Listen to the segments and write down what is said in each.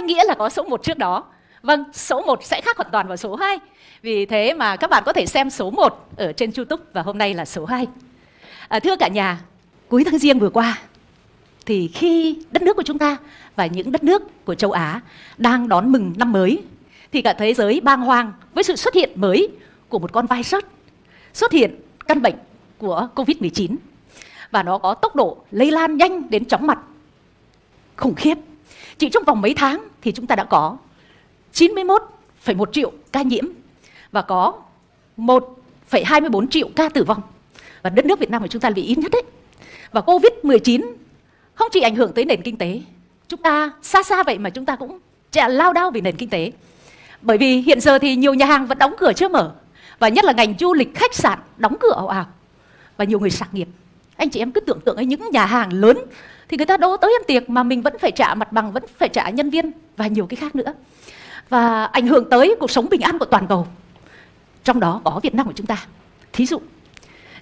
hai nghĩa là có số 1 trước đó. Vâng, số 1 sẽ khác hoàn toàn vào số 2. Vì thế mà các bạn có thể xem số 1 ở trên YouTube và hôm nay là số 2. À, thưa cả nhà, cuối tháng riêng vừa qua thì khi đất nước của chúng ta và những đất nước của châu Á đang đón mừng năm mới thì cả thế giới bang hoàng với sự xuất hiện mới của một con virus xuất hiện căn bệnh của Covid-19 và nó có tốc độ lây lan nhanh đến chóng mặt khủng khiếp. Chỉ trong vòng mấy tháng thì chúng ta đã có 91,1 triệu ca nhiễm và có 1,24 triệu ca tử vong. Và đất nước Việt Nam của chúng ta là bị ít nhất đấy. Và Covid-19 không chỉ ảnh hưởng tới nền kinh tế, chúng ta xa xa vậy mà chúng ta cũng chả lao đao vì nền kinh tế. Bởi vì hiện giờ thì nhiều nhà hàng vẫn đóng cửa chưa mở và nhất là ngành du lịch khách sạn đóng cửa ảo ảo và nhiều người sạc nghiệp. Anh chị em cứ tưởng tượng ấy những nhà hàng lớn thì người ta đâu tới ăn tiệc mà mình vẫn phải trả mặt bằng, vẫn phải trả nhân viên và nhiều cái khác nữa. Và ảnh hưởng tới cuộc sống bình an của toàn cầu. Trong đó có Việt Nam của chúng ta. Thí dụ,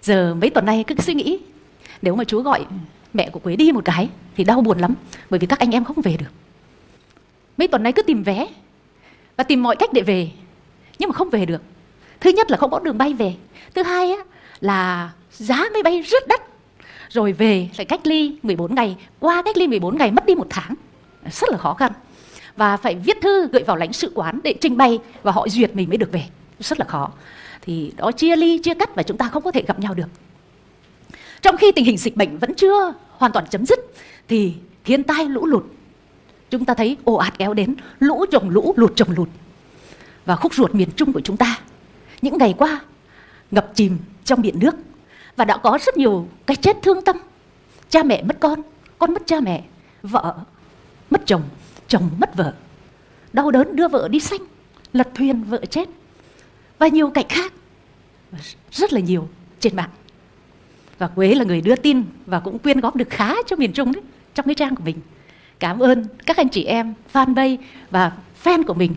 giờ mấy tuần nay cứ suy nghĩ nếu mà Chúa gọi mẹ của Quế đi một cái thì đau buồn lắm bởi vì các anh em không về được. Mấy tuần nay cứ tìm vé và tìm mọi cách để về nhưng mà không về được. Thứ nhất là không có đường bay về. Thứ hai á, là giá máy bay rất đắt. Rồi về phải cách ly 14 ngày, qua cách ly 14 ngày mất đi một tháng. Rất là khó khăn. Và phải viết thư gửi vào lãnh sự quán để trình bày và họ duyệt mình mới được về. Rất là khó. Thì đó chia ly, chia cắt và chúng ta không có thể gặp nhau được. Trong khi tình hình dịch bệnh vẫn chưa hoàn toàn chấm dứt thì thiên tai lũ lụt chúng ta thấy ồ ạt kéo đến lũ trồng lũ lụt trồng lụt và khúc ruột miền Trung của chúng ta những ngày qua ngập chìm trong biển nước và đã có rất nhiều cái chết thương tâm. Cha mẹ mất con con mất cha mẹ, vợ mất chồng chồng mất vợ. Đau đớn đưa vợ đi sanh, lật thuyền vợ chết. Và nhiều cảnh khác rất là nhiều trên mạng. Và Quế là người đưa tin và cũng quyên góp được khá cho miền Trung đấy, trong cái trang của mình. Cảm ơn các anh chị em, fanpage và fan của mình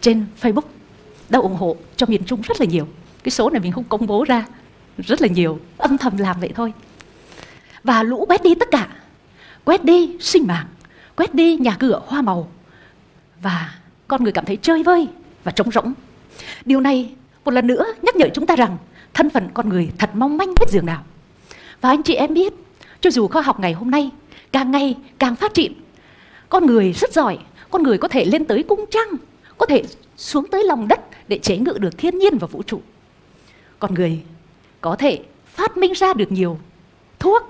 trên Facebook đã ủng hộ cho miền Trung rất là nhiều. Cái số này mình không công bố ra rất là nhiều âm thầm làm vậy thôi. Và lũ quét đi tất cả. Quét đi sinh mạng quét đi nhà cửa hoa màu. Và con người cảm thấy chơi vơi và trống rỗng. Điều này một lần nữa nhắc nhở chúng ta rằng thân phận con người thật mong manh biết giường nào. Và anh chị em biết, cho dù khoa học ngày hôm nay càng ngày càng phát triển, con người rất giỏi, con người có thể lên tới cung trăng, có thể xuống tới lòng đất để chế ngự được thiên nhiên và vũ trụ. Con người có thể phát minh ra được nhiều thuốc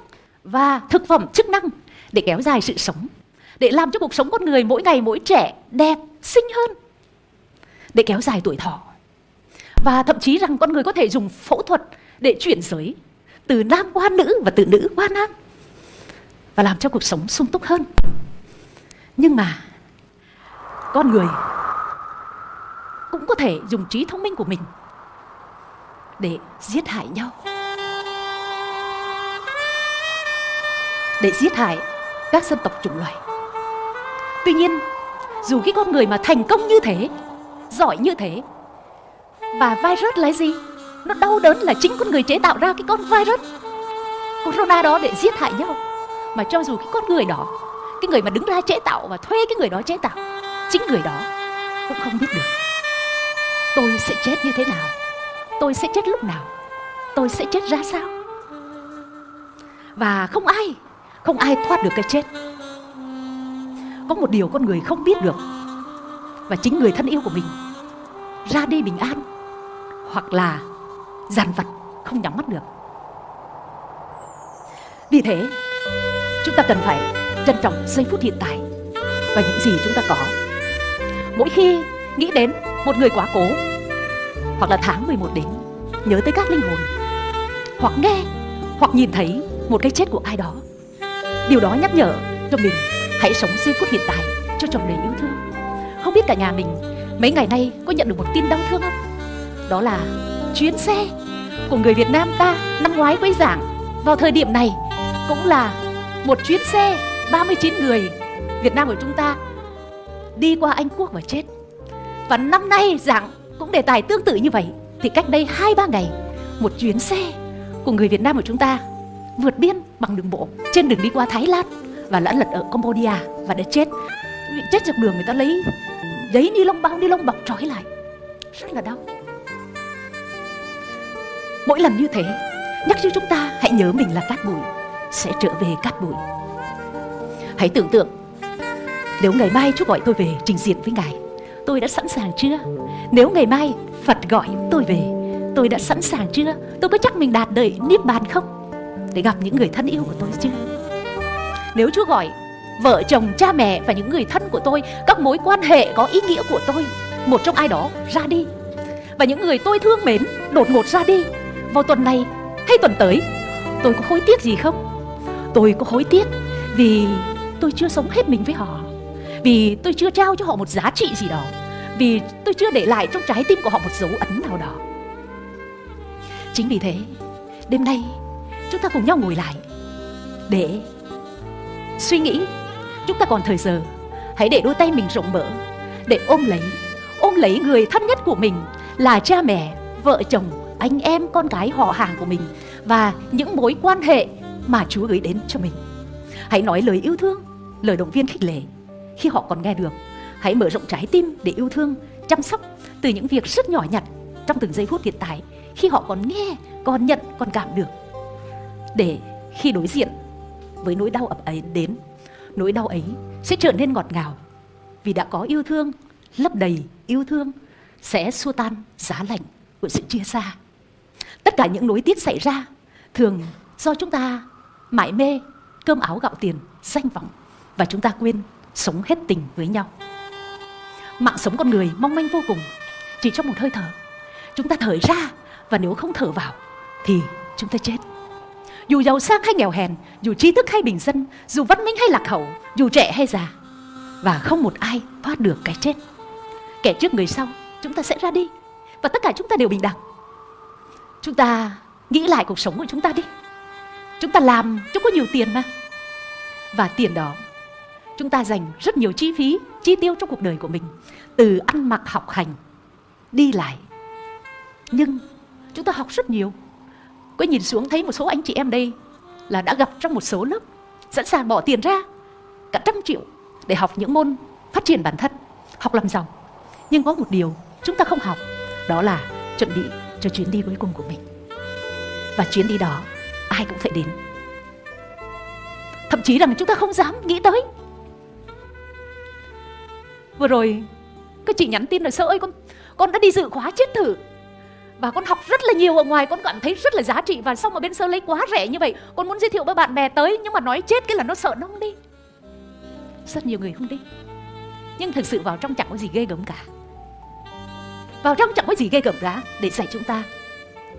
và thực phẩm chức năng để kéo dài sự sống, để làm cho cuộc sống con người mỗi ngày mỗi trẻ, đẹp, xinh hơn, để kéo dài tuổi thọ. Và thậm chí rằng con người có thể dùng phẫu thuật để chuyển giới từ nam qua nữ và từ nữ qua nam và làm cho cuộc sống sung túc hơn nhưng mà con người cũng có thể dùng trí thông minh của mình để giết hại nhau. Để giết hại các dân tộc chủng loài. Tuy nhiên, dù cái con người mà thành công như thế, giỏi như thế, và virus là gì? Nó đau đớn là chính con người chế tạo ra cái con virus corona đó để giết hại nhau. Mà cho dù cái con người đó, cái người mà đứng ra chế tạo và thuê cái người đó chế tạo, chính người đó cũng không biết được tôi sẽ chết như thế nào tôi sẽ chết lúc nào? Tôi sẽ chết ra sao? Và không ai không ai thoát được cái chết. Có một điều con người không biết được, và chính người thân yêu của mình ra đi bình an, hoặc là dàn vật không nhắm mắt được. Vì thế, chúng ta cần phải trân trọng giây phút hiện tại và những gì chúng ta có. Mỗi khi nghĩ đến một người quá cố hoặc là tháng 11 đến. Nhớ tới các linh hồn. Hoặc nghe, hoặc nhìn thấy một cái chết của ai đó. Điều đó nhắc nhở cho mình hãy sống giây phút hiện tại cho chồng đầy yêu thương. Không biết cả nhà mình mấy ngày nay có nhận được một tin đau thương không? Đó là chuyến xe của người Việt Nam ta năm ngoái quay giảng. Vào thời điểm này cũng là một chuyến xe 39 người Việt Nam của chúng ta đi qua Anh Quốc và chết. Và năm nay giảng cũng đề tài tương tự như vậy, thì cách đây hai, ba ngày, một chuyến xe của người Việt Nam của chúng ta vượt biên bằng đường bộ trên đường đi qua Thái Lan và đã lật ở Cambodia và đã chết. chết dọc đường người ta lấy giấy ni lông bao ni lông bọc trói lại. Rất là đau. Mỗi lần như thế, nhắc cho chúng ta, hãy nhớ mình là cát bụi, sẽ trở về cát bụi. Hãy tưởng tượng, nếu ngày mai chú gọi tôi về trình diện với Ngài, Tôi đã sẵn sàng chưa? Nếu ngày mai Phật gọi tôi về Tôi đã sẵn sàng chưa? Tôi có chắc mình đạt đợi Niết Bàn không? Để gặp những người thân yêu của tôi chưa Nếu Chúa gọi Vợ chồng, cha mẹ và những người thân của tôi Các mối quan hệ có ý nghĩa của tôi Một trong ai đó ra đi. Và những người tôi thương mến Đột ngột ra đi. Vào tuần này hay tuần tới Tôi có hối tiếc gì không? Tôi có hối tiếc Vì tôi chưa sống hết mình với họ vì tôi chưa trao cho họ một giá trị gì đó vì tôi chưa để lại trong trái tim của họ một dấu ấn nào đó. Chính vì thế, đêm nay, chúng ta cùng nhau ngồi lại để suy nghĩ. Chúng ta còn thời giờ, hãy để đôi tay mình rộng mở, để ôm lấy ôm lấy người thân nhất của mình là cha mẹ, vợ chồng, anh em, con cái, họ hàng của mình và những mối quan hệ mà Chúa gửi đến cho mình. Hãy nói lời yêu thương, lời động viên khích lệ khi họ còn nghe được. Hãy mở rộng trái tim để yêu thương, chăm sóc từ những việc rất nhỏ nhặt trong từng giây phút hiện tại khi họ còn nghe, còn nhận, còn cảm được. Để khi đối diện với nỗi đau ập ấy đến, nỗi đau ấy sẽ trở nên ngọt ngào vì đã có yêu thương, lấp đầy yêu thương sẽ xua tan giá lạnh của sự chia xa. Tất cả những nối tiếc xảy ra thường do chúng ta mãi mê cơm áo gạo tiền, danh vọng và chúng ta quên sống hết tình với nhau. Mạng sống con người mong manh vô cùng, chỉ trong một hơi thở. Chúng ta thở ra và nếu không thở vào thì chúng ta chết. Dù giàu sang hay nghèo hèn, dù trí thức hay bình dân, dù văn minh hay lạc hậu, dù trẻ hay già, và không một ai thoát được cái chết. Kẻ trước người sau, chúng ta sẽ ra đi và tất cả chúng ta đều bình đẳng. Chúng ta nghĩ lại cuộc sống của chúng ta đi. Chúng ta làm chúng có nhiều tiền mà. Và tiền đó chúng ta dành rất nhiều chi phí, chi tiêu trong cuộc đời của mình. Từ ăn mặc, học hành, đi lại. Nhưng chúng ta học rất nhiều. Có nhìn xuống thấy một số anh chị em đây là đã gặp trong một số lớp, sẵn sàng bỏ tiền ra, cả trăm triệu để học những môn phát triển bản thân, học làm giàu. Nhưng có một điều chúng ta không học, đó là chuẩn bị cho chuyến đi cuối cùng của mình. Và chuyến đi đó, ai cũng phải đến. Thậm chí rằng chúng ta không dám nghĩ tới vừa rồi các chị nhắn tin là sợ ơi, con con đã đi dự khóa chết thử. Và con học rất là nhiều ở ngoài, con cảm thấy rất là giá trị. Và xong ở bên sơ lấy quá rẻ như vậy? Con muốn giới thiệu với bạn bè tới, nhưng mà nói chết cái là nó sợ nó không đi. Rất nhiều người không đi. Nhưng thực sự vào trong chẳng có gì ghê gớm cả. Vào trong chẳng có gì ghê gớm cả, để dạy chúng ta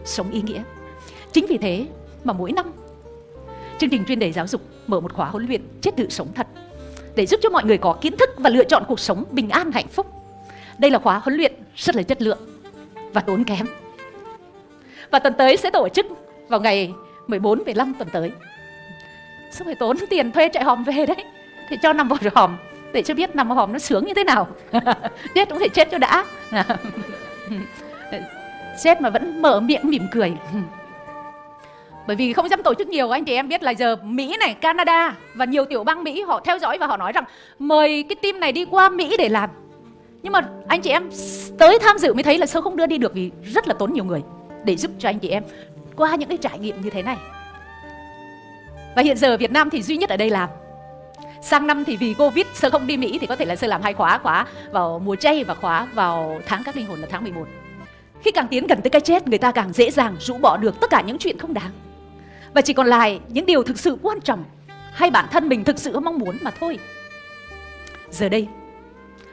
sống ý nghĩa. Chính vì thế mà mỗi năm, chương trình chuyên đề giáo dục mở một khóa huấn luyện chết tự sống thật để giúp cho mọi người có kiến thức và lựa chọn cuộc sống bình an, hạnh phúc. Đây là khóa huấn luyện rất là chất lượng và tốn kém. Và tuần tới sẽ tổ chức vào ngày 14 15 tuần tới. Sẽ phải tốn tiền thuê trại hòm về đấy? Thì cho nằm vào hòm để cho biết nằm vào hòm nó sướng như thế nào. chết cũng thể chết cho đã. chết mà vẫn mở miệng mỉm cười bởi vì không dám tổ chức nhiều, anh chị em biết là giờ Mỹ này, Canada và nhiều tiểu bang Mỹ họ theo dõi và họ nói rằng, mời cái team này đi qua Mỹ để làm. Nhưng mà anh chị em tới tham dự mới thấy là sơ không đưa đi được vì rất là tốn nhiều người để giúp cho anh chị em qua những cái trải nghiệm như thế này. Và hiện giờ Việt Nam thì duy nhất ở đây làm sang năm thì vì Covid sơ không đi Mỹ thì có thể là sơ làm hai khóa khóa vào mùa chay và khóa vào tháng các linh hồn là tháng 11 khi càng tiến gần tới cái chết, người ta càng dễ dàng rũ bỏ được tất cả những chuyện không đáng và chỉ còn lại những điều thực sự quan trọng hay bản thân mình thực sự mong muốn mà thôi. Giờ đây,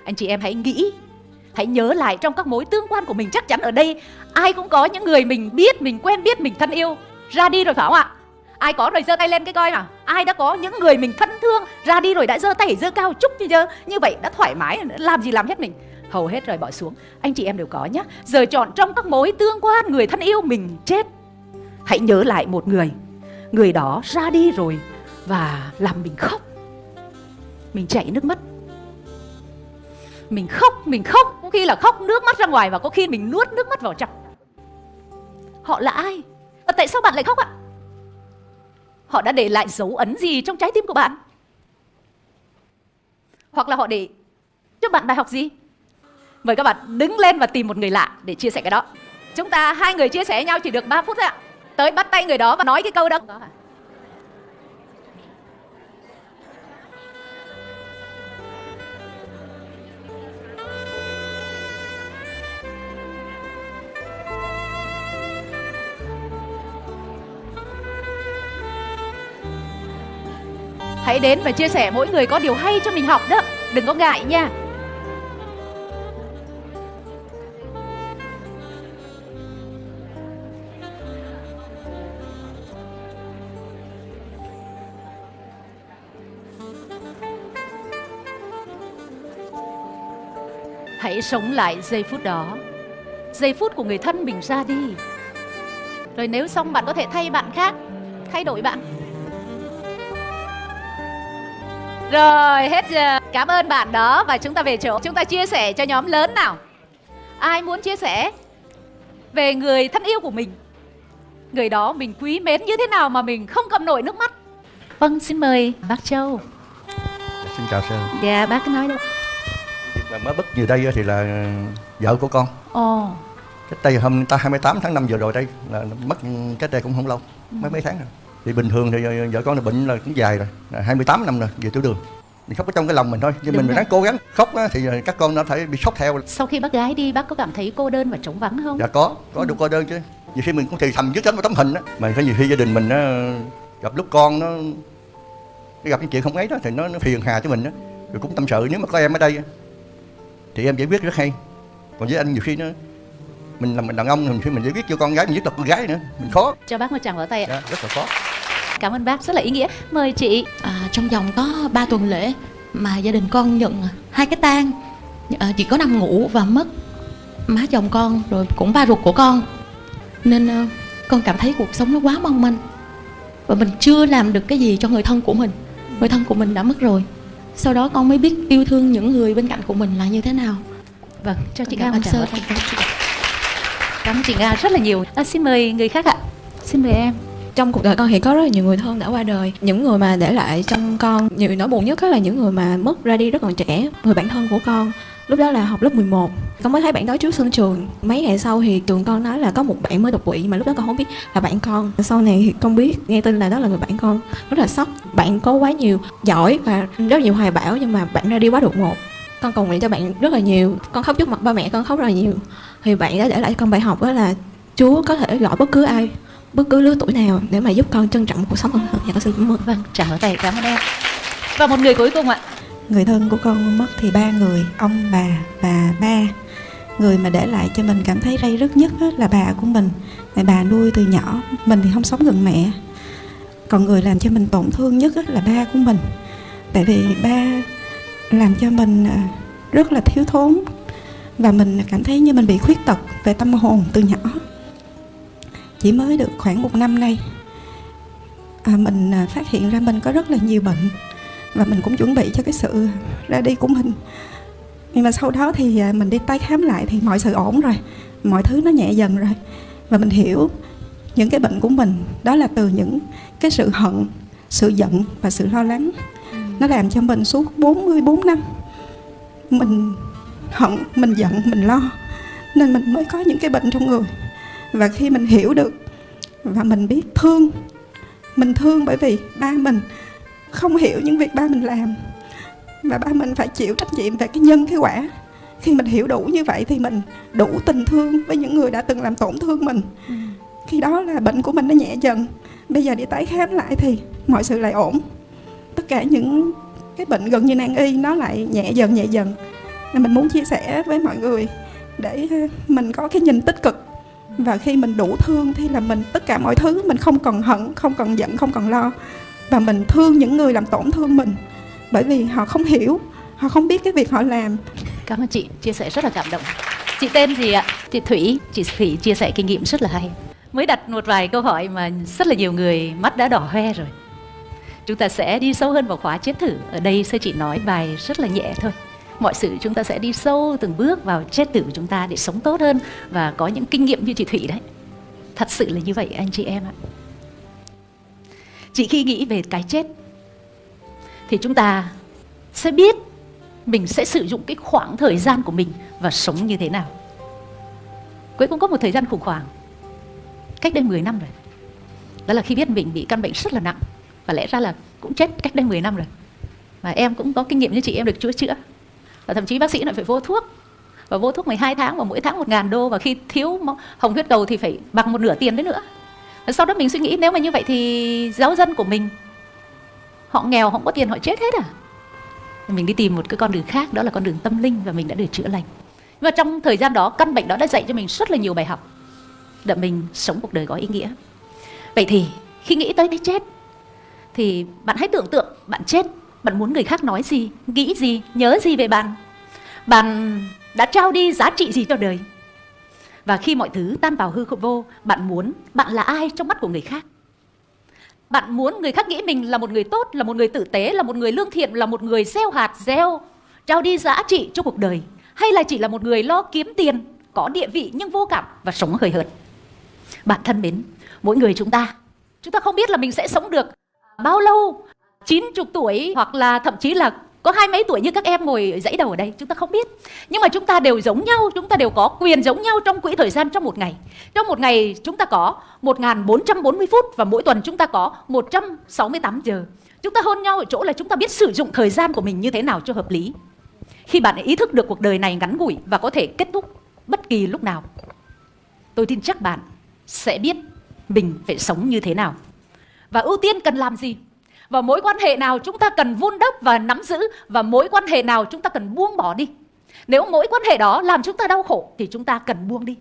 anh chị em hãy nghĩ, hãy nhớ lại trong các mối tương quan của mình. Chắc chắn ở đây, ai cũng có những người mình biết, mình quen biết, mình thân yêu, ra đi rồi phải không ạ? Ai có rồi giơ tay lên cái coi nào? Ai đã có những người mình thân thương, ra đi rồi đã giơ tay, giơ cao chúc như chưa như vậy đã thoải mái, làm gì làm hết mình? Hầu hết rồi bỏ xuống. Anh chị em đều có nhé giờ chọn trong các mối tương quan, người thân yêu mình chết. Hãy nhớ lại một người người đó ra đi rồi và làm mình khóc. Mình chảy nước mắt. Mình khóc mình khóc. Có khi là khóc nước mắt ra ngoài và có khi mình nuốt nước mắt vào trong. Họ là ai? Và tại sao bạn lại khóc ạ? Họ đã để lại dấu ấn gì trong trái tim của bạn? Hoặc là họ để cho bạn bài học gì? Mời các bạn đứng lên và tìm một người lạ để chia sẻ cái đó. Chúng ta hai người chia sẻ nhau chỉ được 3 phút thôi ạ tới bắt tay người đó và nói cái câu đó. Hãy đến và chia sẻ mỗi người có điều hay cho mình học đó. Đừng có ngại nha. Hãy sống lại giây phút đó. Giây phút của người thân mình ra đi. Rồi nếu xong bạn có thể thay bạn khác. Thay đổi bạn. Rồi hết giờ. Cảm ơn bạn đó và chúng ta về chỗ. Chúng ta chia sẻ cho nhóm lớn nào. Ai muốn chia sẻ về người thân yêu của mình? Người đó mình quý mến như thế nào mà mình không cầm nổi nước mắt? Vâng xin mời bác châu. Xin chào sơn. Dạ bác cứ nói đi mà mới bất về đây thì là vợ của con. Ồ. Cách đây hôm ta 28 tháng 5 vừa rồi đây là mất cách đây cũng không lâu mấy mấy tháng rồi. Thì bình thường thì vợ con là bệnh là cũng dài rồi là 28 năm rồi về tiểu đường. Mình khóc ở trong cái lòng mình thôi nhưng Đúng mình ráng cố gắng khóc á, thì các con nó phải bị sốc theo. Sau khi bác gái đi bác có cảm thấy cô đơn và trống vắng không? Dạ có có được cô đơn chứ. Nhiều khi mình cũng thì thầm dưới tấm tấm hình á mà có nhiều khi gia đình mình nó gặp lúc con nó nó gặp những chuyện không ấy đó thì nó, nó phiền hà cho mình á. Rồi cũng tâm sự nếu mà có em ở đây á, thì em giải quyết rất hay. Còn với anh nhiều khi nó mình là mình đàn ông nhiều khi mình giải quyết cho con gái mình nhất là con gái nữa. Mình khó. Cho bác một tràng vỗ tay ạ. Dạ, rất là khó. Cảm ơn bác rất là ý nghĩa. Mời chị À, trong vòng có 3 tuần lễ mà gia đình con nhận hai cái tang. À, chỉ có nằm ngủ và mất má chồng con rồi cũng ba ruột của con. Nên à, con cảm thấy cuộc sống nó quá mong manh. Và mình chưa làm được cái gì cho người thân của mình. Người thân của mình đã mất rồi sau đó con mới biết yêu thương những người bên cạnh của mình là như thế nào. Vâng cho chị nga cảm một ơn tràng cảm ơn chị nga rất là nhiều. À, xin mời người khác ạ. Xin mời em. Trong cuộc đời con thì có rất là nhiều người thân đã qua đời. Những người mà để lại trong con nhiều nỗi buồn nhất đó là những người mà mất ra đi rất còn trẻ người bạn thân của con lúc đó là học lớp 11 con mới thấy bạn đó trước sân trường. Mấy ngày sau thì trường con nói là có một bạn mới đột quỵ, mà lúc đó con không biết là bạn con. Sau này thì con biết, nghe tin là đó là người bạn con. Rất là sốc. Bạn có quá nhiều giỏi và rất nhiều hoài bão, nhưng mà bạn ra đi quá đột ngột. Con cầu nguyện cho bạn rất là nhiều. Con khóc trước mặt ba mẹ, con khóc rất là nhiều. Thì bạn đã để lại con bài học đó là Chúa có thể gọi bất cứ ai, bất cứ lứa tuổi nào để mà giúp con trân trọng cuộc sống hơn. Dạ con xin cảm ơn. vâng trả lời cảm ơn em và một người cuối cùng ạ người thân của con mất thì ba người ông bà và ba. Người mà để lại cho mình cảm thấy rây rứt nhất là bà của mình. Tại bà nuôi từ nhỏ mình thì không sống gần mẹ. Còn người làm cho mình tổn thương nhất là ba của mình. Tại vì ba làm cho mình à, rất là thiếu thốn. Và mình cảm thấy như mình bị khuyết tật về tâm hồn từ nhỏ. Chỉ mới được khoảng một năm nay à, mình à, phát hiện ra mình có rất là nhiều bệnh và mình cũng chuẩn bị cho cái sự ra đi của mình. Nhưng mà sau đó thì à, mình đi tái khám lại thì mọi sự ổn rồi, mọi thứ nó nhẹ dần rồi. Và mình hiểu những cái bệnh của mình, đó là từ những cái sự hận, sự giận và sự lo lắng. Nó làm cho mình suốt 44 năm, mình hận, mình giận, mình lo. Nên mình mới có những cái bệnh trong người. Và khi mình hiểu được và mình biết thương, mình thương bởi vì ba mình không hiểu những việc ba mình làm. Và ba mình phải chịu trách nhiệm về cái nhân cái quả. Khi mình hiểu đủ như vậy thì mình đủ tình thương với những người đã từng làm tổn thương mình. Khi đó là bệnh của mình nó nhẹ dần. Bây giờ đi tái khám lại thì mọi sự lại ổn. Tất cả những cái bệnh gần như nan y nó lại nhẹ dần nhẹ dần. Nên mình muốn chia sẻ với mọi người để ờ, mình có cái nhìn tích cực. Và khi mình đủ thương thì là mình tất cả mọi thứ mình không còn hận không còn giận không còn lo và mình thương những người làm tổn thương mình. Bởi vì họ không hiểu họ không biết cái việc họ làm. Cảm ơn chị chia sẻ rất là cảm động. Chị tên gì ạ? Chị thủy chị thủy chia sẻ kinh nghiệm rất là hay. Mới đặt một vài câu hỏi mà rất là nhiều người mắt đã đỏ hoe rồi. Chúng ta sẽ đi sâu hơn vào khóa chết thử. Ở đây sư chị nói bài rất là nhẹ thôi. Mọi sự chúng ta sẽ đi sâu từng bước vào chết tử của chúng ta để sống tốt hơn và có những kinh nghiệm như chị thủy đấy. Thật sự là như vậy anh chị em ạ chỉ khi nghĩ về cái chết thì chúng ta sẽ biết mình sẽ sử dụng cái khoảng thời gian của mình và sống như thế nào. Quế cũng có một thời gian khủng hoảng, cách đây 10 năm rồi. Đó là khi biết mình bị căn bệnh rất là nặng và lẽ ra là cũng chết cách đây 10 năm rồi. Mà em cũng có kinh nghiệm như chị, em được chữa chữa. Và thậm chí bác sĩ lại phải vô thuốc và vô thuốc 12 tháng và mỗi tháng một ngàn đô và khi thiếu hồng huyết cầu thì phải bằng một nửa tiền đấy nữa. Sau đó mình suy nghĩ nếu mà như vậy thì giáo dân của mình, họ nghèo, họ không có tiền, họ chết hết à? mình đi tìm một cái con đường khác, đó là con đường tâm linh và mình đã được chữa lành. Nhưng mà trong thời gian đó, căn bệnh đó đã dạy cho mình rất là nhiều bài học, để mình sống cuộc đời có ý nghĩa. Vậy thì khi nghĩ tới cái chết, thì bạn hãy tưởng tượng bạn chết, bạn muốn người khác nói gì, nghĩ gì, nhớ gì về bạn? Bạn đã trao đi giá trị gì cho đời? Và khi mọi thứ tan vào hư không vô, bạn muốn bạn là ai trong mắt của người khác? Bạn muốn người khác nghĩ mình là một người tốt, là một người tử tế, là một người lương thiện, là một người gieo hạt, gieo, trao đi giá trị cho cuộc đời? Hay là chỉ là một người lo kiếm tiền, có địa vị nhưng vô cảm và sống hời hợt? Bạn thân mến, mỗi người chúng ta chúng ta không biết là mình sẽ sống được bao lâu? 90 tuổi hoặc là thậm chí là có hai mấy tuổi như các em ngồi dãy đầu ở đây, chúng ta không biết. Nhưng mà chúng ta đều giống nhau, chúng ta đều có quyền giống nhau trong quỹ thời gian trong một ngày. Trong một ngày, chúng ta có 1440 phút và mỗi tuần chúng ta có 168 giờ. Chúng ta hơn nhau ở chỗ là chúng ta biết sử dụng thời gian của mình như thế nào cho hợp lý. Khi bạn ý thức được cuộc đời này ngắn ngủi và có thể kết thúc bất kỳ lúc nào, tôi tin chắc bạn sẽ biết mình phải sống như thế nào. Và ưu tiên cần làm gì? Và mối quan hệ nào chúng ta cần vun đắp và nắm giữ? Và mối quan hệ nào chúng ta cần buông bỏ đi? Nếu mối quan hệ đó làm chúng ta đau khổ, thì chúng ta cần buông đi.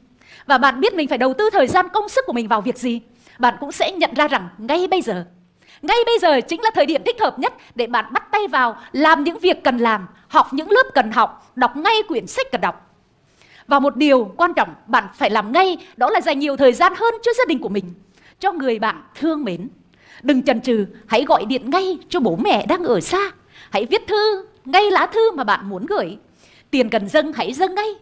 Và bạn biết mình phải đầu tư thời gian, công sức của mình vào việc gì? Bạn cũng sẽ nhận ra rằng ngay bây giờ, ngay bây giờ chính là thời điểm thích hợp nhất để bạn bắt tay vào làm những việc cần làm, học những lớp cần học, đọc ngay quyển sách cần đọc. Và một điều quan trọng bạn phải làm ngay, đó là dành nhiều thời gian hơn cho gia đình của mình, cho người bạn thương mến. Đừng chần chừ, hãy gọi điện ngay cho bố mẹ đang ở xa. Hãy viết thư, ngay lá thư mà bạn muốn gửi. Tiền cần dâng hãy dâng ngay.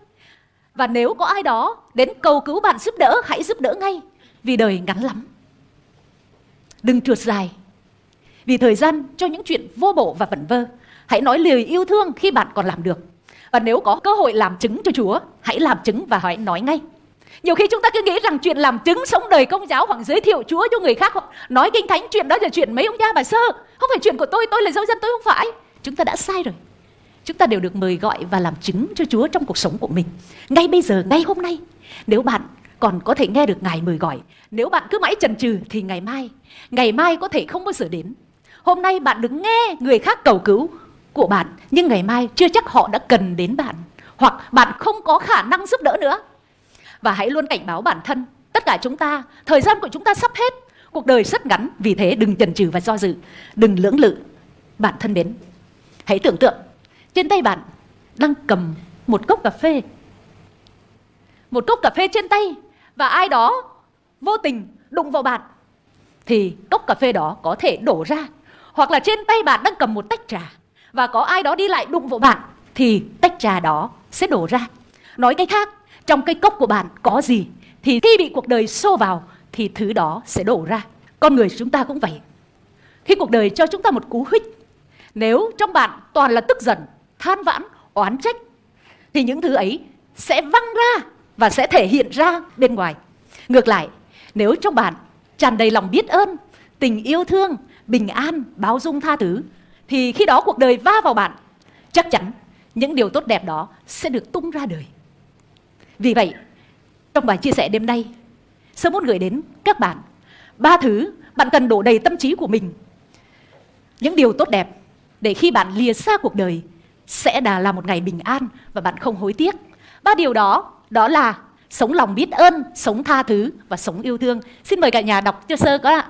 Và nếu có ai đó đến cầu cứu bạn giúp đỡ, hãy giúp đỡ ngay. Vì đời ngắn lắm. Đừng trượt dài. Vì thời gian cho những chuyện vô bổ và vẩn vơ. Hãy nói lời yêu thương khi bạn còn làm được. Và nếu có cơ hội làm chứng cho Chúa, hãy làm chứng và hãy nói ngay. Nhiều khi chúng ta cứ nghĩ rằng chuyện làm chứng sống đời công giáo hoặc giới thiệu Chúa cho người khác hoặc nói kinh thánh chuyện đó là chuyện mấy ông cha bà sơ. Không phải chuyện của tôi, tôi là giáo dân tôi không phải. Chúng ta đã sai rồi. Chúng ta đều được mời gọi và làm chứng cho Chúa trong cuộc sống của mình. Ngay bây giờ, ngay hôm nay. Nếu bạn còn có thể nghe được Ngài mời gọi. Nếu bạn cứ mãi chần chừ thì ngày mai, ngày mai có thể không bao giờ đến. Hôm nay bạn đứng nghe người khác cầu cứu của bạn, nhưng ngày mai chưa chắc họ đã cần đến bạn. Hoặc bạn không có khả năng giúp đỡ nữa và hãy luôn cảnh báo bản thân, tất cả chúng ta, thời gian của chúng ta sắp hết. Cuộc đời rất ngắn, vì thế đừng chần chừ và do dự. Đừng lưỡng lự bạn thân mến hãy tưởng tượng, trên tay bạn đang cầm một cốc cà phê. Một cốc cà phê trên tay, và ai đó vô tình đụng vào bạn, thì cốc cà phê đó có thể đổ ra. Hoặc là trên tay bạn đang cầm một tách trà, và có ai đó đi lại đụng vào bạn, thì tách trà đó sẽ đổ ra. Nói cách khác trong cái cốc của bạn có gì thì khi bị cuộc đời xô vào thì thứ đó sẽ đổ ra. Con người chúng ta cũng vậy. Khi cuộc đời cho chúng ta một cú hích, nếu trong bạn toàn là tức giận, than vãn, oán trách thì những thứ ấy sẽ văng ra và sẽ thể hiện ra bên ngoài. Ngược lại, nếu trong bạn tràn đầy lòng biết ơn, tình yêu thương, bình an, bao dung tha thứ thì khi đó cuộc đời va vào bạn, chắc chắn những điều tốt đẹp đó sẽ được tung ra đời. Vì vậy, trong bài chia sẻ đêm nay, sơ muốn gửi đến các bạn ba thứ bạn cần đổ đầy tâm trí của mình. Những điều tốt đẹp để khi bạn lìa xa cuộc đời sẽ đã là một ngày bình an và bạn không hối tiếc. Ba điều đó đó là sống lòng biết ơn, sống tha thứ và sống yêu thương. Xin mời cả nhà đọc cho sơ có ạ.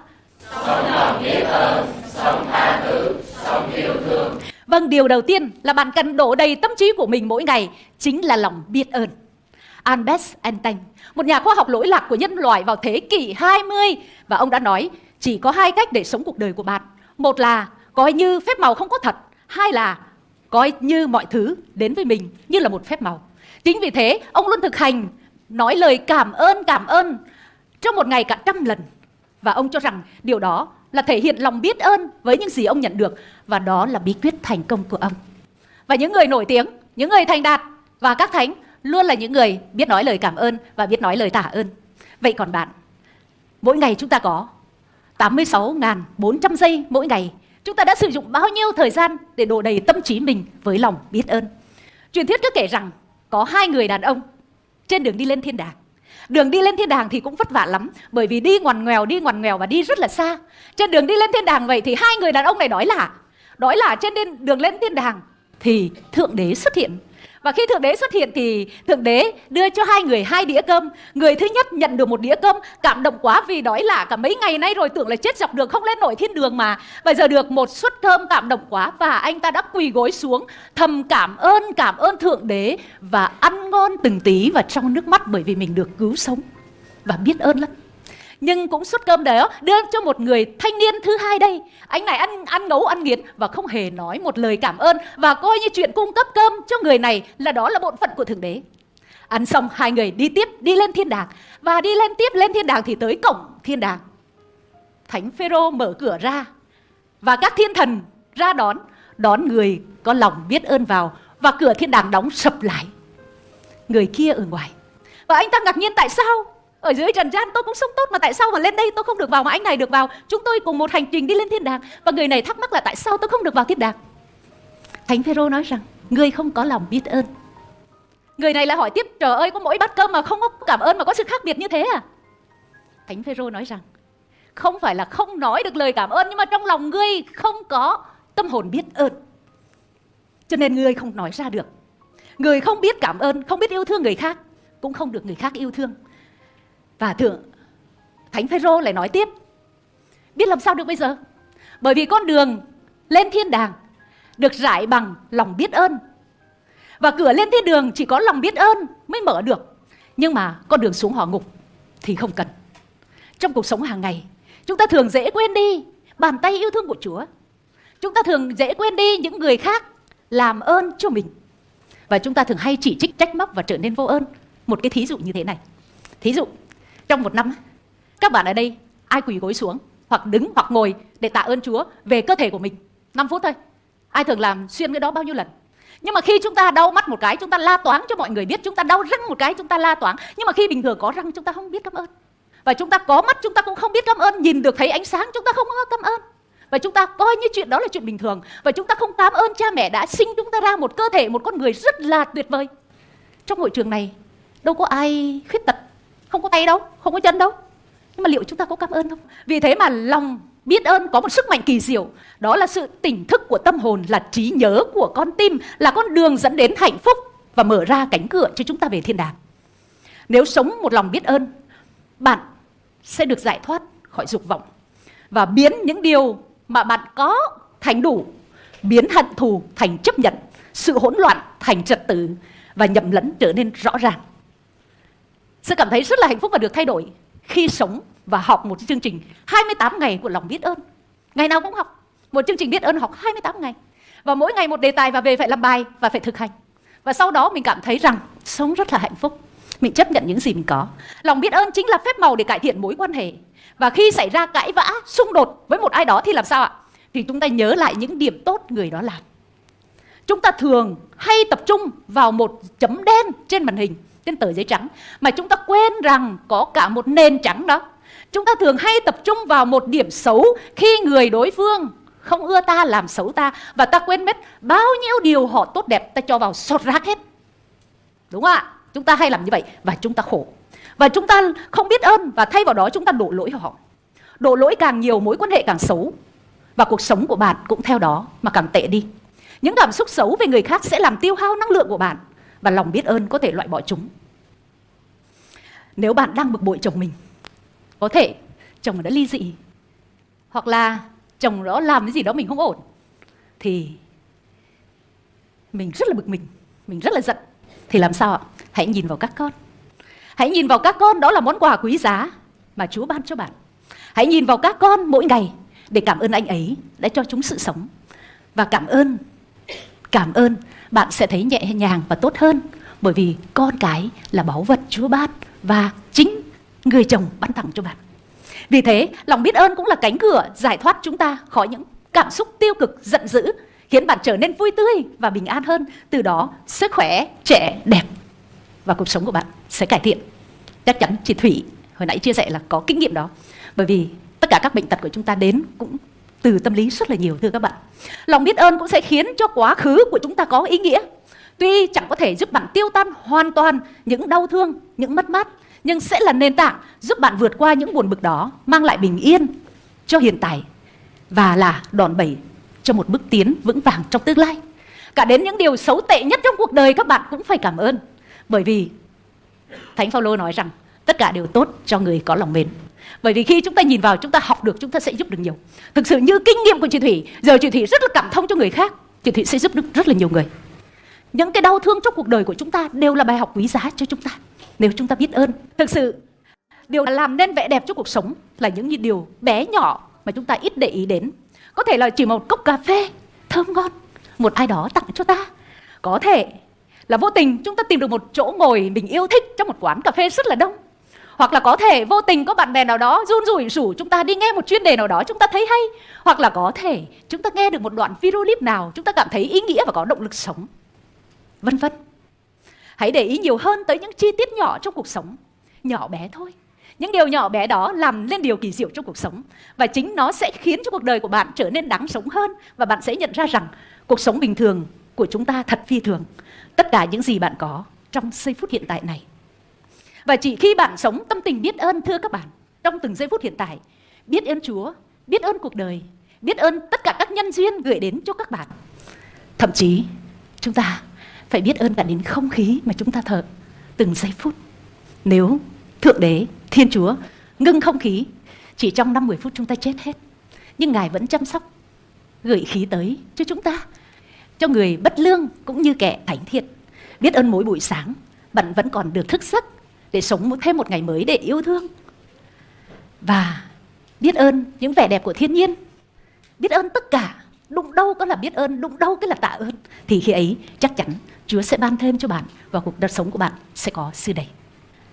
Sống lòng biết ơn, sống tha thứ, sống yêu thương. Vâng, điều đầu tiên là bạn cần đổ đầy tâm trí của mình mỗi ngày chính là lòng biết ơn. Albert Einstein, một nhà khoa học lỗi lạc của nhân loại vào thế kỷ 20 và ông đã nói chỉ có hai cách để sống cuộc đời của bạn. Một là coi như phép màu không có thật, hai là coi như mọi thứ đến với mình như là một phép màu. Chính vì thế, ông luôn thực hành nói lời cảm ơn cảm ơn trong một ngày cả trăm lần. Và ông cho rằng điều đó là thể hiện lòng biết ơn với những gì ông nhận được và đó là bí quyết thành công của ông. và những người nổi tiếng những người thành đạt và các thánh luôn là những người biết nói lời cảm ơn và biết nói lời tạ ơn. Vậy còn bạn, mỗi ngày chúng ta có 86.400 giây mỗi ngày. Chúng ta đã sử dụng bao nhiêu thời gian để đổ đầy tâm trí mình với lòng biết ơn? Truyền thuyết cứ kể rằng có hai người đàn ông trên đường đi lên thiên đàng. Đường đi lên thiên đàng thì cũng vất vả lắm, bởi vì đi ngoằn ngoèo, đi ngoằn ngoèo và đi rất là xa. Trên đường đi lên thiên đàng vậy thì hai người đàn ông này nói là nói là trên đường lên thiên đàng thì thượng đế xuất hiện và khi thượng đế xuất hiện thì thượng đế đưa cho hai người hai đĩa cơm. Người thứ nhất nhận được một đĩa cơm, cảm động quá vì đói lạ cả mấy ngày nay rồi tưởng là chết dọc đường không lên nổi thiên đường mà. Bây giờ được một suất cơm cảm động quá và anh ta đã quỳ gối xuống, thầm cảm ơn cảm ơn thượng đế và ăn ngon từng tí và trong nước mắt bởi vì mình được cứu sống. Và biết ơn lắm nhưng cũng suất cơm đó đưa cho một người thanh niên thứ hai đây. Anh này ăn ăn ngấu, ăn nghiến và không hề nói một lời cảm ơn và coi như chuyện cung cấp cơm cho người này là đó là bổn phận của thượng đế. Ăn xong, hai người đi tiếp, đi lên thiên đàng. Và đi lên tiếp lên thiên đàng thì tới cổng thiên đàng. Thánh phêrô mở cửa ra và các thiên thần ra đón đón người có lòng biết ơn vào và cửa thiên đàng đóng sập lại. Người kia ở ngoài. Và anh ta ngạc nhiên tại sao? Ở dưới trần gian tôi cũng sống tốt mà tại sao mà lên đây tôi không được vào mà anh này được vào? Chúng tôi cùng một hành trình đi lên thiên đàng. Và người này thắc mắc là tại sao tôi không được vào thiên đàng? Thánh phêrô nói rằng người không có lòng biết ơn. Người này lại hỏi tiếp, trời ơi, có mỗi bát cơm mà không có cảm ơn mà có sự khác biệt như thế à? Thánh phêrô nói rằng, không phải là không nói được lời cảm ơn, nhưng mà trong lòng ngươi không có tâm hồn biết ơn. Cho nên ngươi không nói ra được. Người không biết cảm ơn, không biết yêu thương người khác, cũng không được người khác yêu thương và thượng Thánh Phêrô lại nói tiếp. Biết làm sao được bây giờ? Bởi vì con đường lên thiên đàng Được rải bằng lòng biết ơn. Và cửa lên thiên đường chỉ có lòng biết ơn mới mở được. Nhưng mà con đường xuống hỏa ngục Thì không cần. Trong cuộc sống hàng ngày, Chúng ta thường dễ quên đi Bàn tay yêu thương của Chúa. Chúng ta thường dễ quên đi những người khác Làm ơn cho mình. Và chúng ta thường hay chỉ trích, trách móc và trở nên vô ơn. Một cái thí dụ như thế này. Thí dụ trong một năm các bạn ở đây ai quỳ gối xuống hoặc đứng hoặc ngồi để tạ ơn Chúa về cơ thể của mình 5 phút thôi ai thường làm xuyên cái đó bao nhiêu lần nhưng mà khi chúng ta đau mắt một cái chúng ta la toáng cho mọi người biết chúng ta đau răng một cái chúng ta la toáng nhưng mà khi bình thường có răng chúng ta không biết cảm ơn và chúng ta có mắt chúng ta cũng không biết cảm ơn nhìn được thấy ánh sáng chúng ta không có cảm ơn và chúng ta coi như chuyện đó là chuyện bình thường và chúng ta không cảm ơn cha mẹ đã sinh chúng ta ra một cơ thể một con người rất là tuyệt vời trong hội trường này đâu có ai khuyết tật không có tay đâu, không có chân đâu. Nhưng mà liệu chúng ta có cảm ơn không? Vì thế mà lòng biết ơn có một sức mạnh kỳ diệu. Đó là sự tỉnh thức của tâm hồn, là trí nhớ của con tim, là con đường dẫn đến hạnh phúc và mở ra cánh cửa cho chúng ta về thiên đàng. Nếu sống một lòng biết ơn, bạn sẽ được giải thoát khỏi dục vọng và biến những điều mà bạn có thành đủ, biến hận thù thành chấp nhận, sự hỗn loạn thành trật tự và nhầm lẫn trở nên rõ ràng sẽ cảm thấy rất là hạnh phúc và được thay đổi khi sống và học một chương trình 28 ngày của lòng biết ơn. Ngày nào cũng học. Một chương trình biết ơn học 28 ngày. Và mỗi ngày một đề tài và về phải làm bài và phải thực hành. Và sau đó mình cảm thấy rằng sống rất là hạnh phúc. Mình chấp nhận những gì mình có. Lòng biết ơn chính là phép màu để cải thiện mối quan hệ. Và khi xảy ra cãi vã, xung đột với một ai đó thì làm sao ạ? Thì chúng ta nhớ lại những điểm tốt người đó làm. Chúng ta thường hay tập trung vào một chấm đen trên màn hình trên tờ giấy trắng. Mà chúng ta quên rằng có cả một nền trắng đó. Chúng ta thường hay tập trung vào một điểm xấu khi người đối phương không ưa ta, làm xấu ta. Và ta quên mất bao nhiêu điều họ tốt đẹp ta cho vào sọt rác hết. Đúng không ạ? Chúng ta hay làm như vậy và chúng ta khổ. Và chúng ta không biết ơn và thay vào đó chúng ta đổ lỗi họ. Đổ lỗi càng nhiều, mối quan hệ càng xấu. Và cuộc sống của bạn cũng theo đó mà càng tệ đi. Những cảm xúc xấu về người khác sẽ làm tiêu hao năng lượng của bạn. Và lòng biết ơn có thể loại bỏ chúng nếu bạn đang bực bội chồng mình, có thể chồng đã ly dị, hoặc là chồng đó làm cái gì đó mình không ổn, thì mình rất là bực mình mình rất là giận. Thì làm sao ạ? Hãy nhìn vào các con. Hãy nhìn vào các con, đó là món quà quý giá mà chúa ban cho bạn. Hãy nhìn vào các con mỗi ngày để cảm ơn anh ấy đã cho chúng sự sống. Và cảm ơn cảm ơn bạn sẽ thấy nhẹ nhàng và tốt hơn, bởi vì con cái là báu vật Chúa ban và chính người chồng ban tặng cho bạn. Vì thế, lòng biết ơn cũng là cánh cửa giải thoát chúng ta khỏi những cảm xúc tiêu cực, giận dữ khiến bạn trở nên vui tươi và bình an hơn. Từ đó sức khỏe, trẻ, đẹp và cuộc sống của bạn sẽ cải thiện. Chắc chắn chị Thủy hồi nãy chia sẻ là có kinh nghiệm đó. Bởi vì tất cả các bệnh tật của chúng ta đến cũng từ tâm lý rất là nhiều thưa các bạn. Lòng biết ơn cũng sẽ khiến cho quá khứ của chúng ta có ý nghĩa. Tuy chẳng có thể giúp bạn tiêu tan hoàn toàn những đau thương, những mất mát, nhưng sẽ là nền tảng giúp bạn vượt qua những buồn bực đó, mang lại bình yên cho hiện tại và là đòn bẩy cho một bước tiến vững vàng trong tương lai. Cả đến những điều xấu tệ nhất trong cuộc đời các bạn cũng phải cảm ơn. Bởi vì Thánh Phaolô nói rằng tất cả đều tốt cho người có lòng mến. Bởi vì khi chúng ta nhìn vào chúng ta học được chúng ta sẽ giúp được nhiều. Thực sự như kinh nghiệm của chị Thủy, giờ chị Thủy rất là cảm thông cho người khác, chị Thủy sẽ giúp được rất là nhiều người. Những cái đau thương trong cuộc đời của chúng ta đều là bài học quý giá cho chúng ta nếu chúng ta biết ơn. Thực sự điều làm nên vẻ đẹp cho cuộc sống là những điều bé nhỏ mà chúng ta ít để ý đến. Có thể là chỉ một cốc cà phê thơm ngon, một ai đó tặng cho ta. Có thể là vô tình chúng ta tìm được một chỗ ngồi mình yêu thích trong một quán cà phê rất là đông. Hoặc là có thể vô tình có bạn bè nào đó run rủi rủ chúng ta đi nghe một chuyên đề nào đó chúng ta thấy hay. Hoặc là có thể chúng ta nghe được một đoạn video clip nào chúng ta cảm thấy ý nghĩa và có động lực sống. Vân vân. Hãy để ý nhiều hơn tới những chi tiết nhỏ trong cuộc sống. Nhỏ bé thôi. Những điều nhỏ bé đó làm nên điều kỳ diệu trong cuộc sống và chính nó sẽ khiến cho cuộc đời của bạn trở nên đáng sống hơn và bạn sẽ nhận ra rằng cuộc sống bình thường của chúng ta thật phi thường. Tất cả những gì bạn có trong giây phút hiện tại này. Và chỉ khi bạn sống tâm tình biết ơn thưa các bạn trong từng giây phút hiện tại, biết ơn Chúa, biết ơn cuộc đời, biết ơn tất cả các nhân duyên gửi đến cho các bạn. Thậm chí chúng ta phải biết ơn cả đến không khí mà chúng ta thở từng giây phút. Nếu Thượng Đế, Thiên Chúa ngưng không khí, chỉ trong 5-10 phút chúng ta chết hết. Nhưng Ngài vẫn chăm sóc, gửi khí tới cho chúng ta, cho người bất lương cũng như kẻ thánh thiện. Biết ơn mỗi buổi sáng, bạn vẫn còn được thức giấc để sống thêm một ngày mới để yêu thương. Và biết ơn những vẻ đẹp của thiên nhiên, biết ơn tất cả đụng đâu có là biết ơn đụng đâu cái là tạ ơn thì khi ấy chắc chắn Chúa sẽ ban thêm cho bạn và cuộc đời sống của bạn sẽ có sự đầy.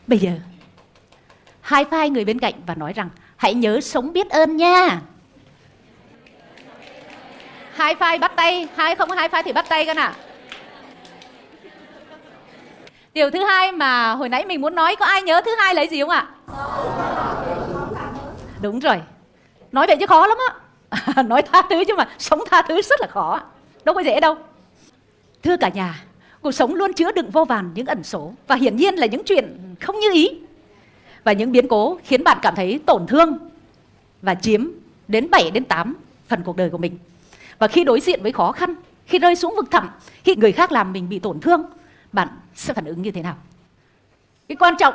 Bây giờ hai vai người bên cạnh và nói rằng, hãy nhớ sống biết ơn nha. Hai vai bắt tay hai không hai vai thì bắt tay con ạ. À. điều thứ hai mà hồi nãy mình muốn nói, có ai nhớ thứ hai là gì không ạ? Đúng rồi. Nói vậy chứ khó lắm á. Nói tha thứ chứ mà, sống tha thứ rất là khó. Đâu có dễ đâu. Thưa cả nhà cuộc sống luôn chứa đựng vô vàn những ẩn số và hiển nhiên là những chuyện không như ý và những biến cố khiến bạn cảm thấy tổn thương và chiếm đến 7 đến 8 phần cuộc đời của mình. Và khi đối diện với khó khăn, khi rơi xuống vực thẳm, khi người khác làm mình bị tổn thương, bạn sẽ phản ứng như thế nào? Cái quan trọng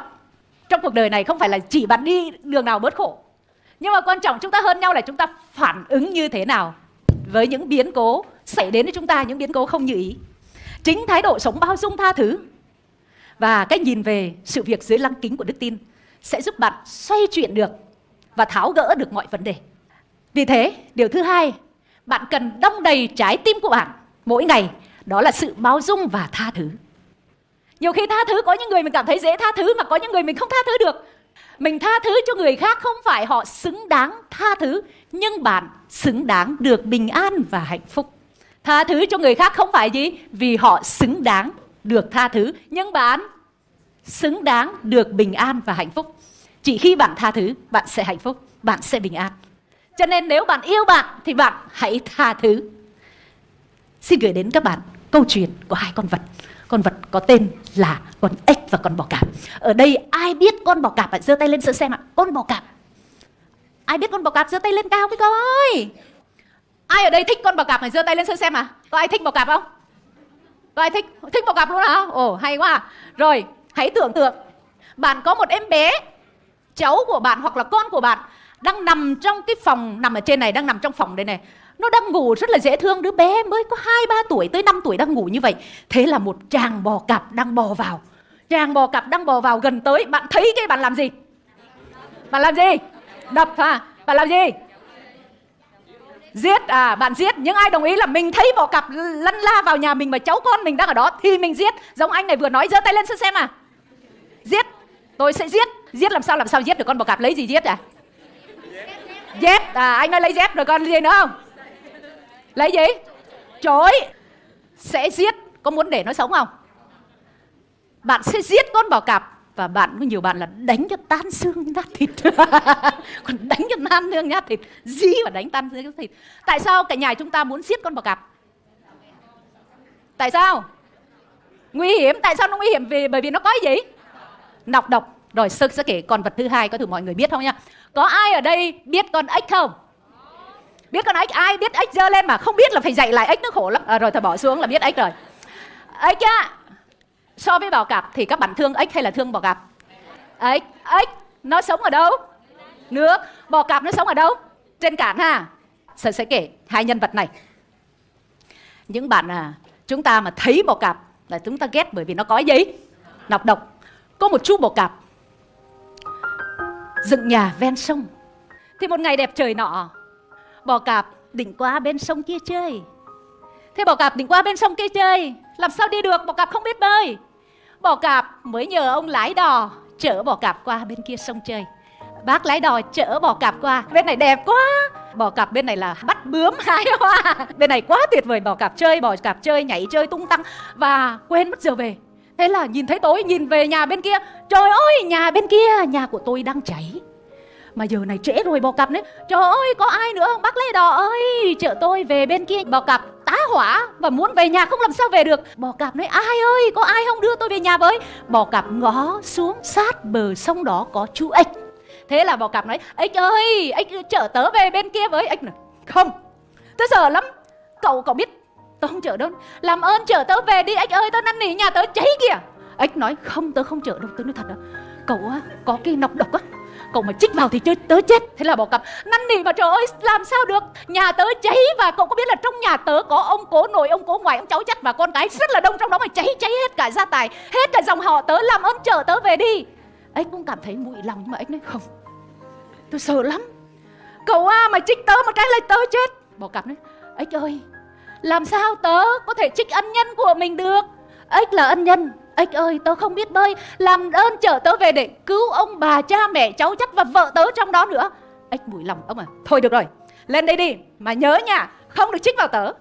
trong cuộc đời này không phải là chỉ bạn đi đường nào bớt khổ, nhưng mà quan trọng chúng ta hơn nhau là chúng ta phản ứng như thế nào với những biến cố xảy đến với chúng ta những biến cố không như ý chính thái độ sống bao dung tha thứ. Và cái nhìn về sự việc dưới lăng kính của đức tin sẽ giúp bạn xoay chuyển được và tháo gỡ được mọi vấn đề. Vì thế, điều thứ hai, bạn cần đong đầy trái tim của bạn mỗi ngày, đó là sự bao dung và tha thứ. Nhiều khi tha thứ, có những người mình cảm thấy dễ tha thứ mà có những người mình không tha thứ được. Mình tha thứ cho người khác không phải họ xứng đáng tha thứ, nhưng bạn xứng đáng được bình an và hạnh phúc tha thứ cho người khác không phải gì? Vì họ xứng đáng được tha thứ. Nhưng bạn xứng đáng được bình an và hạnh phúc. Chỉ khi bạn tha thứ, bạn sẽ hạnh phúc, bạn sẽ bình an. Cho nên nếu bạn yêu bạn thì bạn hãy tha thứ. Xin gửi đến các bạn câu chuyện của hai con vật. Con vật có tên là con ếch và con bò cạp. Ở đây ai biết con bò cạp? Ạ giơ tay lên sợ xem ạ. Con bò cạp. Ai biết con bò cạp giơ tay lên cao với coi ai ở đây thích con bò cạp này giơ tay lên sơ xem à? Có ai thích bò cạp không? Có ai thích thích bò cạp luôn hả ồ, hay quá à. rồi, hãy tưởng tượng, bạn có một em bé, cháu của bạn hoặc là con của bạn đang nằm trong cái phòng, nằm ở trên này, đang nằm trong phòng đây này. Nó đang ngủ rất là dễ thương, đứa bé mới có hai, ba tuổi tới 5 tuổi đang ngủ như vậy. Thế là một chàng bò cạp đang bò vào. Chàng bò cạp đang bò vào gần tới, bạn thấy cái bạn làm gì? Bạn làm gì? Đập hả? Bạn làm gì? Giết à bạn giết những ai đồng ý là mình thấy bò cặp lăn la vào nhà mình mà cháu con mình đang ở đó thì mình giết. Giống anh này vừa nói, giơ tay lên xem xem à. Giết, tôi sẽ giết. Giết làm sao làm sao giết được con bò cạp lấy gì giết à? Dép à anh nói lấy dép rồi con gì nữa không? Lấy gì? Chối. Sẽ giết, có muốn để nó sống không? Bạn sẽ giết con bò cạp và bạn có nhiều bạn là đánh cho tan xương nát thịt. Còn đánh cho tan xương nát thịt. Dí và đánh tan xương nát thịt. Tại sao cả nhà chúng ta muốn giết con bò cạp? Tại sao? Nguy hiểm. Tại sao nó nguy hiểm? Vì bởi vì nó có gì? Nọc độc. Rồi sơ sẽ kể con vật thứ hai có thử mọi người biết không nhá? có ai ở đây biết con ếch không? Biết con ếch? Ai biết ếch dơ lên mà không biết là phải dạy lại ếch nó khổ lắm? À, rồi thôi bỏ xuống là biết ếch rồi. Ếch á so với bò cạp thì các bạn thương ếch hay là thương bò cạp? Ếch. Ếch, nó sống ở đâu? Nước. Bò cạp nó sống ở đâu? Trên cạn ha. Sẽ sẽ kể hai nhân vật này. Những bạn à chúng ta mà thấy bò cạp là chúng ta ghét bởi vì nó có gì? Nọc độc. Có một chú bò cạp dựng nhà ven sông. Thì một ngày đẹp trời nọ, bò cạp định qua bên sông kia chơi. Thế bò cạp định qua bên sông kia chơi, làm sao đi được? Bò cạp không biết bơi bò cạp, mới nhờ ông lái đò, chở bò cạp qua bên kia sông chơi. Bác lái đò chở bò cạp qua. Bên này đẹp quá. Bò cạp bên này là bắt bướm hái hoa. Bên này quá tuyệt vời, bò cạp chơi, bò cạp chơi, nhảy chơi tung tăng và quên mất giờ về. Thế là nhìn thấy tối, nhìn về nhà bên kia. Trời ơi, nhà bên kia, nhà của tôi đang cháy. Mà giờ này trễ rồi bò cạp đấy trời ơi, có ai nữa không? Bác lái đò ơi, chở tôi về bên kia. Bò cạp tá hỏa và muốn về nhà không làm sao về được. Bò cạp nói, ai ơi, có ai không đưa tôi về nhà với? Bò cạp ngó xuống sát bờ sông đó có chú ếch. Thế là bò cạp nói, ếch ơi, ếch chở tớ về bên kia với. Ếch nói, không, tớ sợ lắm. Cậu cậu biết, tớ không chở đâu. Làm ơn chở tớ về đi, ếch ơi, tớ năn nỉ nhà tớ cháy kìa. Ếch nói, không, tớ không chở đâu. Tớ nói, thật đó cậu có cái nọc độc á cậu mà chích vào thì chơi, tớ chết. Thế là bò cặp, năn nỉ mà trời ơi, làm sao được? Nhà tớ cháy và cậu có biết là trong nhà tớ có ông cố nội, ông cố ngoại, ông cháu chắc và con cái rất là đông, trong đó mà cháy cháy hết cả gia tài, hết cả dòng họ tớ, làm ơn chở tớ về đi. Ấy, cũng cảm thấy mũi lòng nhưng mà ấy nói, không tôi sợ lắm. Cậu à mà trích tớ một cái là tớ chết. Bò cặp nói ếch ơi làm sao tớ có thể trích ân nhân của mình được? Ếch là ân nhân ếch ơi, tớ không biết bơi. Làm ơn chở tớ về để cứu ông bà, cha, mẹ, cháu chắc và vợ tớ trong đó nữa. Ếch mùi lòng, ông à. Thôi được rồi, lên đây đi, mà nhớ nha, không được chích vào tớ.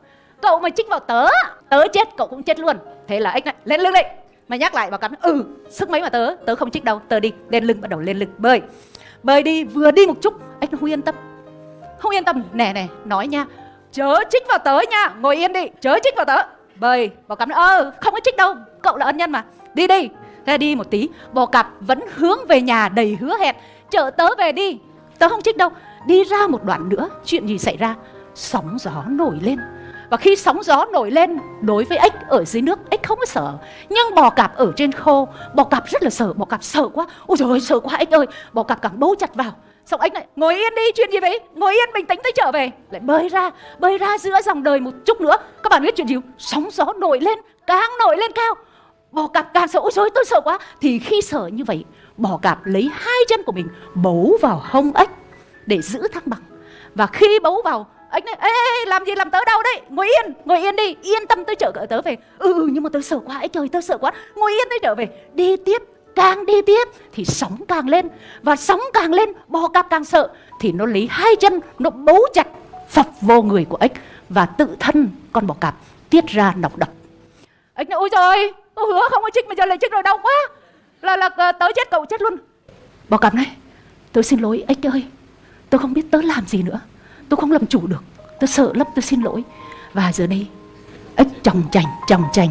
Cậu mà chích vào tớ tớ chết, cậu cũng chết luôn. Thế là ếch này lên lưng đi. Mà nhắc lại bảo cắm ừ sức mấy mà tớ tớ không chích đâu. Tớ đi, lên lưng, bắt đầu lên lưng, bơi. Bơi đi, vừa đi một chút, ếch nó không yên tâm. Không yên tâm, nè nè, nói nha, chớ chích vào tớ nha, ngồi yên đi, chớ chích vào tớ. Bơi bò cắn ơ không có chích đâu cậu là ân nhân mà. Đi đi. Thế đi một tí. Bò cặp vẫn hướng về nhà đầy hứa hẹn. Chở tớ về đi. Tớ không trích đâu. Đi ra một đoạn nữa, chuyện gì xảy ra? Sóng gió nổi lên. Và khi sóng gió nổi lên đối với ếch ở dưới nước ếch không có sợ. Nhưng bò cạp ở trên khô, bò cạp rất là sợ. Bò cạp sợ quá. Ôi trời ơi, sợ quá ếch ơi. Bò cạp càng bấu chặt vào. Xong ếch lại, ngồi yên đi, chuyện gì vậy? Ngồi yên bình tĩnh tới trở về. Lại bơi ra bơi ra giữa dòng đời một chút nữa. Các bạn biết chuyện gì không? sóng gió nổi lên, càng nổi lên cao bò cạp càng sợ ôi trời tôi sợ quá. Thì khi sợ như vậy bò cạp lấy hai chân của mình bấu vào hông ếch để giữ thăng bằng. Và khi bấu vào ếch nói ê, ê làm gì làm tớ đau đấy? Ngồi yên ngồi yên đi yên tâm tôi chở tớ về. Ừ, ừ nhưng mà tớ sợ quá ấy trời tớ sợ quá. Ngồi yên tôi trở về đi tiếp càng đi tiếp thì sóng càng lên. Và sóng càng lên bò cạp càng sợ thì nó lấy hai chân nó bấu chặt phập vô người của ếch và tự thân con bò cạp tiết ra nọc độc. Ếch nói ôi trời tôi hứa không có chích mà giờ lại chích rồi, đau quá. Là là ờ, tớ chết cậu chết luôn. Bỏ cạp này. Tôi xin lỗi, ếch ơi. Tôi không biết tớ làm gì nữa. Tôi không làm chủ được. Tôi sợ lắm tôi xin lỗi. Và giờ đây, ếch chồng chành chồng chành.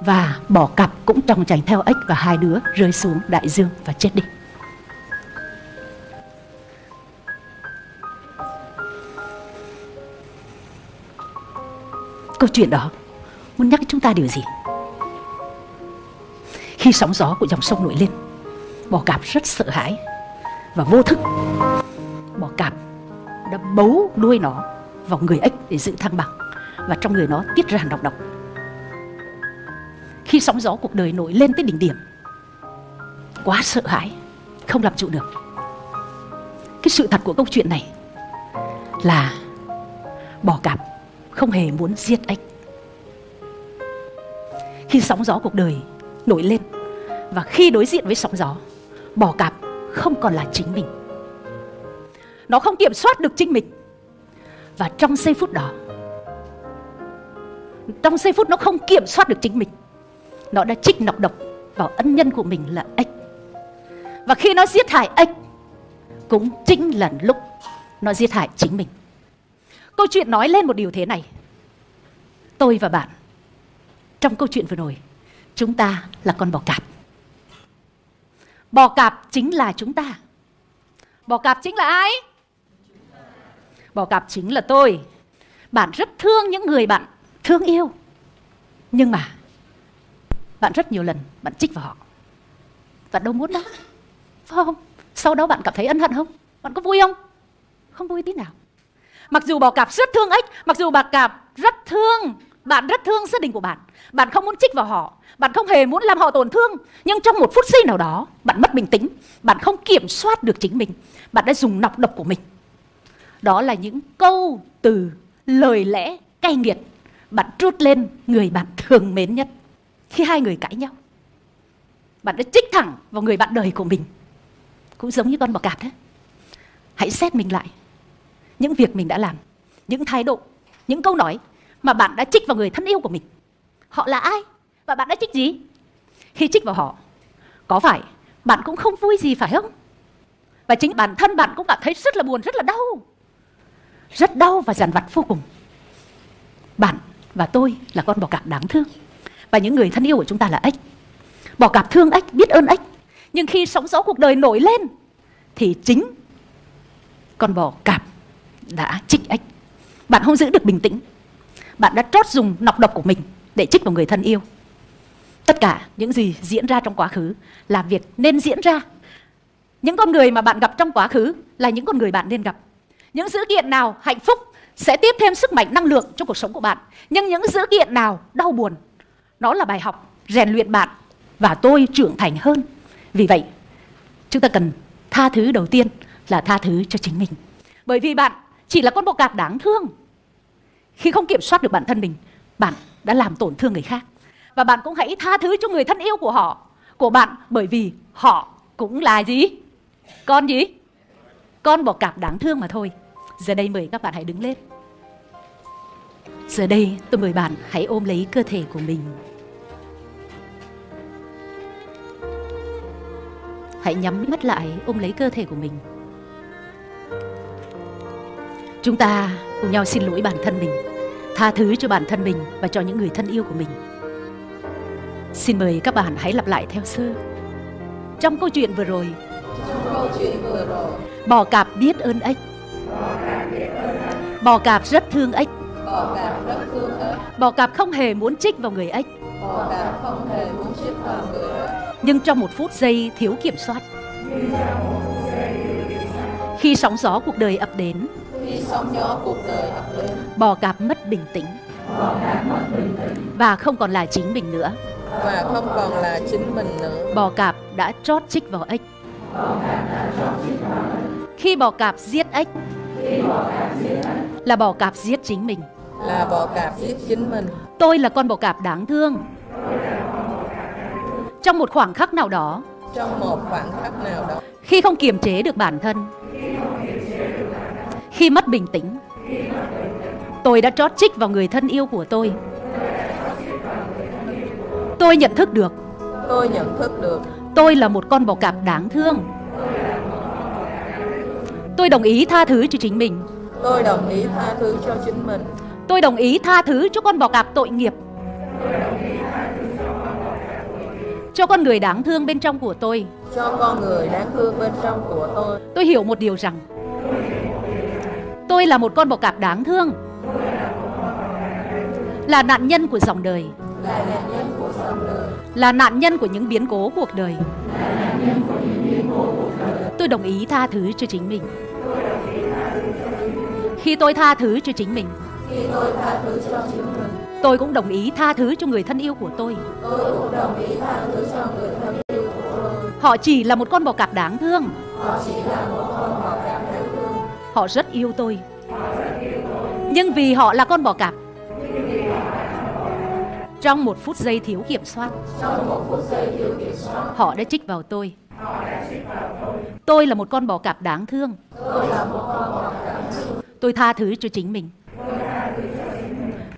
Và bỏ cặp cũng chồng chành theo ếch và hai đứa rơi xuống đại dương và chết đi. Câu chuyện đó, muốn nhắc chúng ta điều gì? Khi sóng gió của dòng sông nổi lên. Bò cạp rất sợ hãi và vô thức. Bò cạp đã bấu đuôi nó vào người ếch để giữ thăng bằng và trong người nó tiết ra độc độc. Khi sóng gió cuộc đời nổi lên tới đỉnh điểm, quá sợ hãi, không làm chủ được. Cái sự thật của câu chuyện này là bò cạp không hề muốn giết ếch. Khi sóng gió cuộc đời nổi lên và khi đối diện với sóng gió, bò cạp không còn là chính mình. Nó không kiểm soát được chính mình. Và trong giây phút đó, trong giây phút nó không kiểm soát được chính mình, nó đã trích nọc độc vào ân nhân của mình là ếch và khi nó giết hại ếch cũng chính là lúc nó giết hại chính mình. Câu chuyện nói lên một điều thế này. Tôi và bạn, trong câu chuyện vừa rồi, chúng ta là con bò cạp bò cạp chính là chúng ta. Bò cạp chính là ai? Bò cạp chính là tôi. Bạn rất thương những người bạn thương yêu. Nhưng mà bạn rất nhiều lần bạn trích vào họ. Bạn đâu muốn đâu phải không? Sau đó bạn cảm thấy ân hận không? Bạn có vui không? Không vui tí nào. Mặc dù bò cạp rất thương ếch, mặc dù bà cạp rất thương bạn rất thương gia đình của bạn. Bạn không muốn trích vào họ. Bạn không hề muốn làm họ tổn thương. Nhưng trong một phút giây nào đó, bạn mất bình tĩnh. Bạn không kiểm soát được chính mình. Bạn đã dùng nọc độc của mình. Đó là những câu từ lời lẽ cay nghiệt. Bạn trút lên người bạn thương mến nhất. Khi hai người cãi nhau, bạn đã trích thẳng vào người bạn đời của mình. Cũng giống như con bò cạp đấy hãy xét mình lại. Những việc mình đã làm, những thái độ, những câu nói mà bạn đã trích vào người thân yêu của mình. Họ là ai? Và bạn đã trích gì? Khi trích vào họ, có phải bạn cũng không vui gì phải không? Và chính bản thân bạn cũng cảm thấy rất là buồn, rất là đau. Rất đau và dằn vặt vô cùng. Bạn và tôi là con bò cạp đáng thương. Và những người thân yêu của chúng ta là ếch. Bò cạp thương ếch, biết ơn ếch. Nhưng khi sóng gió cuộc đời nổi lên, thì chính con bò cạp đã trích ếch. Bạn không giữ được bình tĩnh bạn đã trót dùng nọc độc của mình để trích vào người thân yêu. Tất cả những gì diễn ra trong quá khứ là việc nên diễn ra. Những con người mà bạn gặp trong quá khứ là những con người bạn nên gặp. Những dữ kiện nào hạnh phúc sẽ tiếp thêm sức mạnh năng lượng cho cuộc sống của bạn. Nhưng những dữ kiện nào đau buồn nó là bài học rèn luyện bạn và tôi trưởng thành hơn. Vì vậy, chúng ta cần tha thứ đầu tiên là tha thứ cho chính mình. Bởi vì bạn chỉ là con bọ cạp đáng thương khi không kiểm soát được bản thân mình, bạn đã làm tổn thương người khác. Và bạn cũng hãy tha thứ cho người thân yêu của họ, của bạn, bởi vì họ cũng là gì? Con gì? Con bò cạp đáng thương mà thôi. Giờ đây mời các bạn hãy đứng lên. Giờ đây tôi mời bạn hãy ôm lấy cơ thể của mình. Hãy nhắm mắt lại, ôm lấy cơ thể của mình. Chúng ta cùng nhau xin lỗi bản thân mình, tha thứ cho bản thân mình và cho những người thân yêu của mình. Xin mời các bạn hãy lặp lại theo sư trong câu chuyện vừa rồi, bò cạp biết ơn ếch. Bò cạp rất thương ếch. Bò cạp không hề muốn trích vào người ếch. Nhưng trong một phút giây thiếu kiểm soát. Khi sóng gió cuộc đời ập đến bò cạp mất bình tĩnh. Và không còn là chính mình nữa. Và không còn là chính mình nữa. Bò cạp đã trót trích vào ếch. Khi bò cạp giết ếch là bò cạp giết chính mình. Là bò cạp giết chính mình. Tôi là con bò cạp đáng thương. Trong một khoảng khắc nào đó trong một khoảng khắc nào đó. khi không kiềm chế được bản thân khi mất bình tĩnh. Tôi đã trót trích vào người thân yêu của tôi. Tôi nhận thức được. Tôi nhận thức được. Tôi là một con bò cạp đáng thương. Tôi đồng ý tha thứ cho chính mình. Tôi đồng ý tha thứ cho chính mình. Tôi đồng ý tha thứ cho con bò cạp tội nghiệp. Cho con người đáng thương bên trong của tôi. Cho con người đáng thương bên trong của tôi. Tôi hiểu một điều rằng tôi là một con bò cạp đáng thương. Là nạn nhân của dòng đời. Là nạn nhân của những biến cố cuộc đời. Tôi đồng ý tha thứ cho chính mình. Khi tôi tha thứ cho chính mình, tôi cũng đồng ý tha thứ cho người thân yêu của tôi. Họ chỉ là một con bò cạp đáng thương. họ chỉ là một con bò cạp đáng thương họ rất yêu tôi nhưng vì họ là con bò cạp trong một phút giây thiếu kiểm soát thiếu kiểm soát họ đã trích vào tôi tôi là một con bò cạp đáng thương tôi tôi tha thứ cho chính mình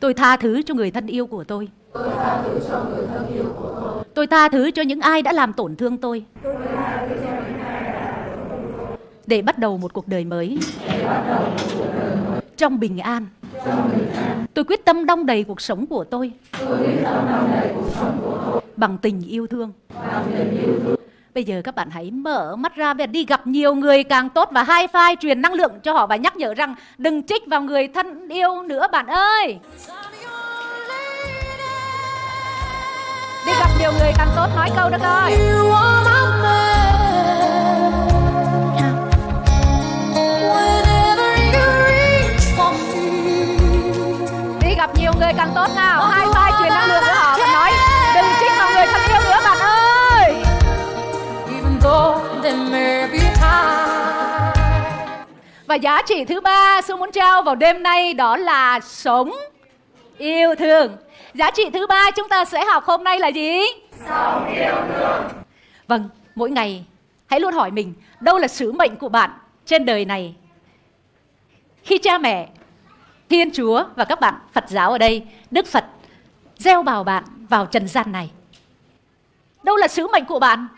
Tôi tha thứ cho người thân yêu của tôi. Tôi tha thứ cho người thân yêu của tôi. Tôi tha thứ cho những ai đã làm tổn thương tôi. Tôi tha thứ cho những ai đã làm tổn thương tôi. Để bắt đầu một cuộc đời mới. Cuộc đời mới. Trong bình an. Trong bình an. Tôi quyết tâm đong đầy cuộc sống của tôi. Sống của tôi. Bằng tình yêu thương. Bằng tình yêu thương. Bây giờ các bạn hãy mở mắt ra và đi gặp nhiều người càng tốt và hai phai truyền năng lượng cho họ và nhắc nhở rằng đừng trích vào người thân yêu nữa, bạn ơi. Đi gặp nhiều người càng tốt, nói câu đó rồi. Người càng tốt nào. Hai phai truyền năng lượng với họ và nói đừng trích vào người thân yêu nữa bạn ơi. Và giá trị thứ ba sư muốn trao vào đêm nay đó là sống yêu thương. Giá trị thứ ba chúng ta sẽ học hôm nay là gì? Sống yêu thương. Vâng, mỗi ngày hãy luôn hỏi mình đâu là sứ mệnh của bạn trên đời này. Khi cha mẹ, Thiên Chúa và các bạn Phật giáo ở đây, Đức Phật gieo bào bạn vào trần gian này. Đâu là sứ mệnh của bạn?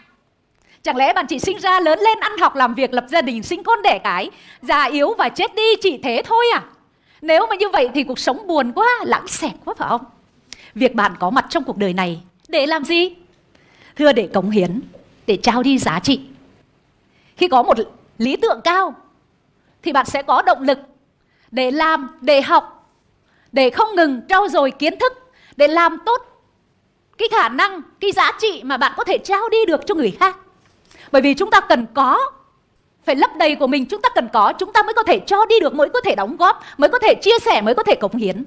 Chẳng lẽ bạn chỉ sinh ra lớn lên ăn học làm việc lập gia đình sinh con đẻ cái già yếu và chết đi chỉ thế thôi à? Nếu mà như vậy thì cuộc sống buồn quá, lãng xẹt quá phải không? Việc bạn có mặt trong cuộc đời này để làm gì? Thưa để cống hiến, để trao đi giá trị. Khi có một lý tưởng cao thì bạn sẽ có động lực để làm, để học, để không ngừng trau dồi kiến thức, để làm tốt cái khả năng, cái giá trị mà bạn có thể trao đi được cho người khác. Bởi vì chúng ta cần có phải lấp đầy của mình chúng ta cần có chúng ta mới có thể cho đi được mới có thể đóng góp mới có thể chia sẻ mới có thể cống hiến.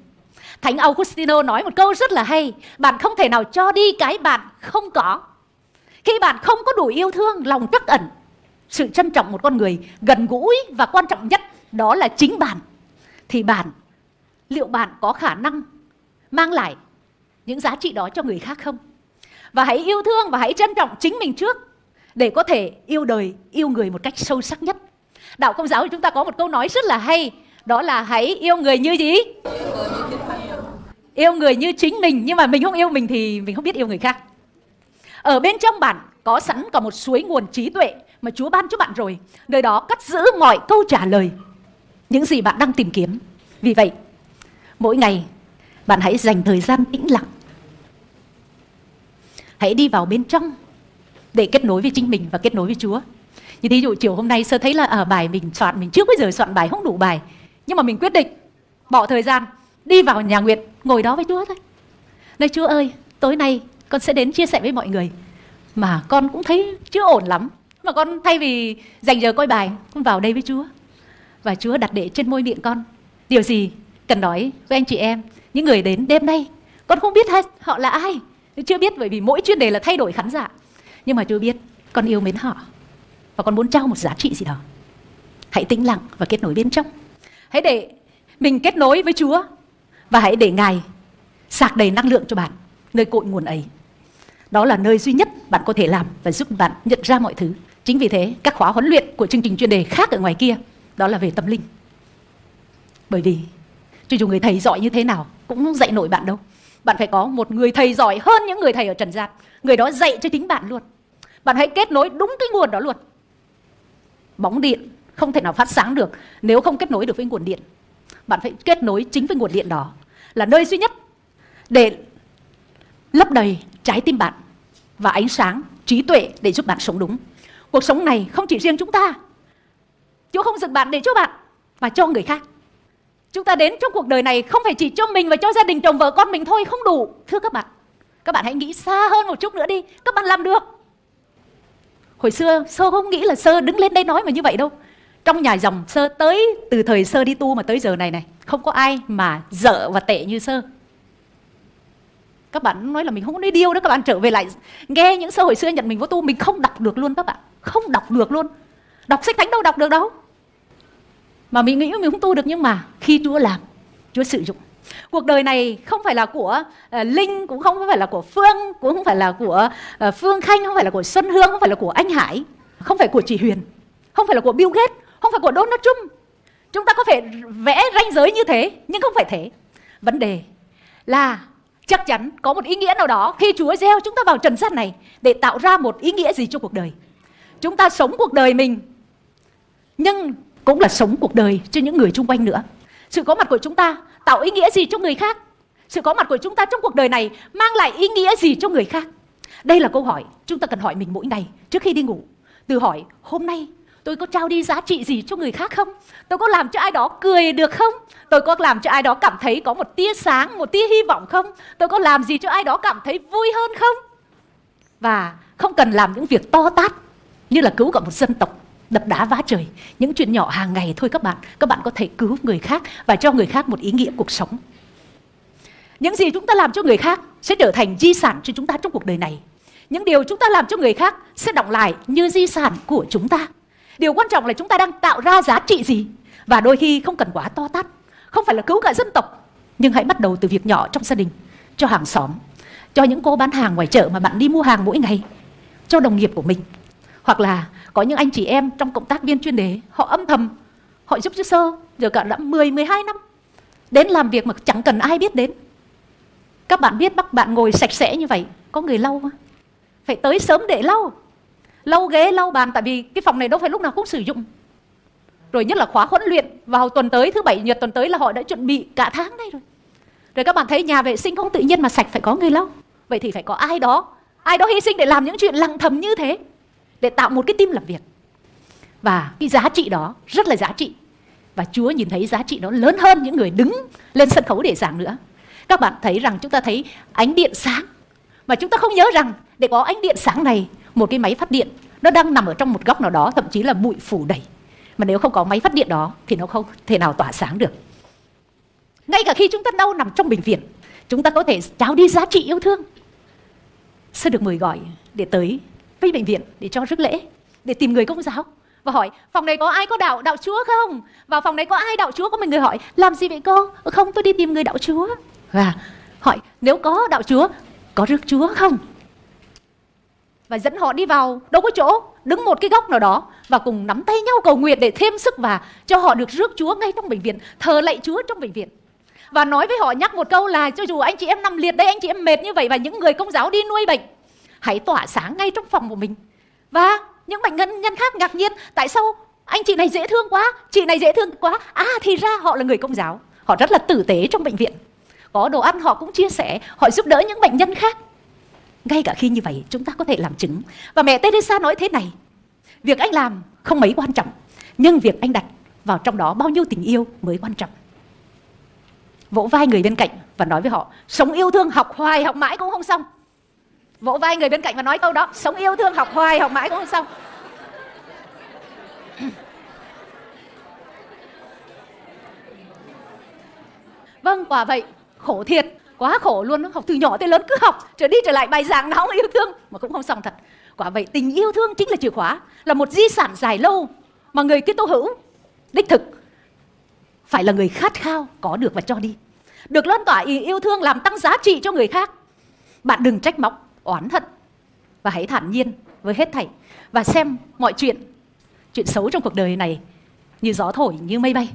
Thánh augustino nói một câu rất là hay bạn không thể nào cho đi cái bạn không có. Khi bạn không có đủ yêu thương lòng trắc ẩn sự trân trọng một con người gần gũi và quan trọng nhất đó là chính bạn thì bạn liệu bạn có khả năng mang lại những giá trị đó cho người khác không và hãy yêu thương và hãy trân trọng chính mình trước để có thể yêu đời, yêu người một cách sâu sắc nhất. Đạo Công giáo chúng ta có một câu nói rất là hay, đó là hãy yêu người như gì? Yêu người như chính mình, nhưng mà mình không yêu mình thì mình không biết yêu người khác. Ở bên trong bạn có sẵn cả một suối nguồn trí tuệ mà Chúa ban cho bạn rồi. Nơi đó cất giữ mọi câu trả lời, những gì bạn đang tìm kiếm. Vì vậy, mỗi ngày bạn hãy dành thời gian tĩnh lặng. Hãy đi vào bên trong để kết nối với chính mình và kết nối với Chúa. Như thí dụ chiều hôm nay sơ thấy là ở bài mình soạn mình trước bây giờ soạn bài không đủ bài, nhưng mà mình quyết định bỏ thời gian đi vào nhà nguyện ngồi đó với Chúa thôi. Nói Chúa ơi, tối nay con sẽ đến chia sẻ với mọi người mà con cũng thấy chưa ổn lắm mà con thay vì dành giờ coi bài con vào đây với Chúa và Chúa đặt để trên môi miệng con điều gì cần nói với anh chị em những người đến đêm nay con không biết hết họ là ai chưa biết bởi vì mỗi chuyên đề là thay đổi khán giả nhưng mà Chúa biết con yêu mến họ và con muốn trao một giá trị gì đó. Hãy tĩnh lặng và kết nối bên trong. Hãy để mình kết nối với Chúa và hãy để Ngài sạc đầy năng lượng cho bạn nơi cội nguồn ấy. Đó là nơi duy nhất bạn có thể làm và giúp bạn nhận ra mọi thứ. Chính vì thế, các khóa huấn luyện của chương trình chuyên đề khác ở ngoài kia đó là về tâm linh. Bởi vì cho dù người thầy giỏi như thế nào cũng không dạy nổi bạn đâu. Bạn phải có một người thầy giỏi hơn những người thầy ở trần gian. Người đó dạy cho chính bạn luôn. Bạn hãy kết nối đúng cái nguồn đó luôn. Bóng điện không thể nào phát sáng được nếu không kết nối được với nguồn điện. Bạn phải kết nối chính với nguồn điện đó là nơi duy nhất để lấp đầy trái tim bạn và ánh sáng, trí tuệ để giúp bạn sống đúng. Cuộc sống này không chỉ riêng chúng ta. Chúa không dựng bạn để cho bạn và cho người khác. Chúng ta đến trong cuộc đời này không phải chỉ cho mình và cho gia đình chồng vợ con mình thôi không đủ. Thưa các bạn, các bạn hãy nghĩ xa hơn một chút nữa đi. Các bạn làm được. Hồi xưa Sơ không nghĩ là Sơ đứng lên đây nói mà như vậy đâu. Trong nhà dòng Sơ tới từ thời Sơ đi tu mà tới giờ này này. Không có ai mà dở và tệ như Sơ. Các bạn nói là mình không có nói điêu đó Các bạn trở về lại nghe những Sơ hồi xưa nhận mình vô tu Mình không đọc được luôn các bạn Không đọc được luôn Đọc sách thánh đâu đọc được đâu mà mình nghĩ mình không tu được nhưng mà khi Chúa làm Chúa sử dụng. Cuộc đời này không phải là của uh, linh cũng không phải là của phương cũng không phải là của uh, phương khanh không phải là của xuân hương không phải là của anh hải không phải của chị huyền không phải là của bill gates không phải của donald trump. Chúng ta có thể vẽ ranh giới như thế nhưng không phải thế. Vấn đề là chắc chắn có một ý nghĩa nào đó khi Chúa gieo chúng ta vào trần gian này để tạo ra một ý nghĩa gì cho cuộc đời. Chúng ta sống cuộc đời mình nhưng cũng là sống cuộc đời cho những người xung quanh nữa. Sự có mặt của chúng ta tạo ý nghĩa gì cho người khác? Sự có mặt của chúng ta trong cuộc đời này mang lại ý nghĩa gì cho người khác? Đây là câu hỏi chúng ta cần hỏi mình mỗi ngày trước khi đi ngủ. Từ hỏi hôm nay tôi có trao đi giá trị gì cho người khác không? Tôi có làm cho ai đó cười được không? Tôi có làm cho ai đó cảm thấy có một tia sáng, một tia hy vọng không? Tôi có làm gì cho ai đó cảm thấy vui hơn không? Và không cần làm những việc to tát như là cứu cả một dân tộc đập đá vá trời. Những chuyện nhỏ hàng ngày thôi các bạn. Các bạn có thể cứu người khác và cho người khác một ý nghĩa cuộc sống. Những gì chúng ta làm cho người khác sẽ trở thành di sản cho chúng ta trong cuộc đời này. Những điều chúng ta làm cho người khác sẽ động lại như di sản của chúng ta. Điều quan trọng là chúng ta đang tạo ra giá trị gì? Và đôi khi không cần quá to tát. Không phải là cứu cả dân tộc, nhưng hãy bắt đầu từ việc nhỏ trong gia đình, cho hàng xóm, cho những cô bán hàng ngoài chợ mà bạn đi mua hàng mỗi ngày, cho đồng nghiệp của mình hoặc là có những anh chị em trong cộng tác viên chuyên đề, họ âm thầm, họ giúp cho sơ, giờ cả đã 10 12 năm. Đến làm việc mà chẳng cần ai biết đến. Các bạn biết bác bạn ngồi sạch sẽ như vậy, có người lau mà phải tới sớm để lau. Lau ghế, lau bàn, tại vì cái phòng này đâu phải lúc nào cũng sử dụng. Rồi nhất là khóa huấn luyện, vào tuần tới, thứ bảy, nhật tuần tới là họ đã chuẩn bị cả tháng đây rồi. Rồi các bạn thấy nhà vệ sinh không tự nhiên mà sạch, phải có người lau. Vậy thì phải có ai đó ai đó hy sinh để làm những chuyện lặng thầm như thế để tạo một cái team làm việc. Và cái giá trị đó rất là giá trị. Và Chúa nhìn thấy giá trị đó lớn hơn những người đứng lên sân khấu để giảng nữa. Các bạn thấy rằng chúng ta thấy ánh điện sáng. Mà chúng ta không nhớ rằng để có ánh điện sáng này, một cái máy phát điện, nó đang nằm ở trong một góc nào đó, thậm chí là bụi phủ đầy. Mà nếu không có máy phát điện đó, thì nó không thể nào tỏa sáng được. Ngay cả khi chúng ta đau nằm trong bệnh viện, chúng ta có thể trao đi giá trị yêu thương. Sẽ được mời gọi để tới với bệnh viện để cho rước lễ, để tìm người công giáo và hỏi, phòng này có ai có đạo đạo chúa không? Và phòng này có ai đạo chúa? Có mình người hỏi, làm gì vậy cô? Không, tôi đi tìm người đạo chúa. Và hỏi, nếu có đạo chúa, có rước chúa không? Và dẫn họ đi vào đâu có chỗ, đứng một cái góc nào đó và cùng nắm tay nhau cầu nguyện để thêm sức và cho họ được rước chúa ngay trong bệnh viện, thờ lạy chúa trong bệnh viện. Và nói với họ nhắc một câu là, cho dù anh chị em nằm liệt đây, anh chị em mệt như vậy và những người công giáo đi nuôi bệnh hãy tỏa sáng ngay trong phòng của mình. Và những bệnh nhân nhân khác ngạc nhiên, tại sao anh chị này dễ thương quá, chị này dễ thương quá? À thì ra họ là người công giáo, họ rất là tử tế trong bệnh viện. Có đồ ăn họ cũng chia sẻ, họ giúp đỡ những bệnh nhân khác. Ngay cả khi như vậy, chúng ta có thể làm chứng. Và mẹ Teresa nói thế này, việc anh làm không mấy quan trọng, nhưng việc anh đặt vào trong đó bao nhiêu tình yêu mới quan trọng. Vỗ vai người bên cạnh và nói với họ, sống yêu thương, học hoài, học mãi cũng không xong vỗ vai người bên cạnh và nói câu đó, sống yêu thương, học hoài, học mãi cũng không xong. Vâng quả vậy, khổ thiệt, quá khổ luôn. Học từ nhỏ tới lớn cứ học, trở đi trở lại bài giảng nào yêu thương mà cũng không xong thật. Quả vậy, tình yêu thương chính là chìa khóa, là một di sản dài lâu mà người Kitô hữu, đích thực, phải là người khát khao, có được và cho đi. Được lan tỏa ý yêu thương làm tăng giá trị cho người khác. Bạn đừng trách móc oán hận và hãy thản nhiên với hết thảy và xem mọi chuyện chuyện xấu trong cuộc đời này như gió thổi, như mây bay.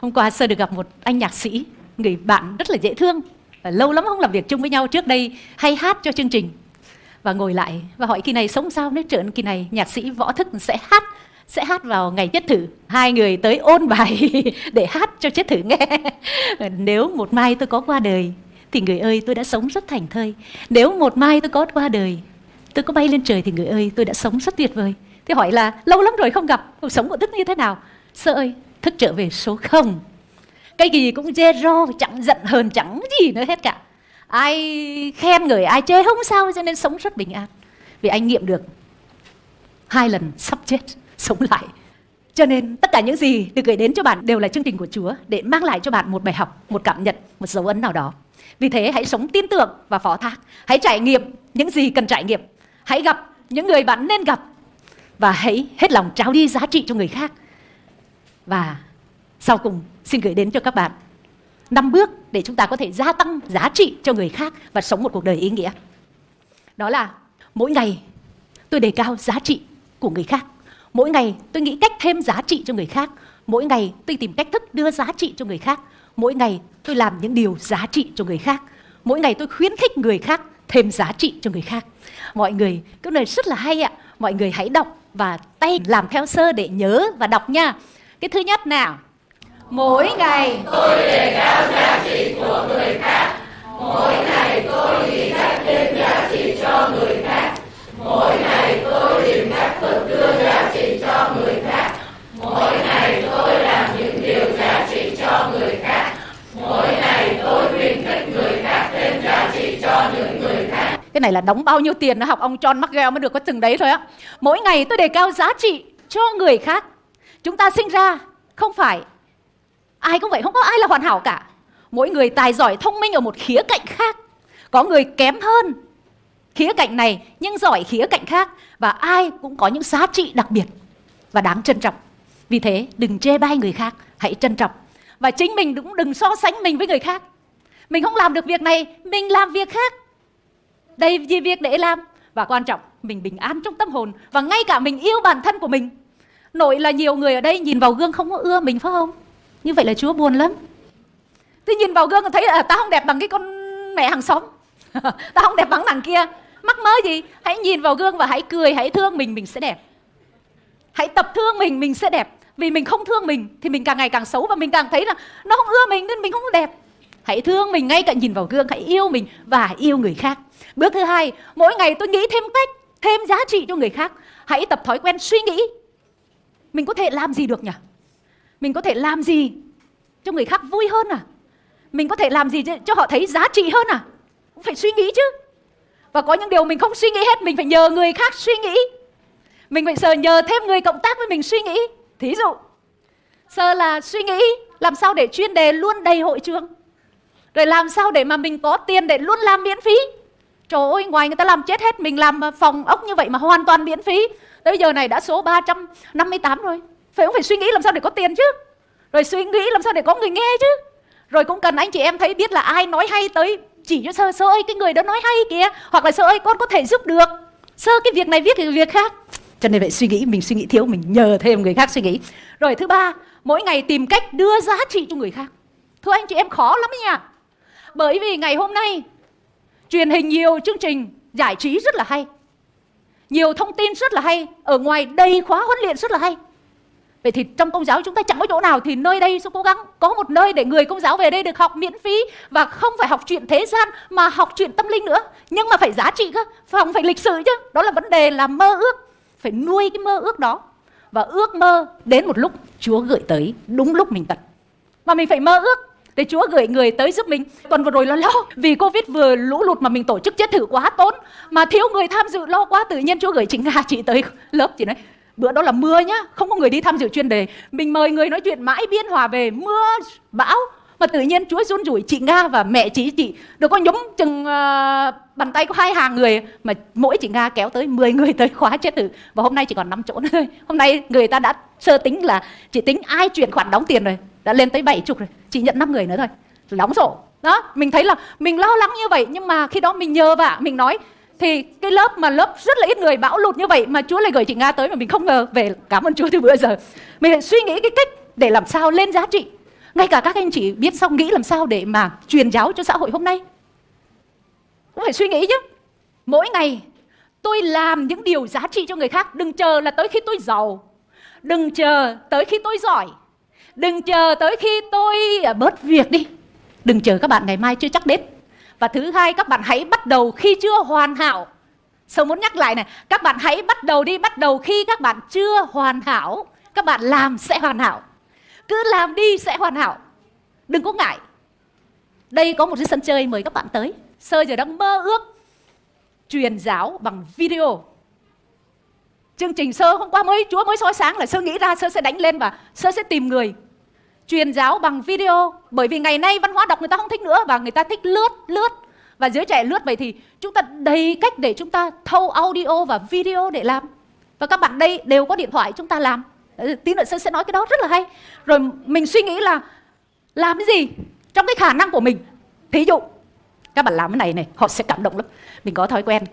Hôm qua sơ được gặp một anh nhạc sĩ, người bạn rất là dễ thương và lâu lắm không làm việc chung với nhau, trước đây hay hát cho chương trình. Và ngồi lại và hỏi kỳ này sống sao, nếu trợn kỳ này nhạc sĩ võ thức sẽ hát sẽ hát vào ngày chết thử. Hai người tới ôn bài để hát cho chết thử nghe. Nếu một mai tôi có qua đời thì người ơi tôi đã sống rất thành thơi. Nếu một mai tôi có qua đời tôi có bay lên trời thì người ơi tôi đã sống rất tuyệt vời. Thì hỏi là lâu lắm rồi không gặp cuộc sống của thức như thế nào? Sơ ơi thức trở về số không. Cái gì cũng dê ro chẳng giận hờn chẳng gì nữa hết cả. Ai khen người ai chê không sao cho nên sống rất bình an. Vì anh nghiệm được hai lần sắp chết sống lại. Cho nên tất cả những gì được gửi đến cho bạn đều là chương trình của Chúa để mang lại cho bạn một bài học, một cảm nhận, một dấu ấn nào đó. Vì thế hãy sống tin tưởng và phó thác. Hãy trải nghiệm những gì cần trải nghiệm. Hãy gặp những người bạn nên gặp. Và hãy hết lòng trao đi giá trị cho người khác. Và sau cùng, xin gửi đến cho các bạn năm bước để chúng ta có thể gia tăng giá trị cho người khác và sống một cuộc đời ý nghĩa. Đó là mỗi ngày tôi đề cao giá trị của người khác. Mỗi ngày tôi nghĩ cách thêm giá trị cho người khác. Mỗi ngày tôi tìm cách thức đưa giá trị cho người khác mỗi ngày tôi làm những điều giá trị cho người khác. Mỗi ngày tôi khuyến khích người khác thêm giá trị cho người khác. Mọi người, cái này rất là hay ạ. Mọi người hãy đọc và tay làm theo sơ để nhớ và đọc nha. Cái thứ nhất nào? Mỗi ngày tôi đề cao giá trị của người khác. Mỗi ngày tôi nghĩ cách thêm giá trị cho người khác. Mỗi ngày tôi tìm cách vượt đưa cái này là đóng bao nhiêu tiền nó học ông John McGill mới được có từng đấy thôi á. Mỗi ngày tôi đề cao giá trị cho người khác. Chúng ta sinh ra không phải, ai cũng vậy, không có ai là hoàn hảo cả. Mỗi người tài giỏi, thông minh ở một khía cạnh khác. Có người kém hơn khía cạnh này, nhưng giỏi khía cạnh khác. Và ai cũng có những giá trị đặc biệt và đáng trân trọng. Vì thế, đừng chê bai người khác, hãy trân trọng. Và chính mình cũng đừng so sánh mình với người khác. Mình không làm được việc này, mình làm việc khác đây gì việc để làm. Và quan trọng, mình bình an trong tâm hồn. Và ngay cả mình yêu bản thân của mình. Nội là nhiều người ở đây nhìn vào gương không có ưa mình phải không? Như vậy là chúa buồn lắm. Tôi nhìn vào gương thấy là tao không đẹp bằng cái con mẹ hàng xóm. Tao không đẹp bằng thằng kia. Mắc mớ gì? Hãy nhìn vào gương và hãy cười, hãy thương mình mình sẽ đẹp. Hãy tập thương mình mình sẽ đẹp. Vì mình không thương mình thì mình càng ngày càng xấu và mình càng thấy là nó không ưa mình nên mình không đẹp hãy thương mình ngay cả nhìn vào gương, hãy yêu mình và yêu người khác. Bước thứ hai, mỗi ngày tôi nghĩ thêm cách, thêm giá trị cho người khác. Hãy tập thói quen suy nghĩ. Mình có thể làm gì được nhỉ? Mình có thể làm gì cho người khác vui hơn à? Mình có thể làm gì cho họ thấy giá trị hơn à? Cũng phải suy nghĩ chứ. Và có những điều mình không suy nghĩ hết, mình phải nhờ người khác suy nghĩ. Mình phải sờ nhờ thêm người cộng tác với mình suy nghĩ. Thí dụ, sơ là suy nghĩ, làm sao để chuyên đề luôn đầy hội trường? Rồi làm sao để mà mình có tiền để luôn làm miễn phí? Trời ơi, ngoài người ta làm chết hết, mình làm phòng ốc như vậy mà hoàn toàn miễn phí. Tới giờ này đã số 358 rồi. Phải không? Phải suy nghĩ làm sao để có tiền chứ? Rồi suy nghĩ làm sao để có người nghe chứ? Rồi cũng cần anh chị em thấy biết là ai nói hay tới, chỉ cho sơ sơ ơi, cái người đó nói hay kìa. Hoặc là sơ ơi, con có thể giúp được. Sơ, cái việc này viết cái việc khác. Cho nên vậy suy nghĩ, mình suy nghĩ thiếu, mình nhờ thêm người khác suy nghĩ. Rồi thứ ba, mỗi ngày tìm cách đưa giá trị cho người khác. Thưa anh chị em, khó lắm nha bởi vì ngày hôm nay, truyền hình nhiều, chương trình giải trí rất là hay. Nhiều thông tin rất là hay, ở ngoài đầy khóa huấn luyện rất là hay. Vậy thì trong công giáo chúng ta chẳng có chỗ nào thì nơi đây sẽ cố gắng có một nơi để người công giáo về đây được học miễn phí và không phải học chuyện thế gian mà học chuyện tâm linh nữa. Nhưng mà phải giá trị cơ không phải lịch sử chứ. Đó là vấn đề là mơ ước, phải nuôi cái mơ ước đó. Và ước mơ đến một lúc Chúa gửi tới, đúng lúc mình cần mà mình phải mơ ước để Chúa gửi người tới giúp mình. Tuần vừa rồi là lo vì Covid vừa lũ lụt mà mình tổ chức chết thử quá tốn mà thiếu người tham dự lo quá tự nhiên Chúa gửi chính Nga chị tới lớp chị nói bữa đó là mưa nhá không có người đi tham dự chuyên đề. Mình mời người nói chuyện mãi biên hòa về mưa bão. Mà tự nhiên Chúa run rủi chị Nga và mẹ chị chị. Được có nhúng chừng uh, bàn tay có hai hàng người mà mỗi chị Nga kéo tới 10 người tới khóa chết tử và hôm nay chỉ còn 5 chỗ nữa thôi. Hôm nay người ta đã sơ tính là chỉ tính ai chuyển khoản đóng tiền rồi? Đã lên tới 7 chục rồi, chỉ nhận 5 người nữa thôi. Đóng sổ đó, mình thấy là mình lo lắng như vậy, nhưng mà khi đó mình nhờ vả, mình nói, thì cái lớp mà lớp rất là ít người bão lụt như vậy mà Chúa lại gửi chị Nga tới mà mình không ngờ về, cảm ơn Chúa từ bữa giờ. Mình lại suy nghĩ cái cách để làm sao lên giá trị. Ngay cả các anh chị biết xong nghĩ làm sao để mà truyền giáo cho xã hội hôm nay. Cũng phải suy nghĩ chứ mỗi ngày, tôi làm những điều giá trị cho người khác. Đừng chờ là tới khi tôi giàu. Đừng chờ tới khi tôi giỏi đừng chờ tới khi tôi à, bớt việc đi. Đừng chờ các bạn ngày mai chưa chắc đến. Và thứ hai, các bạn hãy bắt đầu khi chưa hoàn hảo. Sơ muốn nhắc lại này, Các bạn hãy bắt đầu đi, Bắt đầu khi các bạn chưa hoàn hảo. Các bạn làm sẽ hoàn hảo. Cứ làm đi sẽ hoàn hảo. Đừng có ngại. Đây có một cái sân chơi mời các bạn tới. Sơ giờ đang mơ ước Truyền giáo bằng video. Chương trình sơ hôm qua mới, Chúa mới soi sáng là sơ nghĩ ra sơ sẽ đánh lên và sơ sẽ tìm người truyền giáo bằng video. Bởi vì ngày nay văn hóa đọc người ta không thích nữa và người ta thích lướt lướt. Và giới trẻ lướt vậy thì chúng ta đầy cách để chúng ta thâu audio và video để làm. Và các bạn đây đều có điện thoại chúng ta làm. Tí nữa sẽ sẽ nói cái đó rất là hay. Rồi mình suy nghĩ là làm cái gì trong cái khả năng của mình. Thí dụ, các bạn làm cái này này, họ sẽ cảm động lắm. Mình có thói quen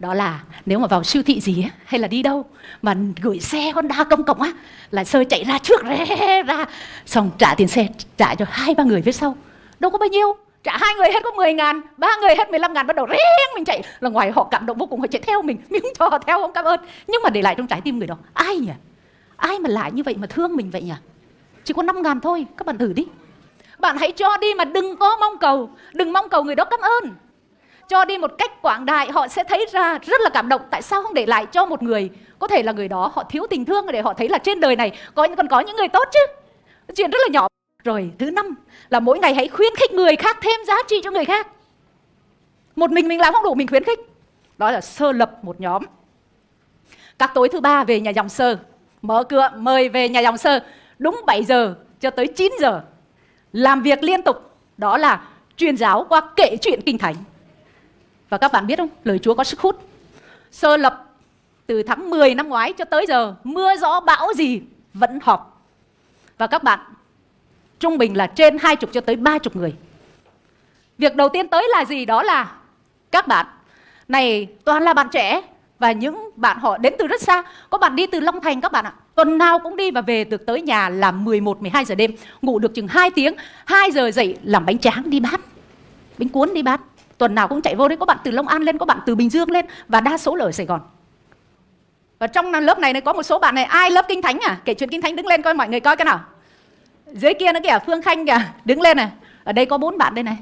đó là nếu mà vào siêu thị gì ấy, hay là đi đâu mà gửi xe Honda công cộng á là sơ chạy ra trước rẽ ra xong trả tiền xe trả cho hai ba người phía sau. Đâu có bao nhiêu trả hai người hết có 10 ngàn ba người hết 15 ngàn bắt đầu riêng mình chạy. Là ngoài họ cảm động vô cùng họ chạy theo mình mình không cho họ theo không cảm ơn. Nhưng mà để lại trong trái tim người đó ai nhỉ? Ai mà lại như vậy mà thương mình vậy nhỉ? Chỉ có 5 ngàn thôi các bạn thử đi. Bạn hãy cho đi mà đừng có mong cầu đừng mong cầu người đó cảm ơn cho đi một cách quảng đại, họ sẽ thấy ra rất là cảm động. Tại sao không để lại cho một người? Có thể là người đó họ thiếu tình thương để họ thấy là trên đời này có còn có những người tốt chứ. Chuyện rất là nhỏ. Rồi, thứ năm là mỗi ngày hãy khuyến khích người khác thêm giá trị cho người khác. Một mình mình làm không đủ, mình khuyến khích. Đó là sơ lập một nhóm. Các tối thứ ba về nhà dòng sơ. Mở cửa, mời về nhà dòng sơ. Đúng 7 giờ cho tới 9 giờ. Làm việc liên tục. Đó là truyền giáo qua kể chuyện kinh thánh và các bạn biết không lời Chúa có sức hút. Sơ lập từ tháng 10 năm ngoái cho tới giờ mưa gió bão gì vẫn họp. Và các bạn trung bình là trên hai chục cho tới ba chục người. Việc đầu tiên tới là gì? Đó là các bạn này toàn là bạn trẻ và những bạn họ đến từ rất xa. Có bạn đi từ Long Thành các bạn ạ. Tuần nào cũng đi và về được tới nhà là 11 12 giờ đêm. Ngủ được chừng 2 tiếng 2 giờ dậy làm bánh tráng đi bán, bánh cuốn đi bán tuần nào cũng chạy vô đấy có bạn từ Long An lên có bạn từ Bình Dương lên và đa số là ở Sài Gòn. Và trong lớp này, này có một số bạn này ai lớp kinh thánh à? Kể chuyện kinh thánh đứng lên coi mọi người coi cái nào. Dưới kia nó kìa phương khanh kìa đứng lên này. Ở đây có bốn bạn đây này.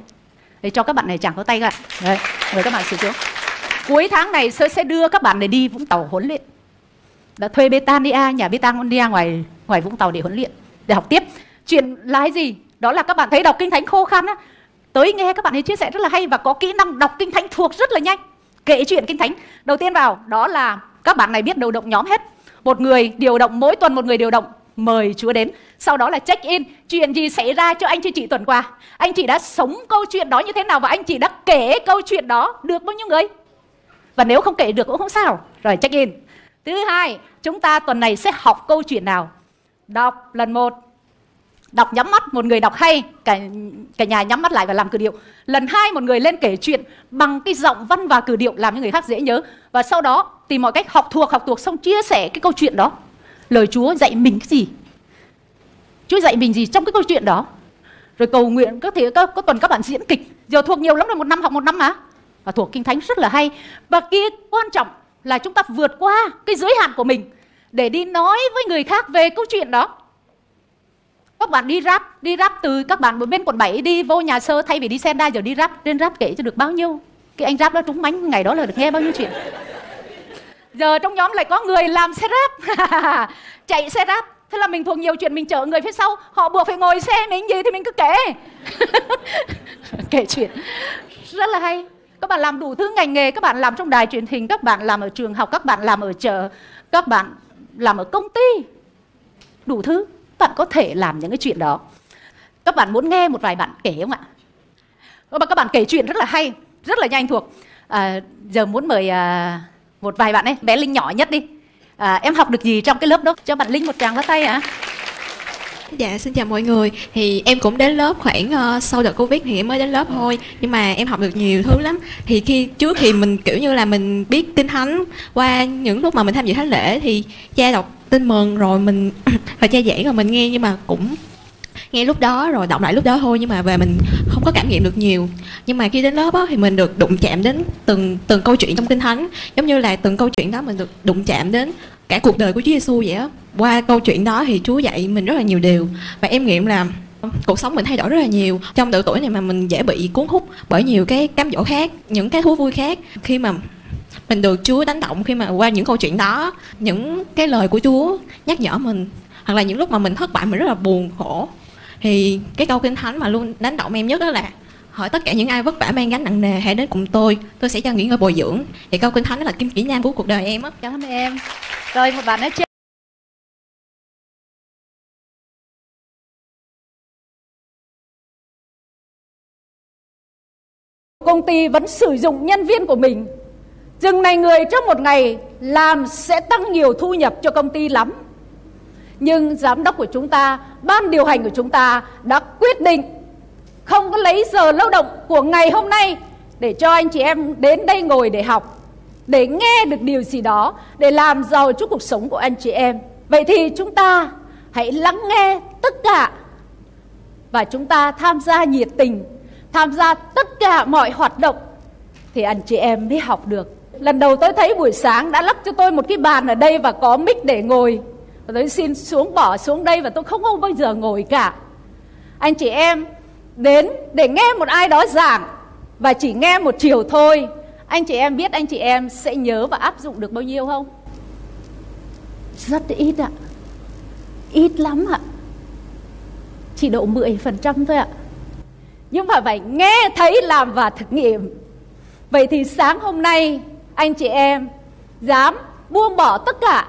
Để cho các bạn này chẳng có tay cả đấy mời các bạn sử xuống. Cuối tháng này sơ sẽ đưa các bạn này đi vũng tàu huấn luyện. Đã thuê Betania nhà Betania ngoài ngoài vũng tàu để huấn luyện để học tiếp. Chuyện là cái gì? Đó là các bạn thấy đọc kinh thánh khô khan á tới nghe các bạn ấy chia sẻ rất là hay và có kỹ năng đọc kinh thánh thuộc rất là nhanh kể chuyện kinh thánh đầu tiên vào đó là các bạn này biết điều động nhóm hết một người điều động mỗi tuần một người điều động mời Chúa đến. Sau đó là check in, chuyện gì xảy ra cho anh chị chị tuần qua. Anh chị đã sống câu chuyện đó như thế nào và anh chị đã kể câu chuyện đó được bao nhiêu người? Và nếu không kể được cũng không sao. Rồi check in. Thứ hai, chúng ta tuần này sẽ học câu chuyện nào? Đọc lần một, đọc nhắm mắt một người đọc hay cả cả nhà nhắm mắt lại và làm cử điệu. Lần hai một người lên kể chuyện bằng cái giọng văn và cử điệu làm cho người khác dễ nhớ. Và sau đó tìm mọi cách học thuộc học thuộc xong chia sẻ cái câu chuyện đó. Lời Chúa dạy mình cái gì? Chúa dạy mình gì trong cái câu chuyện đó? Rồi cầu nguyện các thể có, có tuần các bạn diễn kịch. Giờ thuộc nhiều lắm rồi một năm học một năm mà. Và thuộc kinh thánh rất là hay. Và kia quan trọng là chúng ta vượt qua cái giới hạn của mình để đi nói với người khác về câu chuyện đó các bạn đi rap đi rap từ các bạn bên quận 7 đi vô nhà sơ thay vì đi xe đa giờ đi rap trên rap kể cho được bao nhiêu. Cái anh rap đó trúng mánh, ngày đó là được nghe bao nhiêu chuyện. Giờ trong nhóm lại có người làm xe rap chạy xe rap thế là mình thuộc nhiều chuyện, mình chở người phía sau. Họ buộc phải ngồi xe, mình gì thì mình cứ kể. Kể chuyện. Rất là hay. Các bạn làm đủ thứ ngành nghề, các bạn làm trong đài truyền hình, các bạn làm ở trường học, các bạn làm ở chợ, các bạn làm ở công ty. Đủ thứ bạn có thể làm những cái chuyện đó. Các bạn muốn nghe một vài bạn kể không ạ? Vâng, các bạn kể chuyện rất là hay rất là nhanh thuộc. À, giờ muốn mời à, một vài bạn ấy bé linh nhỏ nhất đi. À, em học được gì trong cái lớp đó? Cho bạn linh một tràng vỗ tay ạ. à? Dạ xin chào mọi người. Thì em cũng đến lớp khoảng uh, sau đợt Covid thì em mới đến lớp thôi. Nhưng mà em học được nhiều thứ lắm. Thì khi trước thì mình kiểu như là mình biết tin thánh. Qua những lúc mà mình tham dự thánh lễ thì cha đọc tin mừng rồi mình và cha giảng rồi mình nghe. Nhưng mà cũng nghe lúc đó rồi đọc lại lúc đó thôi. Nhưng mà về mình không có cảm nghiệm được nhiều. Nhưng mà khi đến lớp đó, thì mình được đụng chạm đến từng từng câu chuyện trong kinh thánh. Giống như là từng câu chuyện đó mình được đụng chạm đến cả cuộc đời của Chúa Giêsu vậy á. Qua câu chuyện đó thì Chúa dạy mình rất là nhiều điều. Và em nghiệm là cuộc sống mình thay đổi rất là nhiều. Trong độ tuổi này mà mình dễ bị cuốn hút bởi nhiều cái cám dỗ khác, những cái thú vui khác. Khi mà mình được Chúa đánh động, khi mà qua những câu chuyện đó, những cái lời của Chúa nhắc nhở mình, hoặc là những lúc mà mình thất bại, mình rất là buồn khổ, thì cái câu kinh thánh mà luôn đánh động em nhất đó là hỏi tất cả những ai vất vả mang gánh nặng nề hãy đến cùng tôi. Tôi sẽ cho nghỉ ngơi bồi dưỡng. Thì câu kinh thánh đó là kim chỉ nam của cuộc đời em á. Cảm ơn em. Rồi một bạn nói trên. Công ty vẫn sử dụng nhân viên của mình. Rừng này người trong một ngày làm sẽ tăng nhiều thu nhập cho công ty lắm. Nhưng giám đốc của chúng ta, ban điều hành của chúng ta đã quyết định không có lấy giờ lao động của ngày hôm nay để cho anh chị em đến đây ngồi để học, để nghe được điều gì đó, để làm giàu cho cuộc sống của anh chị em. Vậy thì chúng ta hãy lắng nghe tất cả và chúng ta tham gia nhiệt tình tham gia tất cả mọi hoạt động thì anh chị em mới học được. Lần đầu tôi thấy buổi sáng đã lắp cho tôi một cái bàn ở đây và có mic để ngồi. Và tôi xin xuống bỏ xuống đây và tôi không bao bao giờ ngồi cả. Anh chị em đến để nghe một ai đó giảng và chỉ nghe một chiều thôi. Anh chị em biết anh chị em sẽ nhớ và áp dụng được bao nhiêu không? Rất ít ạ. Ít lắm ạ. Chỉ độ 10% thôi ạ. Nhưng mà phải nghe thấy làm và thực nghiệm. Vậy thì sáng hôm nay anh chị em dám buông bỏ tất cả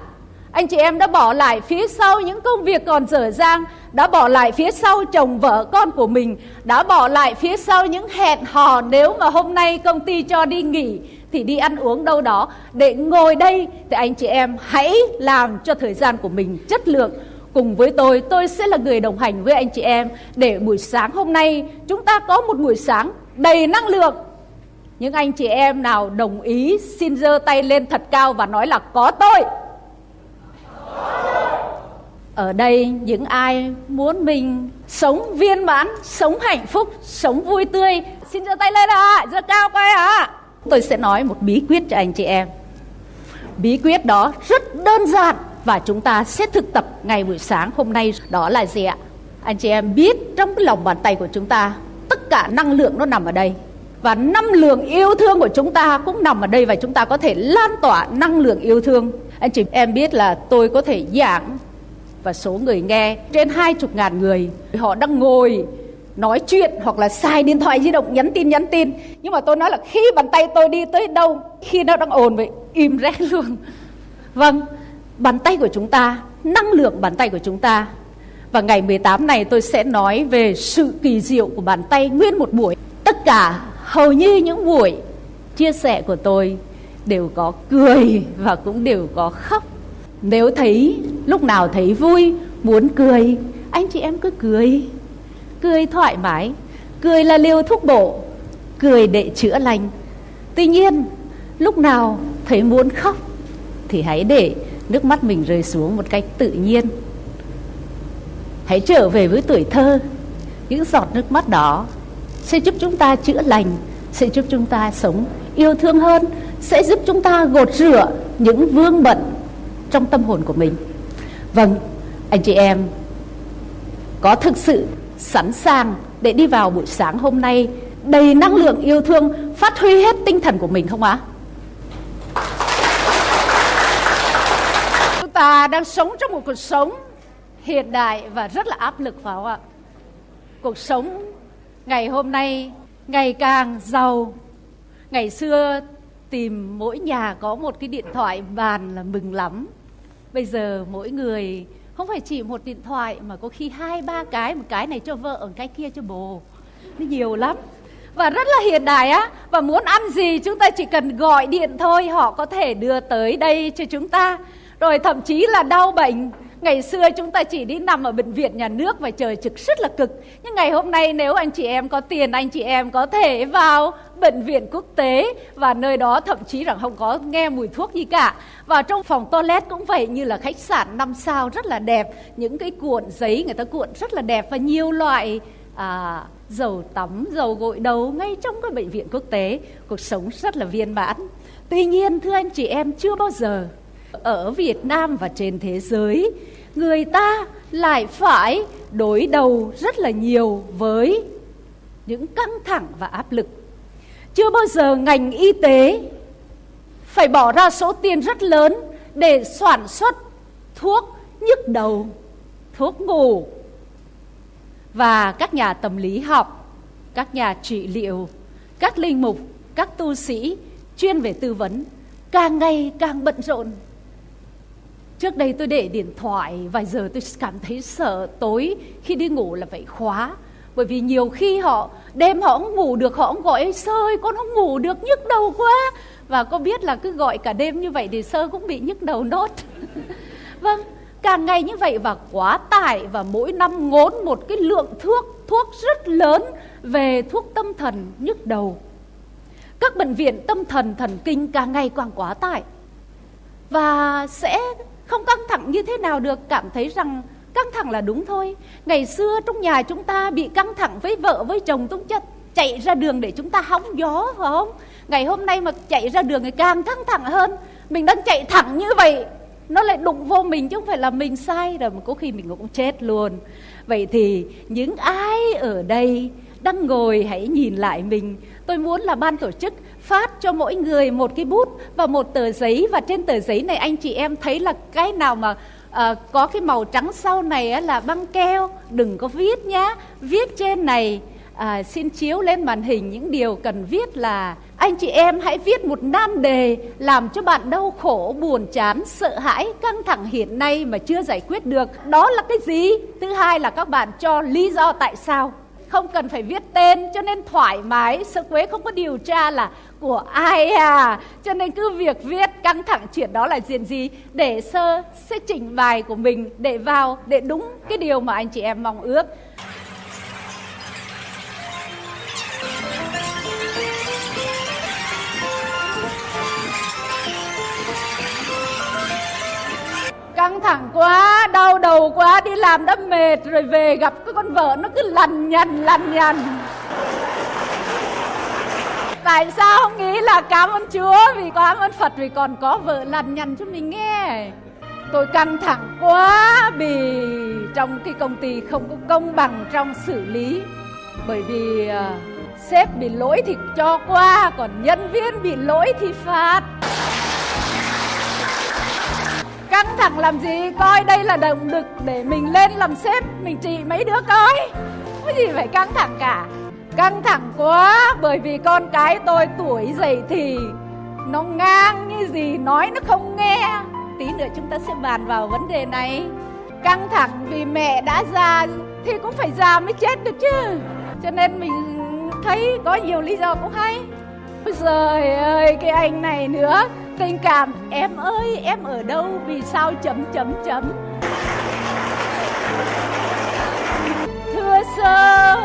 anh chị em đã bỏ lại phía sau những công việc còn dở dang, đã bỏ lại phía sau chồng vợ con của mình, đã bỏ lại phía sau những hẹn hò nếu mà hôm nay công ty cho đi nghỉ thì đi ăn uống đâu đó. Để ngồi đây thì anh chị em hãy làm cho thời gian của mình chất lượng. Cùng với tôi tôi sẽ là người đồng hành với anh chị em để buổi sáng hôm nay chúng ta có một buổi sáng đầy năng lượng. Những anh chị em nào đồng ý xin giơ tay lên thật cao và nói là có tôi ở đây những ai muốn mình sống viên mãn sống hạnh phúc sống vui tươi xin giơ tay lên ạ à, giơ cao coi ạ. À. tôi sẽ nói một bí quyết cho anh chị em. Bí quyết đó rất đơn giản và chúng ta sẽ thực tập ngày buổi sáng hôm nay. Đó là gì ạ? Anh chị em biết trong cái lòng bàn tay của chúng ta tất cả năng lượng nó nằm ở đây. Và năm lượng yêu thương của chúng ta cũng nằm ở đây và chúng ta có thể lan tỏa năng lượng yêu thương anh chị em biết là tôi có thể giảng và số người nghe trên hai chục ngàn người. Họ đang ngồi nói chuyện hoặc là xài điện thoại di động nhắn tin nhắn tin. Nhưng mà tôi nói là khi bàn tay tôi đi tới đâu, khi nó đang ồn vậy, im rét luôn. Vâng bàn tay của chúng ta, năng lượng bàn tay của chúng ta. Và ngày 18 này tôi sẽ nói về sự kỳ diệu của bàn tay nguyên một buổi. Tất cả hầu như những buổi chia sẻ của tôi đều có cười và cũng đều có khóc. Nếu thấy, lúc nào thấy vui, muốn cười, anh chị em cứ cười. Cười thoải mái, cười là liều thuốc bổ, cười để chữa lành. Tuy nhiên, lúc nào thấy muốn khóc thì hãy để nước mắt mình rơi xuống một cách tự nhiên. Hãy trở về với tuổi thơ, những giọt nước mắt đó sẽ giúp chúng ta chữa lành, sẽ giúp chúng ta sống yêu thương hơn sẽ giúp chúng ta gột rửa những vương bận trong tâm hồn của mình. Vâng anh chị em có thực sự sẵn sàng để đi vào buổi sáng hôm nay đầy năng lượng yêu thương, phát huy hết tinh thần của mình không ạ? Chúng ta đang sống trong một cuộc sống hiện đại và rất là áp lực phải không ạ? Cuộc sống ngày hôm nay ngày càng giàu. Ngày xưa tìm mỗi nhà có một cái điện thoại bàn là mừng lắm. Bây giờ mỗi người không phải chỉ một điện thoại mà có khi hai, ba cái, một cái này cho vợ, một cái kia cho bồ. Nó nhiều lắm. Và rất là hiện đại á. Và muốn ăn gì chúng ta chỉ cần gọi điện thôi, họ có thể đưa tới đây cho chúng ta. Rồi thậm chí là đau bệnh. Ngày xưa chúng ta chỉ đi nằm ở bệnh viện nhà nước và chờ trực rất là cực. Nhưng ngày hôm nay nếu anh chị em có tiền, anh chị em có thể vào bệnh viện quốc tế và nơi đó thậm chí rằng không có nghe mùi thuốc gì cả. Và trong phòng toilet cũng vậy như là khách sạn năm sao rất là đẹp. Những cái cuộn giấy người ta cuộn rất là đẹp và nhiều loại à, dầu tắm, dầu gội đầu ngay trong cái bệnh viện quốc tế. Cuộc sống rất là viên mãn. Tuy nhiên thưa anh chị em chưa bao giờ ở Việt Nam và trên thế giới người ta lại phải đối đầu rất là nhiều với những căng thẳng và áp lực. Chưa bao giờ ngành y tế phải bỏ ra số tiền rất lớn để sản xuất thuốc nhức đầu, thuốc ngủ và các nhà tâm lý học, các nhà trị liệu, các linh mục, các tu sĩ chuyên về tư vấn càng ngày càng bận rộn Trước đây tôi để điện thoại vài giờ tôi cảm thấy sợ tối khi đi ngủ là phải khóa. Bởi vì nhiều khi họ đêm họ không ngủ được, họ không gọi sơ ơi con không ngủ được nhức đầu quá. Và có biết là cứ gọi cả đêm như vậy thì sơ cũng bị nhức đầu nốt. vâng, càng ngày như vậy và quá tải và mỗi năm ngốn một cái lượng thuốc, thuốc rất lớn về thuốc tâm thần nhức đầu. Các bệnh viện tâm thần thần kinh càng ngày càng quá tải và sẽ không căng thẳng như thế nào được, cảm thấy rằng căng thẳng là đúng thôi. Ngày xưa trong nhà chúng ta bị căng thẳng với vợ với chồng, chúng ta chạy ra đường để chúng ta hóng gió, phải không? Ngày hôm nay mà chạy ra đường thì càng căng thẳng hơn. Mình đang chạy thẳng như vậy, nó lại đụng vô mình chứ không phải là mình sai rồi, mà có khi mình cũng chết luôn. Vậy thì những ai ở đây đang ngồi hãy nhìn lại mình. Tôi muốn là ban tổ chức phát cho mỗi người một cái bút và một tờ giấy. Và trên tờ giấy này anh chị em thấy là cái nào mà à, có cái màu trắng sau này á, là băng keo đừng có viết nhá. Viết trên này à, xin chiếu lên màn hình. Những điều cần viết là anh chị em hãy viết một nan đề làm cho bạn đau khổ buồn chán sợ hãi căng thẳng hiện nay mà chưa giải quyết được. Đó là cái gì? Thứ hai là các bạn cho lý do tại sao không cần phải viết tên, cho nên thoải mái. Sơ quế không có điều tra là của ai à. Cho nên cứ việc viết, căng thẳng chuyện đó là diện gì, để sơ, sẽ chỉnh bài của mình, để vào, để đúng cái điều mà anh chị em mong ước. Căng thẳng quá đau đầu quá đi làm đã mệt rồi về gặp cái con vợ nó cứ lằn nhằn lằn nhằn. Tại sao không nghĩ là cảm ơn chúa? Vì cảm ơn phật vì còn có vợ lằn nhằn cho mình nghe. Tôi căng thẳng quá vì trong cái công ty không có công bằng trong xử lý. Bởi vì uh, sếp bị lỗi thì cho qua còn nhân viên bị lỗi thì phạt căng thẳng làm gì, coi đây là động lực để mình lên làm sếp, mình trị mấy đứa coi. Có gì phải căng thẳng cả. Căng thẳng quá, bởi vì con cái tôi tuổi dậy thì nó ngang như gì nói nó không nghe. Tí nữa chúng ta sẽ bàn vào vấn đề này. Căng thẳng vì mẹ đã già thì cũng phải già mới chết được chứ. Cho nên mình thấy có nhiều lý do cũng hay. Ôi giời ơi, cái anh này nữa tình cảm. Em ơi, em ở đâu? Vì sao chấm chấm chấm? Thưa sơ,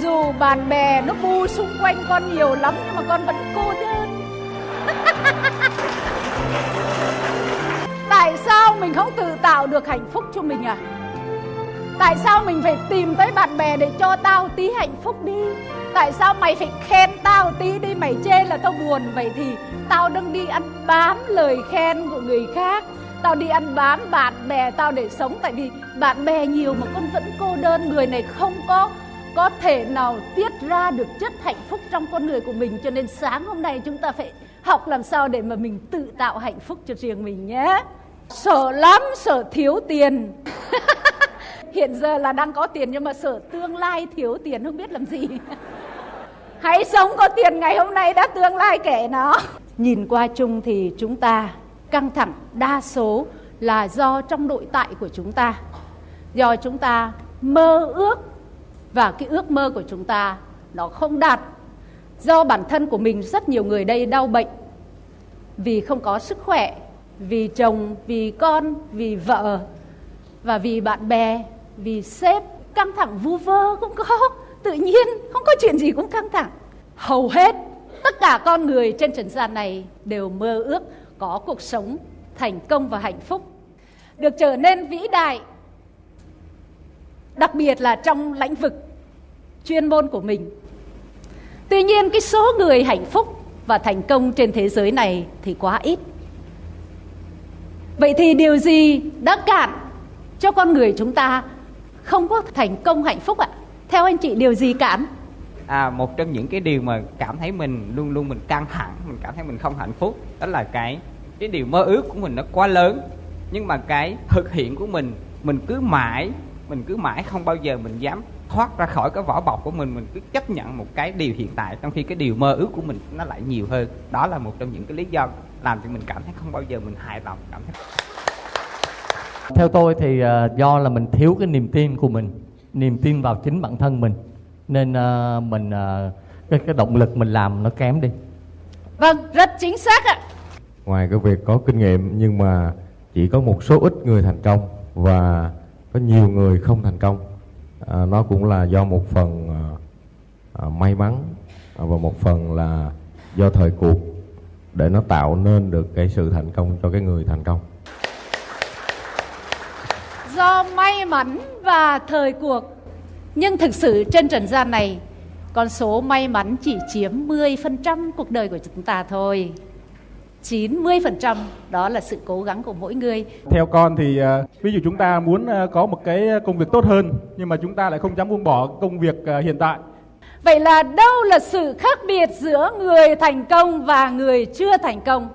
dù bạn bè nó bu xung quanh con nhiều lắm, nhưng mà con vẫn cô đơn. Tại sao mình không tự tạo được hạnh phúc cho mình à? Tại sao mình phải tìm tới bạn bè để cho tao tí hạnh phúc đi? Tại sao mày phải khen tao tí đi? Mày chê là tao buồn. Vậy thì tao đang đi ăn bám lời khen của người khác. Tao đi ăn bám bạn bè tao để sống, tại vì bạn bè nhiều mà con vẫn cô đơn. Người này không có có thể nào tiết ra được chất hạnh phúc trong con người của mình. Cho nên sáng hôm nay chúng ta phải học làm sao để mà mình tự tạo hạnh phúc cho riêng mình nhé. Sợ lắm, sợ thiếu tiền. Hiện giờ là đang có tiền nhưng mà sợ tương lai thiếu tiền, không biết làm gì. Hãy sống có tiền ngày hôm nay đã, tương lai kể nó nhìn qua chung thì chúng ta căng thẳng đa số là do trong nội tại của chúng ta. Do chúng ta mơ ước và cái ước mơ của chúng ta nó không đạt. Do bản thân của mình rất nhiều người đây đau bệnh. Vì không có sức khỏe, vì chồng, vì con, vì vợ và vì bạn bè, vì sếp căng thẳng vu vơ cũng có, tự nhiên không có chuyện gì cũng căng thẳng. Hầu hết tất cả con người trên trần gian này đều mơ ước có cuộc sống thành công và hạnh phúc, được trở nên vĩ đại, đặc biệt là trong lĩnh vực chuyên môn của mình. Tuy nhiên, cái số người hạnh phúc và thành công trên thế giới này thì quá ít. Vậy thì điều gì đã cản cho con người chúng ta không có thành công hạnh phúc ạ? Theo anh chị, điều gì cản? À, một trong những cái điều mà cảm thấy mình luôn luôn mình căng thẳng mình cảm thấy mình không hạnh phúc đó là cái cái điều mơ ước của mình nó quá lớn. Nhưng mà cái thực hiện của mình mình cứ mãi mình cứ mãi không bao giờ mình dám thoát ra khỏi cái vỏ bọc của mình mình cứ chấp nhận một cái điều hiện tại trong khi cái điều mơ ước của mình nó lại nhiều hơn. Đó là một trong những cái lý do làm cho mình cảm thấy không bao giờ mình hài lòng cảm thấy theo tôi thì à, do là mình thiếu cái niềm tin của mình niềm tin vào chính bản thân mình nên uh, mình uh, cái, cái động lực mình làm nó kém đi. Vâng rất chính xác ạ. Ngoài cái việc có kinh nghiệm nhưng mà chỉ có một số ít người thành công và có nhiều người không thành công à, nó cũng là do một phần à, may mắn à, và một phần là do thời cuộc để nó tạo nên được cái sự thành công cho cái người thành công. Do may mắn và thời cuộc nhưng thực sự trên trần gian này con số may mắn chỉ chiếm 10% cuộc đời của chúng ta thôi 90% đó là sự cố gắng của mỗi người. Theo con thì uh, ví dụ chúng ta muốn uh, có một cái công việc tốt hơn nhưng mà chúng ta lại không dám buông bỏ công việc uh, hiện tại. Vậy là đâu là sự khác biệt giữa người thành công và người chưa thành công?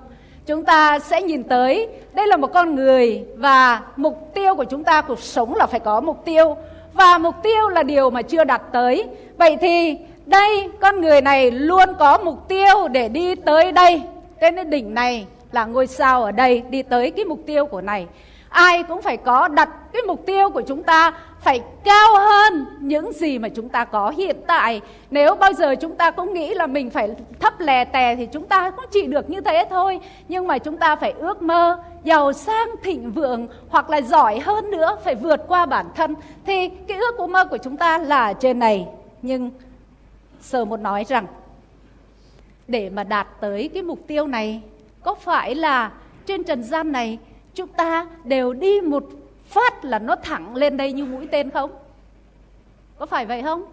Chúng ta sẽ nhìn tới đây là một con người và mục tiêu của chúng ta cuộc sống là phải có mục tiêu và mục tiêu là điều mà chưa đạt tới. Vậy thì đây, con người này luôn có mục tiêu để đi tới đây Tên đỉnh này là ngôi sao ở đây, đi tới cái mục tiêu của này. Ai cũng phải có đặt cái mục tiêu của chúng ta phải cao hơn những gì mà chúng ta có hiện tại. Nếu bao giờ chúng ta cũng nghĩ là mình phải thấp lè tè thì chúng ta cũng chỉ được như thế thôi. Nhưng mà chúng ta phải ước mơ, giàu sang, thịnh vượng hoặc là giỏi hơn nữa, phải vượt qua bản thân thì cái ước của mơ của chúng ta là trên này. Nhưng sơ một nói rằng, để mà đạt tới cái mục tiêu này, có phải là trên trần gian này chúng ta đều đi một phát là nó thẳng lên đây như mũi tên không? Có phải vậy không?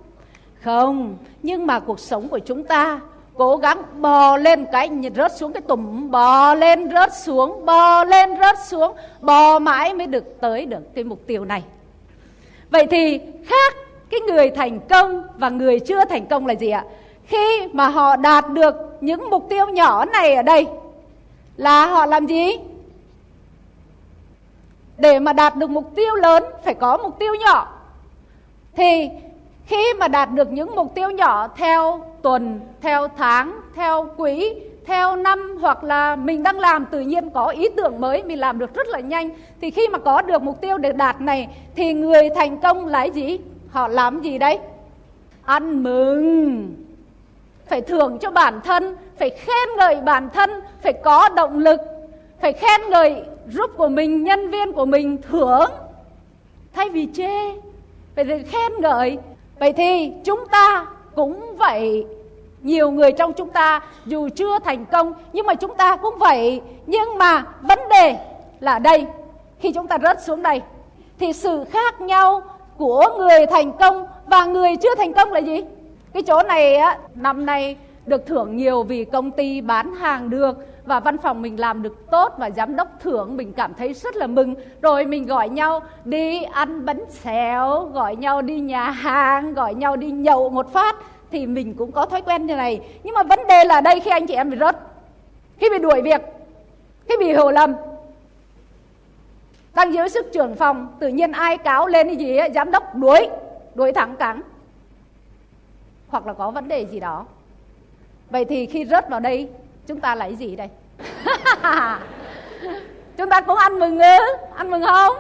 Không, nhưng mà cuộc sống của chúng ta cố gắng bò lên cái rớt xuống, cái tùm bò lên rớt xuống, bò lên rớt xuống, bò mãi mới được tới được cái mục tiêu này. Vậy thì khác cái người thành công và người chưa thành công là gì ạ? Khi mà họ đạt được những mục tiêu nhỏ này ở đây, là họ làm gì? Để mà đạt được mục tiêu lớn, phải có mục tiêu nhỏ. Thì khi mà đạt được những mục tiêu nhỏ theo tuần, theo tháng, theo quý, theo năm hoặc là mình đang làm, tự nhiên có ý tưởng mới, mình làm được rất là nhanh, thì khi mà có được mục tiêu để đạt này, thì người thành công là gì? Họ làm gì đấy? Ăn mừng. Phải thưởng cho bản thân, phải khen ngợi bản thân, phải có động lực, phải khen ngợi giúp của mình, nhân viên của mình thưởng. Thay vì chê, phải khen ngợi. Vậy thì chúng ta cũng vậy. Nhiều người trong chúng ta dù chưa thành công, nhưng mà chúng ta cũng vậy. Nhưng mà vấn đề là đây. Khi chúng ta rớt xuống đây, thì sự khác nhau của người thành công và người chưa thành công là gì? Cái chỗ này á, năm nay được thưởng nhiều vì công ty bán hàng được và văn phòng mình làm được tốt và giám đốc thưởng mình cảm thấy rất là mừng. Rồi mình gọi nhau đi ăn bánh xèo gọi nhau đi nhà hàng gọi nhau đi nhậu một phát. Thì mình cũng có thói quen như này. Nhưng mà vấn đề là đây khi anh chị em bị rớt khi bị đuổi việc khi bị hiểu lầm. Đang giữ sức trưởng phòng tự nhiên ai cáo lên cái gì ấy, giám đốc đuổi đuổi thẳng cẳng hoặc là có vấn đề gì đó. Vậy thì khi rớt vào đây chúng ta lấy gì đây? Chúng ta cũng ăn mừng ư? Ăn mừng không?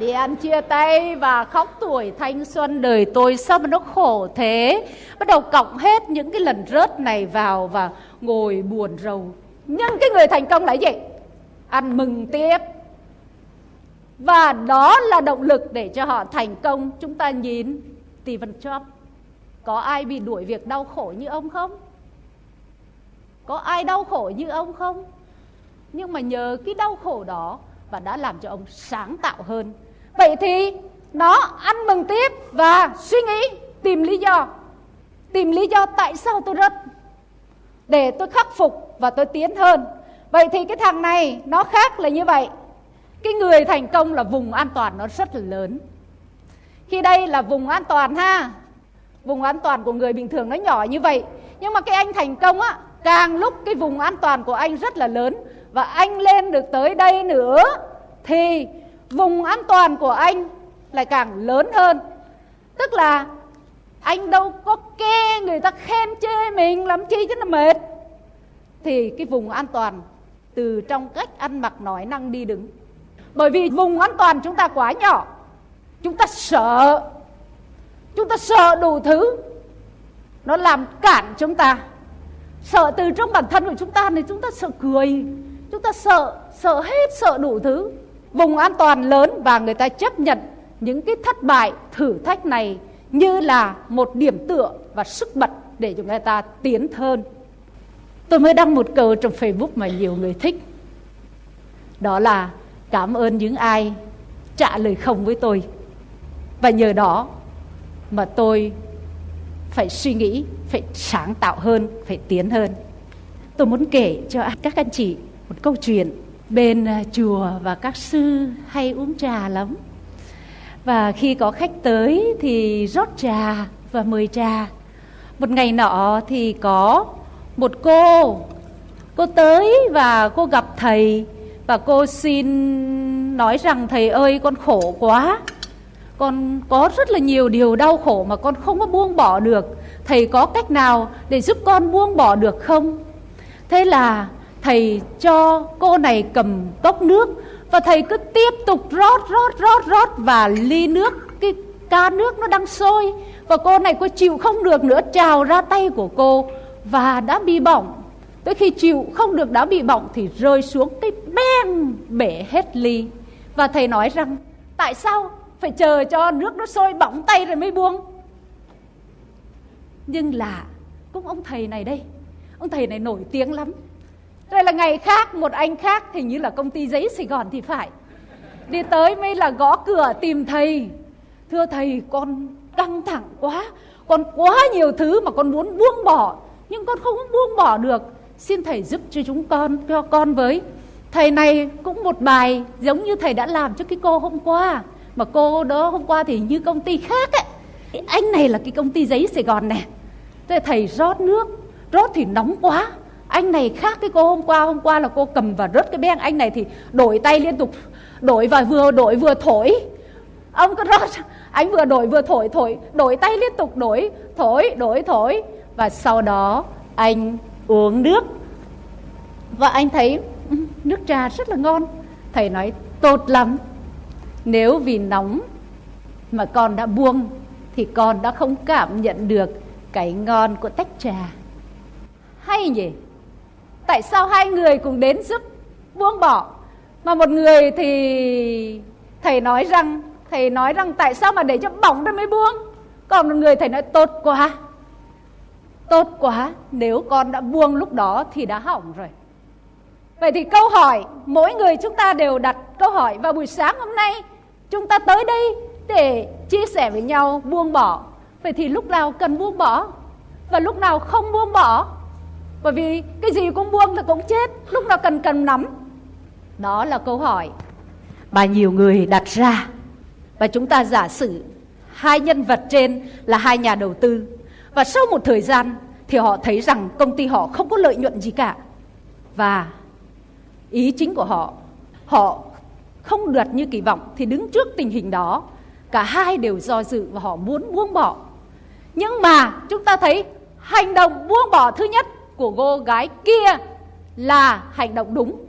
Đi ăn chia tay và khóc tuổi thanh xuân đời tôi sao mà nó khổ thế? Bắt đầu cộng hết những cái lần rớt này vào và ngồi buồn rầu. Nhưng cái người thành công là gì? Ăn mừng tiếp. Và đó là động lực để cho họ thành công. Chúng ta nhìn Steven Jobs. Có ai bị đuổi việc đau khổ như ông không? Có ai đau khổ như ông không? Nhưng mà nhờ cái đau khổ đó và đã làm cho ông sáng tạo hơn. Vậy thì nó ăn mừng tiếp và suy nghĩ, tìm lý do. Tìm lý do tại sao tôi rớt để tôi khắc phục và tôi tiến hơn. Vậy thì cái thằng này nó khác là như vậy. Cái người thành công là vùng an toàn nó rất là lớn. Khi đây là vùng an toàn ha. Vùng an toàn của người bình thường nó nhỏ như vậy. Nhưng mà cái anh thành công á càng lúc cái vùng an toàn của anh rất là lớn và anh lên được tới đây nữa, thì vùng an toàn của anh lại càng lớn hơn. Tức là anh đâu có kê người ta khen chê mình, làm chi chứ nó mệt. Thì cái vùng an toàn từ trong cách ăn mặc nói năng đi đứng. Bởi vì vùng an toàn chúng ta quá nhỏ, chúng ta sợ, chúng ta sợ đủ thứ, nó làm cản chúng ta sợ từ trong bản thân của chúng ta này chúng ta sợ cười. Chúng ta sợ sợ hết, sợ đủ thứ. Vùng an toàn lớn và người ta chấp nhận những cái thất bại, thử thách này như là một điểm tựa và sức bật để cho người ta tiến hơn tôi mới đăng một câu trong facebook mà nhiều người thích. Đó là cảm ơn những ai trả lời không với tôi. Và nhờ đó mà tôi phải suy nghĩ, phải sáng tạo hơn, phải tiến hơn. Tôi muốn kể cho các anh chị một câu chuyện bên à, chùa và các sư hay uống trà lắm. Và khi có khách tới thì rót trà và mời trà. Một ngày nọ thì có một cô cô tới và cô gặp thầy và cô xin nói rằng, thầy ơi, con khổ quá con có rất là nhiều điều đau khổ mà con không có buông bỏ được. Thầy có cách nào để giúp con buông bỏ được không? Thế là thầy cho cô này cầm cốc nước và thầy cứ tiếp tục rót rót rót rót và ly nước, cái ca nước nó đang sôi. Và cô này cô chịu không được nữa, trào ra tay của cô và đã bị bỏng. Tới khi chịu không được đã bị bỏng thì rơi xuống cái beng bể hết ly. Và thầy nói rằng, tại sao phải chờ cho nước nó sôi bỏng tay rồi mới buông. Nhưng là cũng ông thầy này đây. Ông thầy này nổi tiếng lắm. Đây là ngày khác, một anh khác, hình như là công ty giấy Sài Gòn thì phải, đi tới mới là gõ cửa tìm thầy. Thưa thầy, con căng thẳng quá. Con quá nhiều thứ mà con muốn buông bỏ, nhưng con không buông bỏ được. Xin thầy giúp cho chúng con, cho con với. Thầy này cũng một bài giống như thầy đã làm cho cái cô hôm qua mà cô đó hôm qua thì như công ty khác ấy. Anh này là cái công ty giấy Sài Gòn này thế thầy rót nước rót thì nóng quá. Anh này khác cái cô hôm qua hôm qua là cô cầm và rớt cái beng. Anh này thì đổi tay liên tục đổi và vừa đổi vừa thổi. Ông cứ rót anh vừa đổi vừa thổi thổi đổi tay liên tục đổi thổi đổi thổi. Và sau đó anh uống nước. Và anh thấy ừ, nước trà rất là ngon. Thầy nói tốt lắm nếu vì nóng mà con đã buông, thì con đã không cảm nhận được cái ngon của tách trà. Hay nhỉ? Tại sao hai người cùng đến giúp buông bỏ, mà một người thì, thầy nói rằng, thầy nói rằng tại sao mà để cho bỏng ra mới buông? Còn một người thầy nói, tốt quá tốt quá, nếu con đã buông lúc đó thì đã hỏng rồi. Vậy thì câu hỏi mỗi người chúng ta đều đặt câu hỏi vào buổi sáng hôm nay chúng ta tới đây để chia sẻ với nhau buông bỏ. Vậy thì lúc nào cần buông bỏ? Và lúc nào không buông bỏ? Bởi vì cái gì cũng buông là cũng chết. Lúc nào cần cần nắm? Đó là câu hỏi mà nhiều người đặt ra. Và chúng ta giả sử hai nhân vật trên là hai nhà đầu tư. Và sau một thời gian thì họ thấy rằng công ty họ không có lợi nhuận gì cả. Và ý chính của họ họ không đạt như kỳ vọng thì đứng trước tình hình đó, cả hai đều do dự và họ muốn buông bỏ. Nhưng mà chúng ta thấy hành động buông bỏ thứ nhất của cô gái kia là hành động đúng.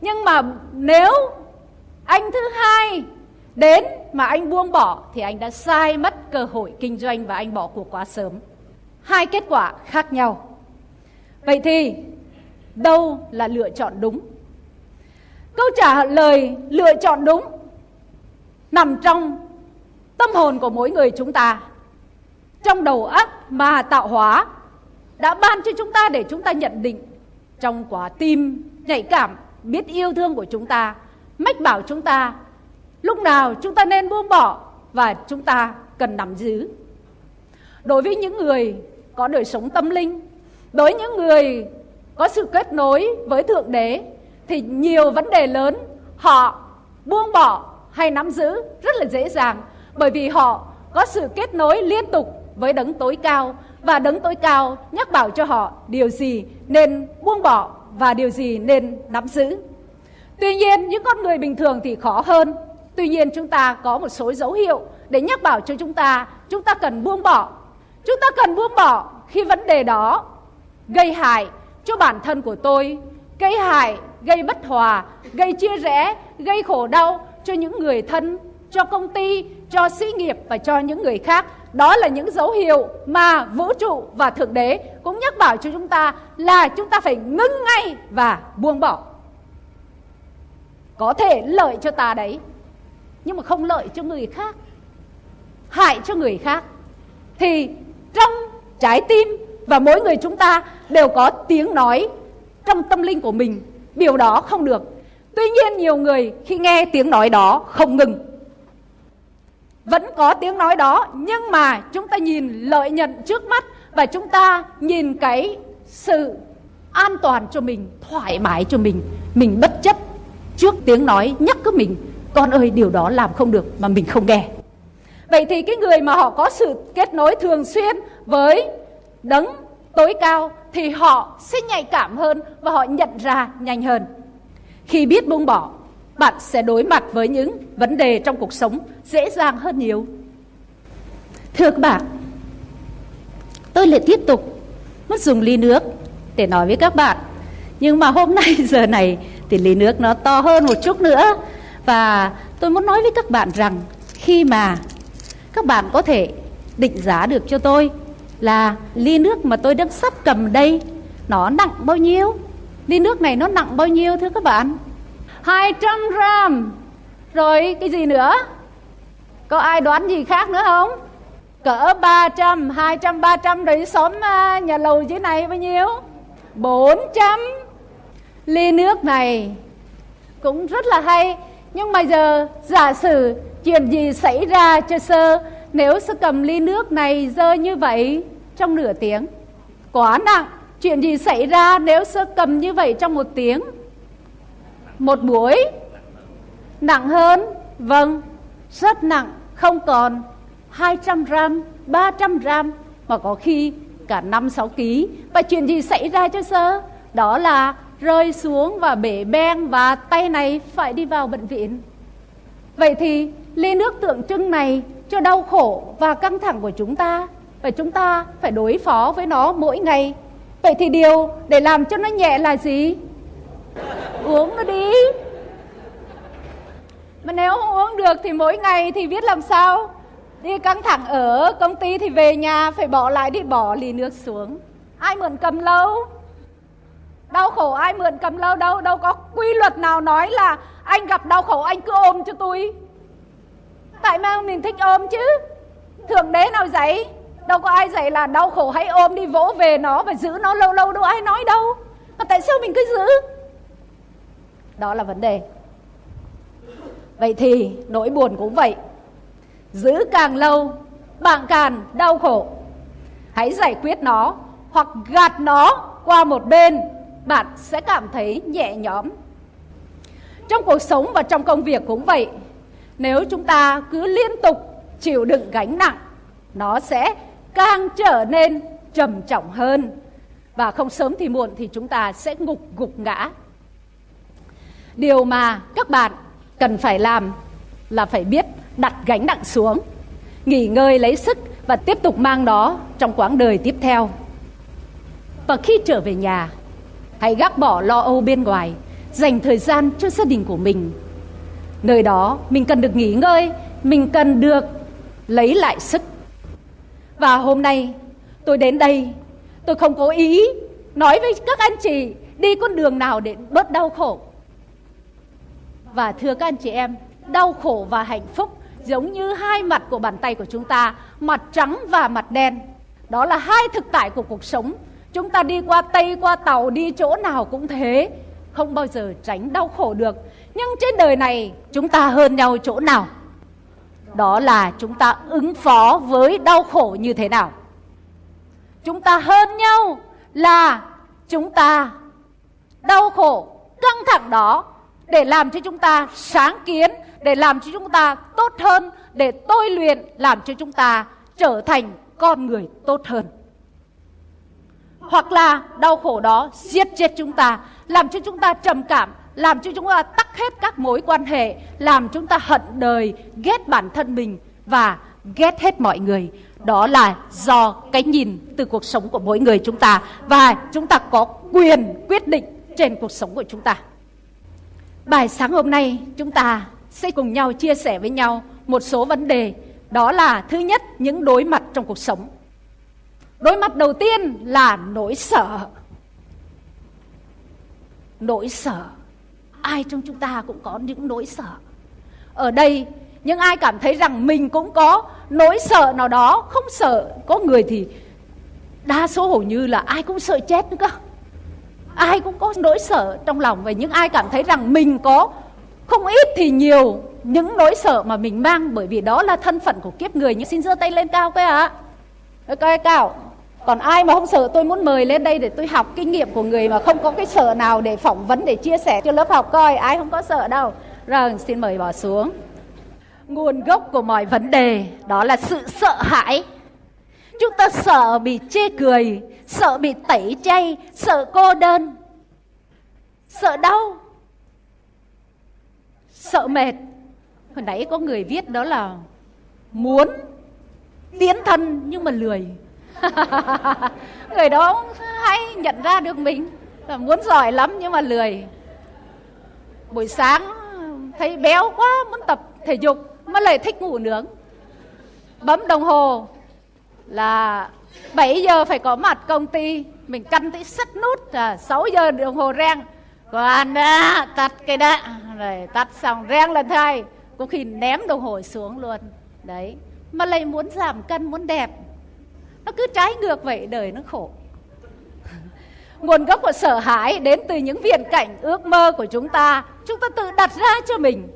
Nhưng mà nếu anh thứ hai đến mà anh buông bỏ thì anh đã sai mất cơ hội kinh doanh và anh bỏ cuộc quá sớm. Hai kết quả khác nhau. Vậy thì đâu là lựa chọn đúng? Câu trả lời lựa chọn đúng nằm trong tâm hồn của mỗi người chúng ta. Trong đầu óc mà tạo hóa đã ban cho chúng ta để chúng ta nhận định. Trong quả tim nhạy cảm, biết yêu thương của chúng ta, mách bảo chúng ta, lúc nào chúng ta nên buông bỏ và chúng ta cần nắm giữ. Đối với những người có đời sống tâm linh, đối với những người có sự kết nối với thượng đế thì nhiều vấn đề lớn họ buông bỏ hay nắm giữ rất là dễ dàng bởi vì họ có sự kết nối liên tục với đấng tối cao và đấng tối cao nhắc bảo cho họ điều gì nên buông bỏ và điều gì nên nắm giữ. Tuy nhiên những con người bình thường thì khó hơn. Tuy nhiên chúng ta có một số dấu hiệu để nhắc bảo cho chúng ta chúng ta cần buông bỏ. Chúng ta cần buông bỏ khi vấn đề đó gây hại cho bản thân của tôi, gây hại, gây bất hòa, gây chia rẽ, gây khổ đau cho những người thân, cho công ty, cho sĩ nghiệp và cho những người khác. Đó là những dấu hiệu mà vũ trụ và thượng đế cũng nhắc bảo cho chúng ta là chúng ta phải ngưng ngay và buông bỏ. Có thể lợi cho ta đấy nhưng mà không lợi cho người khác hại cho người khác. Thì trong trái tim và mỗi người chúng ta đều có tiếng nói trong tâm linh của mình điều đó không được. Tuy nhiên nhiều người khi nghe tiếng nói đó không ngừng. Vẫn có tiếng nói đó, nhưng mà chúng ta nhìn lợi nhận trước mắt và chúng ta nhìn cái sự an toàn cho mình, thoải mái cho mình. Mình bất chấp trước tiếng nói nhắc của mình. Con ơi, điều đó làm không được mà mình không nghe. Vậy thì cái người mà họ có sự kết nối thường xuyên với đấng tối cao thì họ sẽ nhạy cảm hơn và họ nhận ra nhanh hơn. Khi biết buông bỏ, bạn sẽ đối mặt với những vấn đề trong cuộc sống dễ dàng hơn nhiều. Thưa các bạn, tôi lại tiếp tục muốn dùng ly nước để nói với các bạn. Nhưng mà hôm nay, giờ này thì ly nước nó to hơn một chút nữa. Và tôi muốn nói với các bạn rằng khi mà các bạn có thể định giá được cho tôi là ly nước mà tôi đang sắp cầm đây, nó nặng bao nhiêu? Ly nước này nó nặng bao nhiêu thưa các bạn? 200 gram. Rồi cái gì nữa? Có ai đoán gì khác nữa không? Cỡ 300 200 300 rồi xóm à, nhà lầu dưới này bao nhiêu? 400 ly nước này cũng rất là hay, nhưng mà giờ giả sử chuyện gì xảy ra cho sơ nếu sơ cầm ly nước này rơi như vậy trong nửa tiếng, quá nặng. Chuyện gì xảy ra nếu sơ cầm như vậy trong một tiếng? Một buổi. Nặng hơn? Vâng. Rất nặng. Không còn. 200 gram 300 gram, mà có khi cả 5-6 ký. Và chuyện gì xảy ra cho sơ? Đó là rơi xuống và bể beng và tay này phải đi vào bệnh viện. Vậy thì ly nước tượng trưng này cho đau khổ và căng thẳng của chúng ta. Và chúng ta phải đối phó với nó mỗi ngày. Vậy thì điều để làm cho nó nhẹ là gì? Uống nó đi. Mà nếu không uống được thì mỗi ngày thì biết làm sao? Đi căng thẳng ở công ty thì về nhà phải bỏ lại đi bỏ lì nước xuống. Ai mượn cầm lâu? Đau khổ ai mượn cầm lâu đâu? Đâu có quy luật nào nói là anh gặp đau khổ anh cứ ôm cho tôi tại sao mình thích ôm chứ. Thượng đế nào dạy, đâu có ai dạy là đau khổ hãy ôm đi, vỗ về nó và giữ nó lâu lâu, đâu ai nói đâu. Mà tại sao mình cứ giữ? Đó là vấn đề. Vậy thì nỗi buồn cũng vậy. Giữ càng lâu, bạn càng đau khổ. Hãy giải quyết nó hoặc gạt nó qua một bên, bạn sẽ cảm thấy nhẹ nhõm. Trong cuộc sống và trong công việc cũng vậy nếu chúng ta cứ liên tục chịu đựng gánh nặng, nó sẽ càng trở nên trầm trọng hơn. Và không sớm thì muộn thì chúng ta sẽ ngục gục ngã. Điều mà các bạn cần phải làm là phải biết đặt gánh nặng xuống, nghỉ ngơi lấy sức và tiếp tục mang nó trong quãng đời tiếp theo. Và khi trở về nhà, hãy gác bỏ lo âu bên ngoài, dành thời gian cho gia đình của mình nơi đó mình cần được nghỉ ngơi, mình cần được lấy lại sức. Và hôm nay tôi đến đây, tôi không cố ý nói với các anh chị đi con đường nào để bớt đau khổ. Và thưa các anh chị em, đau khổ và hạnh phúc giống như hai mặt của bàn tay của chúng ta, mặt trắng và mặt đen. Đó là hai thực tại của cuộc sống. Chúng ta đi qua tây, qua tàu, đi chỗ nào cũng thế. Không bao giờ tránh đau khổ được nhưng trên đời này, chúng ta hơn nhau chỗ nào? Đó là chúng ta ứng phó với đau khổ như thế nào? Chúng ta hơn nhau là chúng ta đau khổ căng thẳng đó để làm cho chúng ta sáng kiến, để làm cho chúng ta tốt hơn, để tôi luyện làm cho chúng ta trở thành con người tốt hơn. Hoặc là đau khổ đó giết chết chúng ta, làm cho chúng ta trầm cảm làm cho chúng ta tắt hết các mối quan hệ, làm chúng ta hận đời, ghét bản thân mình và ghét hết mọi người. Đó là do cái nhìn từ cuộc sống của mỗi người chúng ta và chúng ta có quyền quyết định trên cuộc sống của chúng ta. Bài sáng hôm nay chúng ta sẽ cùng nhau chia sẻ với nhau một số vấn đề. Đó là thứ nhất, những đối mặt trong cuộc sống. Đối mặt đầu tiên là nỗi sợ. Nỗi sợ ai trong chúng ta cũng có những nỗi sợ. Ở đây, những ai cảm thấy rằng mình cũng có nỗi sợ nào đó, không sợ có người thì đa số hầu như là ai cũng sợ chết nữa cơ. Ai cũng có nỗi sợ trong lòng và những ai cảm thấy rằng mình có không ít thì nhiều những nỗi sợ mà mình mang bởi vì đó là thân phận của kiếp người. Nhưng xin giơ tay lên cao cái ạ. À. coi, cao còn ai mà không sợ tôi muốn mời lên đây để tôi học kinh nghiệm của người mà không có cái sợ nào để phỏng vấn, để chia sẻ cho lớp học coi, ai không có sợ đâu. Rồi xin mời bỏ xuống. Nguồn gốc của mọi vấn đề đó là sự sợ hãi. Chúng ta sợ bị chê cười, sợ bị tẩy chay, sợ cô đơn, sợ đau, sợ mệt. Hồi nãy có người viết đó là muốn tiến thân nhưng mà lười. người đó hay nhận ra được mình là muốn giỏi lắm nhưng mà lười. Buổi sáng thấy béo quá muốn tập thể dục mà lại thích ngủ nướng. Bấm đồng hồ là 7 giờ phải có mặt công ty mình căn tới sắt nút à, 6 giờ đồng hồ reng. Còn à, tắt cái đã rồi tắt xong reng lần hai có khi ném đồng hồ xuống luôn. Đấy mà lại muốn giảm cân muốn đẹp nó cứ trái ngược vậy, đời nó khổ. Nguồn gốc của sợ hãi đến từ những viễn cảnh ước mơ của chúng ta. Chúng ta tự đặt ra cho mình.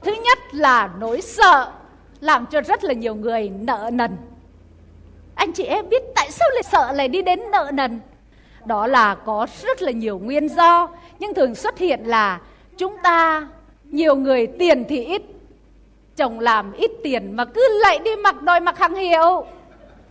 Thứ nhất là nỗi sợ làm cho rất là nhiều người nợ nần. Anh chị em biết tại sao lại sợ lại đi đến nợ nần? Đó là có rất là nhiều nguyên do, nhưng thường xuất hiện là chúng ta, nhiều người tiền thì ít, chồng làm ít tiền mà cứ lại đi mặc đòi mặc hàng hiệu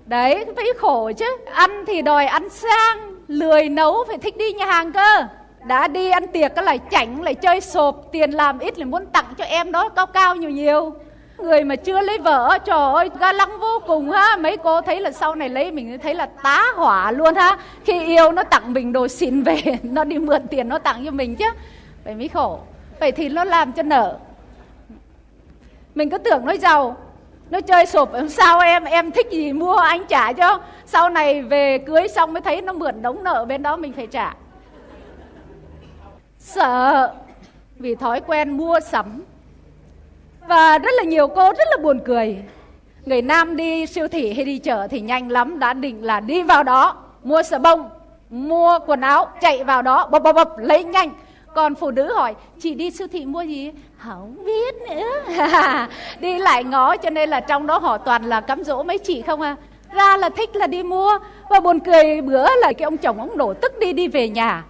đấy phải khổ chứ. Ăn thì đòi ăn sang, lười nấu phải thích đi nhà hàng cơ. Đã đi ăn tiệc cái lại chảnh, lại chơi sộp, tiền làm ít, lại muốn tặng cho em đó, cao cao nhiều nhiều. Người mà chưa lấy vợ, trời ơi, ga lăng vô cùng ha. Mấy cô thấy là sau này lấy mình thấy là tá hỏa luôn ha. Khi yêu nó tặng mình đồ xịn về, nó đi mượn tiền nó tặng cho mình chứ. Vậy mới khổ. Vậy thì nó làm cho nở mình cứ tưởng nó giàu nó chơi sụp sao em? Em thích gì mua anh trả cho? Sau này về cưới xong mới thấy nó mượn đống nợ bên đó mình phải trả. Sợ vì thói quen mua sắm. Và rất là nhiều cô rất là buồn cười. Người nam đi siêu thị hay đi chợ thì nhanh lắm, đã định là đi vào đó, mua sờ bông, mua quần áo, chạy vào đó bập bập bập lấy nhanh. Còn phụ nữ hỏi, chị đi siêu thị mua gì? Không biết nữa. Đi lại ngó cho nên là trong đó họ toàn là cắm dỗ mấy chị không à. Ra là thích là đi mua. Và buồn cười bữa là cái ông chồng ông nổ tức đi đi về nhà.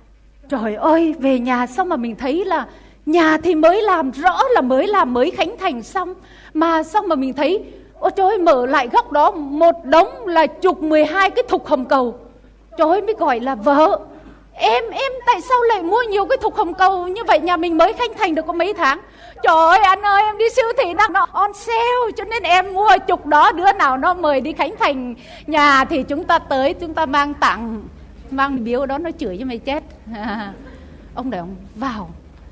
Trời ơi về nhà xong mà mình thấy là nhà thì mới làm rõ là mới làm mới khánh thành xong. Mà xong mà mình thấy ôi trời ơi mở lại góc đó một đống là chục 12 cái thục hồng cầu. Trời ơi mới gọi là vợ. Em, em tại sao lại mua nhiều cái thục hồng cầu như vậy? Nhà mình mới khánh thành được có mấy tháng. Trời ơi anh ơi, em đi siêu thị đang nó on sale, Cho nên em mua chục đó, đứa nào nó mời đi khánh thành nhà Thì chúng ta tới, chúng ta mang tặng, Mang biếu đó, nó chửi cho mày chết. Ông để ông vào,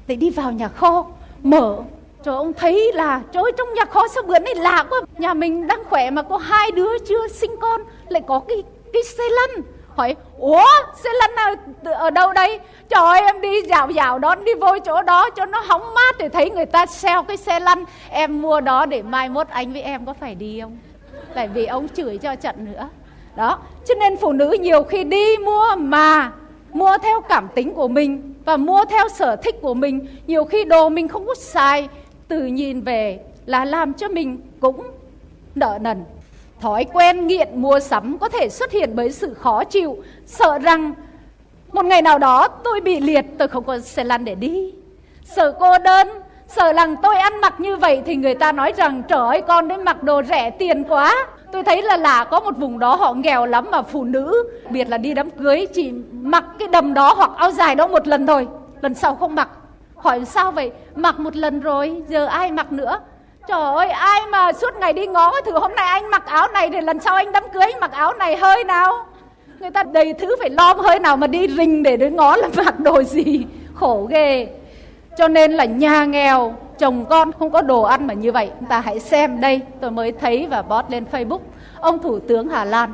Để đi vào nhà kho, Mở. Cho ông thấy là, Trời ơi, trong nhà kho sao bữa nay lạ quá. Nhà mình đang khỏe mà có hai đứa chưa sinh con, Lại có cái cái xe lăn hỏi, ủa xe lăn nào ở đâu đây? Trời ơi, em đi dạo dạo đó đi vô chỗ đó cho nó hóng mát để thấy người ta xeo cái xe lăn em mua đó để mai mốt anh với em có phải đi không? Tại vì ông chửi cho trận nữa. Đó, cho nên phụ nữ nhiều khi đi mua mà mua theo cảm tính của mình và mua theo sở thích của mình. Nhiều khi đồ mình không có xài từ nhìn về là làm cho mình cũng nợ nần. Thói quen nghiện mua sắm có thể xuất hiện bởi sự khó chịu, sợ rằng một ngày nào đó tôi bị liệt, tôi không có xe lăn để đi. Sợ cô đơn, sợ rằng tôi ăn mặc như vậy thì người ta nói rằng trời ơi con đấy mặc đồ rẻ tiền quá. Tôi thấy là lạ có một vùng đó họ nghèo lắm mà phụ nữ, biệt là đi đám cưới chỉ mặc cái đầm đó hoặc áo dài đó một lần thôi, lần sau không mặc. Hỏi sao vậy? Mặc một lần rồi, giờ ai mặc nữa? Trời ơi, ai mà suốt ngày đi ngó thử hôm nay anh mặc áo này thì lần sau anh đám cưới anh mặc áo này hơi nào. Người ta đầy thứ phải lo hơi nào mà đi rình để đến ngó là mặc đồ gì. Khổ ghê. Cho nên là nhà nghèo, chồng con không có đồ ăn mà như vậy. Chúng ta hãy xem đây, tôi mới thấy và post lên Facebook. Ông Thủ tướng Hà Lan.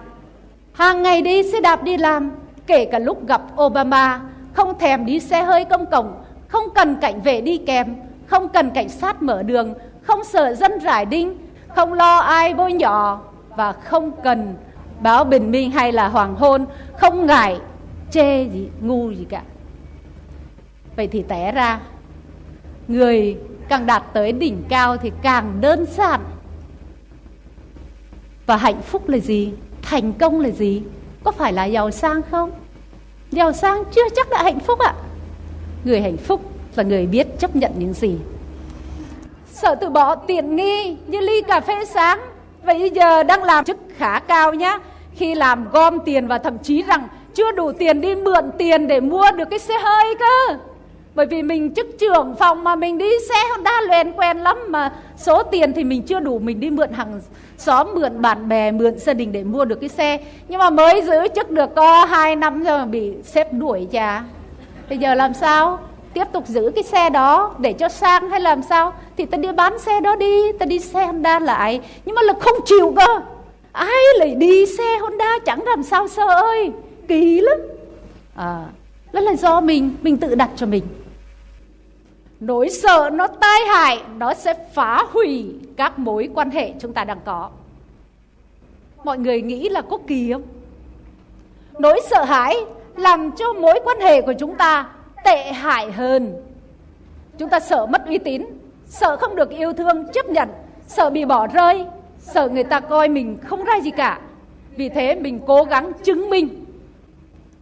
Hàng ngày đi xe đạp đi làm, kể cả lúc gặp Obama, không thèm đi xe hơi công cộng, không cần cảnh vệ đi kèm, không cần cảnh sát mở đường, không sợ dân rải đinh, không lo ai bôi nhỏ và không cần báo bình minh hay là hoàng hôn, không ngại chê gì ngu gì cả. Vậy thì té ra người càng đạt tới đỉnh cao thì càng đơn giản. Và hạnh phúc là gì? Thành công là gì? Có phải là giàu sang không? Giàu sang chưa chắc đã hạnh phúc ạ. Người hạnh phúc là người biết chấp nhận những gì? Sợ từ bỏ tiện nghi như ly cà phê sáng. Vậy giờ đang làm chức khá cao nhá. Khi làm gom tiền và thậm chí rằng chưa đủ tiền đi mượn tiền để mua được cái xe hơi cơ. Bởi vì mình chức trưởng phòng mà mình đi xe Honda loèn quen lắm mà số tiền thì mình chưa đủ, mình đi mượn hàng xóm, mượn bạn bè, mượn gia đình để mua được cái xe. Nhưng mà mới giữ chức được có 2 năm rồi bị xếp đuổi cha bây giờ làm sao? Tiếp tục giữ cái xe đó để cho sang hay làm sao, thì ta đi bán xe đó đi, ta đi xe Honda lại. Nhưng mà là không chịu cơ. Ai lại đi xe Honda chẳng làm sao sơ ơi. Kỳ lắm. À đó là do mình mình tự đặt cho mình. Nỗi sợ nó tai hại, nó sẽ phá hủy các mối quan hệ chúng ta đang có. Mọi người nghĩ là có kỳ không? Nỗi sợ hãi làm cho mối quan hệ của chúng ta tệ hại hơn. Chúng ta sợ mất uy tín sợ không được yêu thương chấp nhận sợ bị bỏ rơi sợ người ta coi mình không ra gì cả. Vì thế mình cố gắng chứng minh.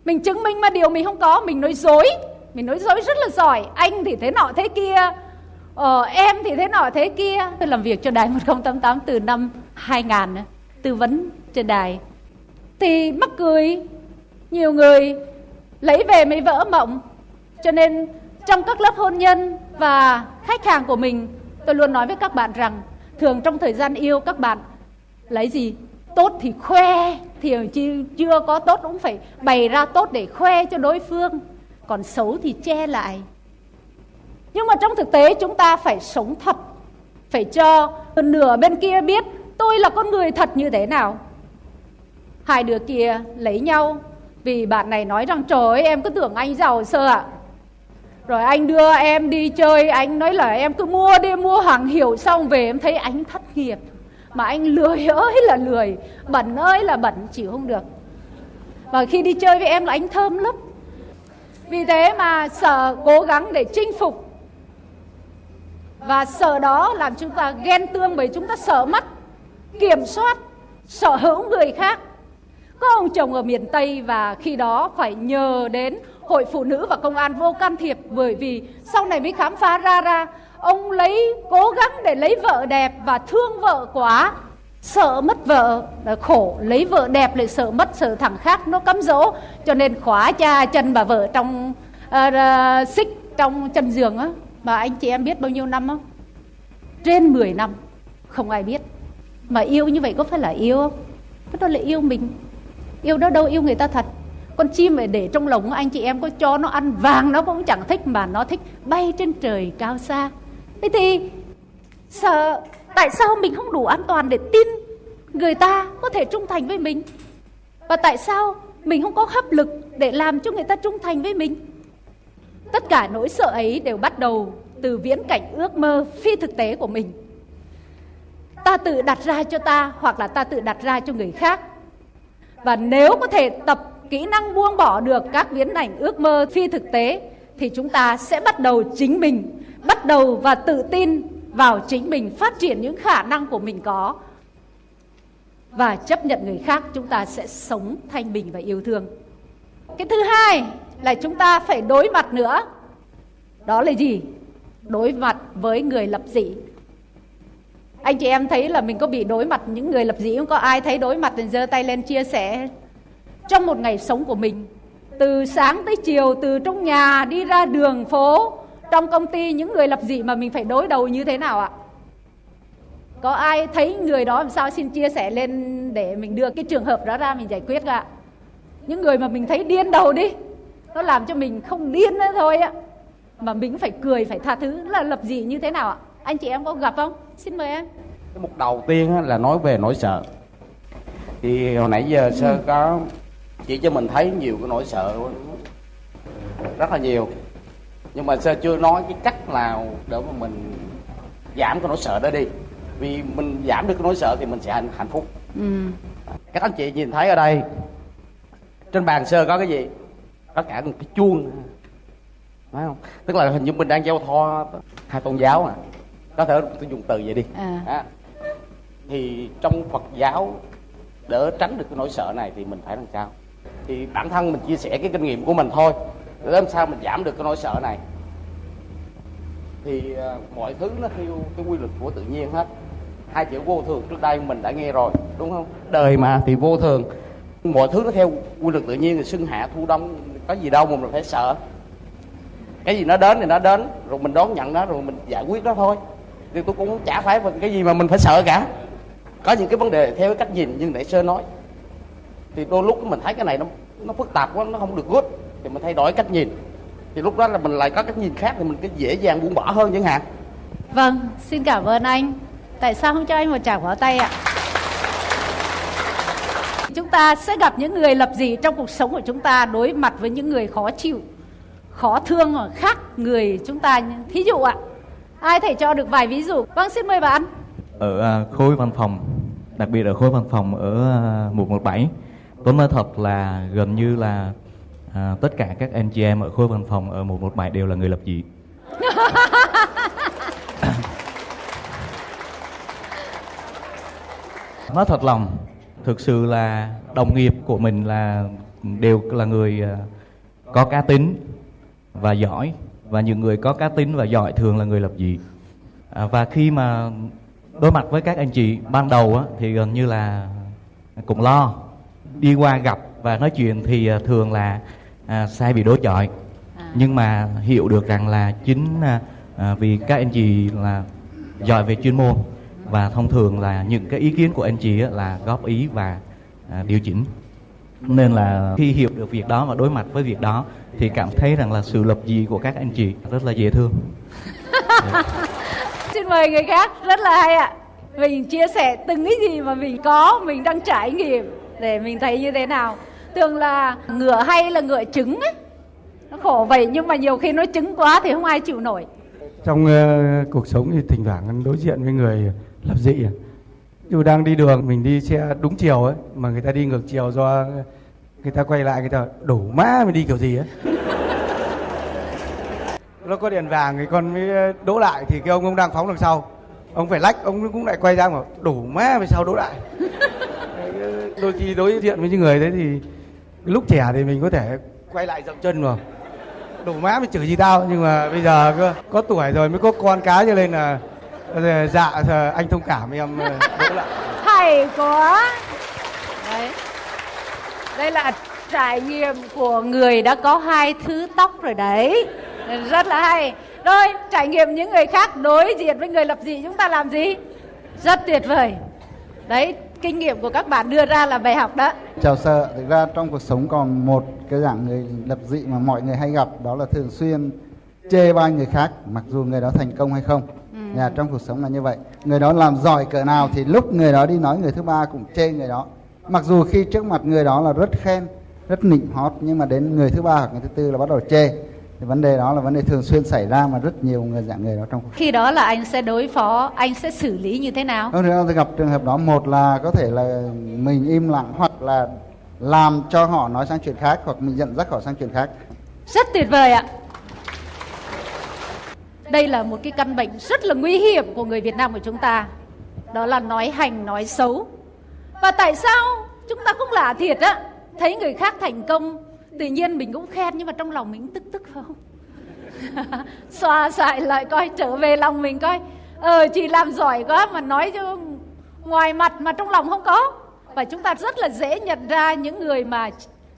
Mình chứng minh mà điều mình không có mình nói dối. Mình nói dối rất là giỏi. Anh thì thế nọ thế kia. Ờ, em thì thế nọ thế kia. Tôi làm việc cho đài 1088 từ năm 2000 tư vấn trên đài. Thì mắc cười nhiều người lấy về mấy vỡ mộng cho nên, trong các lớp hôn nhân và khách hàng của mình, tôi luôn nói với các bạn rằng, thường trong thời gian yêu các bạn, lấy gì? Tốt thì khoe, thì chưa có tốt cũng phải bày ra tốt để khoe cho đối phương, còn xấu thì che lại. Nhưng mà trong thực tế, chúng ta phải sống thật, phải cho nửa bên kia biết tôi là con người thật như thế nào. Hai đứa kia lấy nhau vì bạn này nói rằng, trời ơi, em cứ tưởng anh giàu sơ ạ. à rồi anh đưa em đi chơi, anh nói là em cứ mua đi, mua hàng hiệu xong về em thấy anh thất nghiệp. Mà anh lười ơi là lười, bẩn ơi là bẩn, chịu không được. Và khi đi chơi với em là anh thơm lắm. Vì thế mà sợ cố gắng để chinh phục. Và sợ đó làm chúng ta ghen tương bởi chúng ta sợ mất, kiểm soát sở hữu người khác. Có ông chồng ở miền Tây và khi đó phải nhờ đến hội phụ nữ và công an vô can thiệp bởi vì sau này mới khám phá ra ra ông lấy cố gắng để lấy vợ đẹp và thương vợ quá. Sợ mất vợ là khổ lấy vợ đẹp lại sợ mất sợ thằng khác nó cấm dỗ. Cho nên khóa cha chân bà vợ trong uh, uh, xích trong chân giường á. Mà anh chị em biết bao nhiêu năm không trên 10 năm không ai biết. Mà yêu như vậy có phải là yêu không? Đó là yêu mình? Yêu đó đâu yêu người ta thật con chim mà để trong lồng anh chị em có cho nó ăn vàng nó cũng chẳng thích mà nó thích bay trên trời cao xa. Thế thì sợ, tại sao mình không đủ an toàn để tin người ta có thể trung thành với mình? Và tại sao mình không có hấp lực để làm cho người ta trung thành với mình? Tất cả nỗi sợ ấy đều bắt đầu từ viễn cảnh ước mơ phi thực tế của mình. Ta tự đặt ra cho ta hoặc là ta tự đặt ra cho người khác. Và nếu có thể tập kỹ năng buông bỏ được các viễn ảnh ước mơ phi thực tế, thì chúng ta sẽ bắt đầu chính mình, bắt đầu và tự tin vào chính mình, phát triển những khả năng của mình có. Và chấp nhận người khác, chúng ta sẽ sống thanh bình và yêu thương. Cái thứ hai là chúng ta phải đối mặt nữa. Đó là gì? Đối mặt với người lập dị. Anh chị em thấy là mình có bị đối mặt những người lập dị không? Có ai thấy đối mặt? Thì giơ tay lên chia sẻ trong một ngày sống của mình. Từ sáng tới chiều, từ trong nhà đi ra đường phố, trong công ty những người lập dị mà mình phải đối đầu như thế nào ạ? Có ai thấy người đó làm sao? Xin chia sẻ lên để mình đưa cái trường hợp đó ra mình giải quyết ạ. Những người mà mình thấy điên đầu đi, nó làm cho mình không điên nữa thôi ạ. Mà mình phải cười, phải tha thứ. Là lập dị như thế nào ạ? Anh chị em có gặp không? Xin mời em. Cái mục đầu tiên là nói về nỗi sợ. Thì hồi nãy giờ sơ có chỉ cho mình thấy nhiều cái nỗi sợ rất là nhiều. Nhưng mà sơ chưa nói cái cách nào để mà mình giảm cái nỗi sợ đó đi? Vì mình giảm được cái nỗi sợ thì mình sẽ hạnh, hạnh phúc. Ừ. các anh chị nhìn thấy ở đây trên bàn sơ có cái gì? Tất cả một cái chuông. Phải không? Tức là hình như mình đang giao thoa hai tôn giáo à. Có thể tôi dùng từ vậy đi. À. à. thì trong Phật giáo để tránh được cái nỗi sợ này thì mình phải làm sao thì bản thân mình chia sẻ cái kinh nghiệm của mình thôi. Để làm sao mình giảm được cái nỗi sợ này. Thì uh, mọi thứ nó theo cái quy luật của tự nhiên hết. Hai chữ vô thường trước đây mình đã nghe rồi đúng không? Đời mà thì vô thường. Mọi thứ nó theo quy luật tự nhiên thì xuân hạ thu đông có gì đâu mà mình phải sợ. Cái gì nó đến thì nó đến rồi mình đón nhận nó rồi mình giải quyết nó thôi. Thì tôi cũng chả phải cái gì mà mình phải sợ cả. Có những cái vấn đề theo cái cách nhìn như nãy sơ nói thì đôi lúc mình thấy cái này nó nó phức tạp quá nó không được good thì mình thay đổi cách nhìn thì lúc đó là mình lại có cách nhìn khác thì mình cái dễ dàng buông bỏ hơn chẳng hạn Vâng, xin cảm ơn anh. Tại sao không cho anh một tràng pháo tay ạ? Chúng ta sẽ gặp những người lập dị trong cuộc sống của chúng ta đối mặt với những người khó chịu, khó thương hoặc khác người chúng ta. Thí dụ ạ, ai thể cho được vài ví dụ? Vâng, xin mời bạn. ở à, khối văn phòng đặc biệt ở khối văn phòng ở à, 117 tôi nói thật là gần như là à, tất cả các anh chị em ở khối văn phòng ở 117 đều là người lập dị. Nói thật lòng thực sự là đồng nghiệp của mình là đều là người à, có cá tính và giỏi và những người có cá tính và giỏi thường là người lập dị. À, và khi mà đối mặt với các anh chị ban đầu á, thì gần như là cũng lo đi qua gặp và nói chuyện thì à, thường là à, sai bị đối chọi. Nhưng mà hiểu được rằng là chính à, à, vì các anh chị là giỏi về chuyên môn và thông thường là những cái ý kiến của anh chị là góp ý và à, điều chỉnh. Nên là khi hiểu được việc đó và đối mặt với việc đó thì cảm thấy rằng là sự lập dị của các anh chị rất là dễ thương. Xin mời người khác, rất là hay ạ. Mình chia sẻ từng cái gì mà mình có, mình đang trải nghiệm để mình thấy như thế nào. Thường là ngựa hay là ngựa trứng ấy. Nó khổ vậy nhưng mà nhiều khi nó trứng quá thì không ai chịu nổi. trong uh, cuộc sống thì thỉnh thoảng đối diện với người lập dị dù đang đi đường mình đi xe đúng chiều ấy mà người ta đi ngược chiều do người ta quay lại người ta đổ má mình đi kiểu gì ấy nó có đèn vàng thì con mới ờ, đỗ lại thì cái ông ông đang phóng đằng sau ông phải lách ông cũng lại quay ra mà đổ má về sau đỗ lại đôi khi đối diện với những người đấy thì lúc trẻ thì mình có thể quay lại dậm chân mà đổ má mới chửi gì tao nhưng mà bây giờ có, có tuổi rồi mới có con cái cho nên là ờ, dạ ờ, anh thông cảm em ờ, Hay quá. Đấy. Đây là trải nghiệm của người đã có hai thứ tóc rồi đấy. Rất là hay. Rồi, trải nghiệm những người khác đối diện với người lập dị chúng ta làm gì? Rất tuyệt vời. Đấy, kinh nghiệm của các bạn đưa ra là bài học đó. Chào sợ, thực ra trong cuộc sống còn một cái dạng người lập dị mà mọi người hay gặp đó là thường xuyên chê bai người khác mặc dù người đó thành công hay không. Ừ. Nhà trong cuộc sống là như vậy. Người đó làm giỏi cỡ nào thì lúc người đó đi nói người thứ ba cũng chê người đó. Mặc dù khi trước mặt người đó là rất khen, rất nịnh hót nhưng mà đến người thứ ba hoặc người thứ tư là bắt đầu chê. Thì vấn đề đó là vấn đề thường xuyên xảy ra mà rất nhiều người dạng người đó trong Khi đó là anh sẽ đối phó, anh sẽ xử lý như thế nào? Vâng, thực ra gặp trường hợp đó một là có thể là mình im lặng hoặc là làm cho họ nói sang chuyện khác hoặc mình dẫn dắt họ sang chuyện khác. Rất tuyệt vời ạ. Đây là một cái căn bệnh rất là nguy hiểm của người Việt Nam của chúng ta. Đó là nói hành, nói xấu. Và tại sao chúng ta cũng lạ thiệt á, thấy người khác thành công, tự nhiên mình cũng khen nhưng mà trong lòng mình tức tức phải không? Xoa xài lại coi trở về lòng mình coi. Ờ chị làm giỏi quá mà nói cho ngoài mặt mà trong lòng không có. Và chúng ta rất là dễ nhận ra những người mà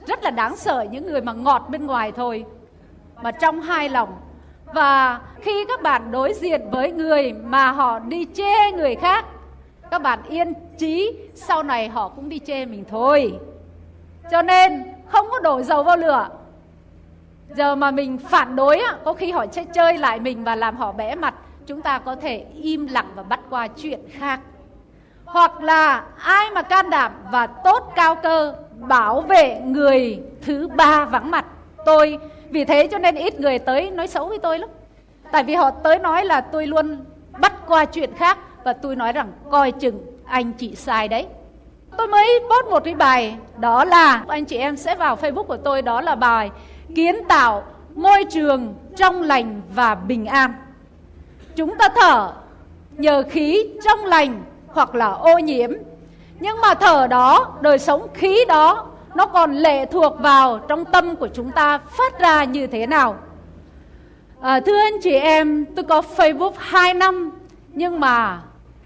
rất là đáng sợ, những người mà ngọt bên ngoài thôi mà trong hai lòng và khi các bạn đối diện với người mà họ đi chê người khác các bạn yên chí sau này họ cũng đi chê mình thôi cho nên không có đổ dầu vào lửa. Giờ mà mình phản đối á, có khi họ sẽ chơi lại mình và làm họ bẽ mặt. Chúng ta có thể im lặng và bắt qua chuyện khác. Hoặc là ai mà can đảm và tốt cao cơ bảo vệ người thứ ba vắng mặt tôi. Vì thế cho nên ít người tới nói xấu với tôi lắm. Tại vì họ tới nói là tôi luôn bắt qua chuyện khác và tôi nói rằng coi chừng anh chị sai đấy tôi mới post một cái bài đó là anh chị em sẽ vào facebook của tôi đó là bài kiến tạo môi trường trong lành và bình an. Chúng ta thở nhờ khí trong lành hoặc là ô nhiễm. Nhưng mà thở đó đời sống khí đó nó còn lệ thuộc vào trong tâm của chúng ta phát ra như thế nào. À, thưa anh chị em tôi có facebook 2 năm nhưng mà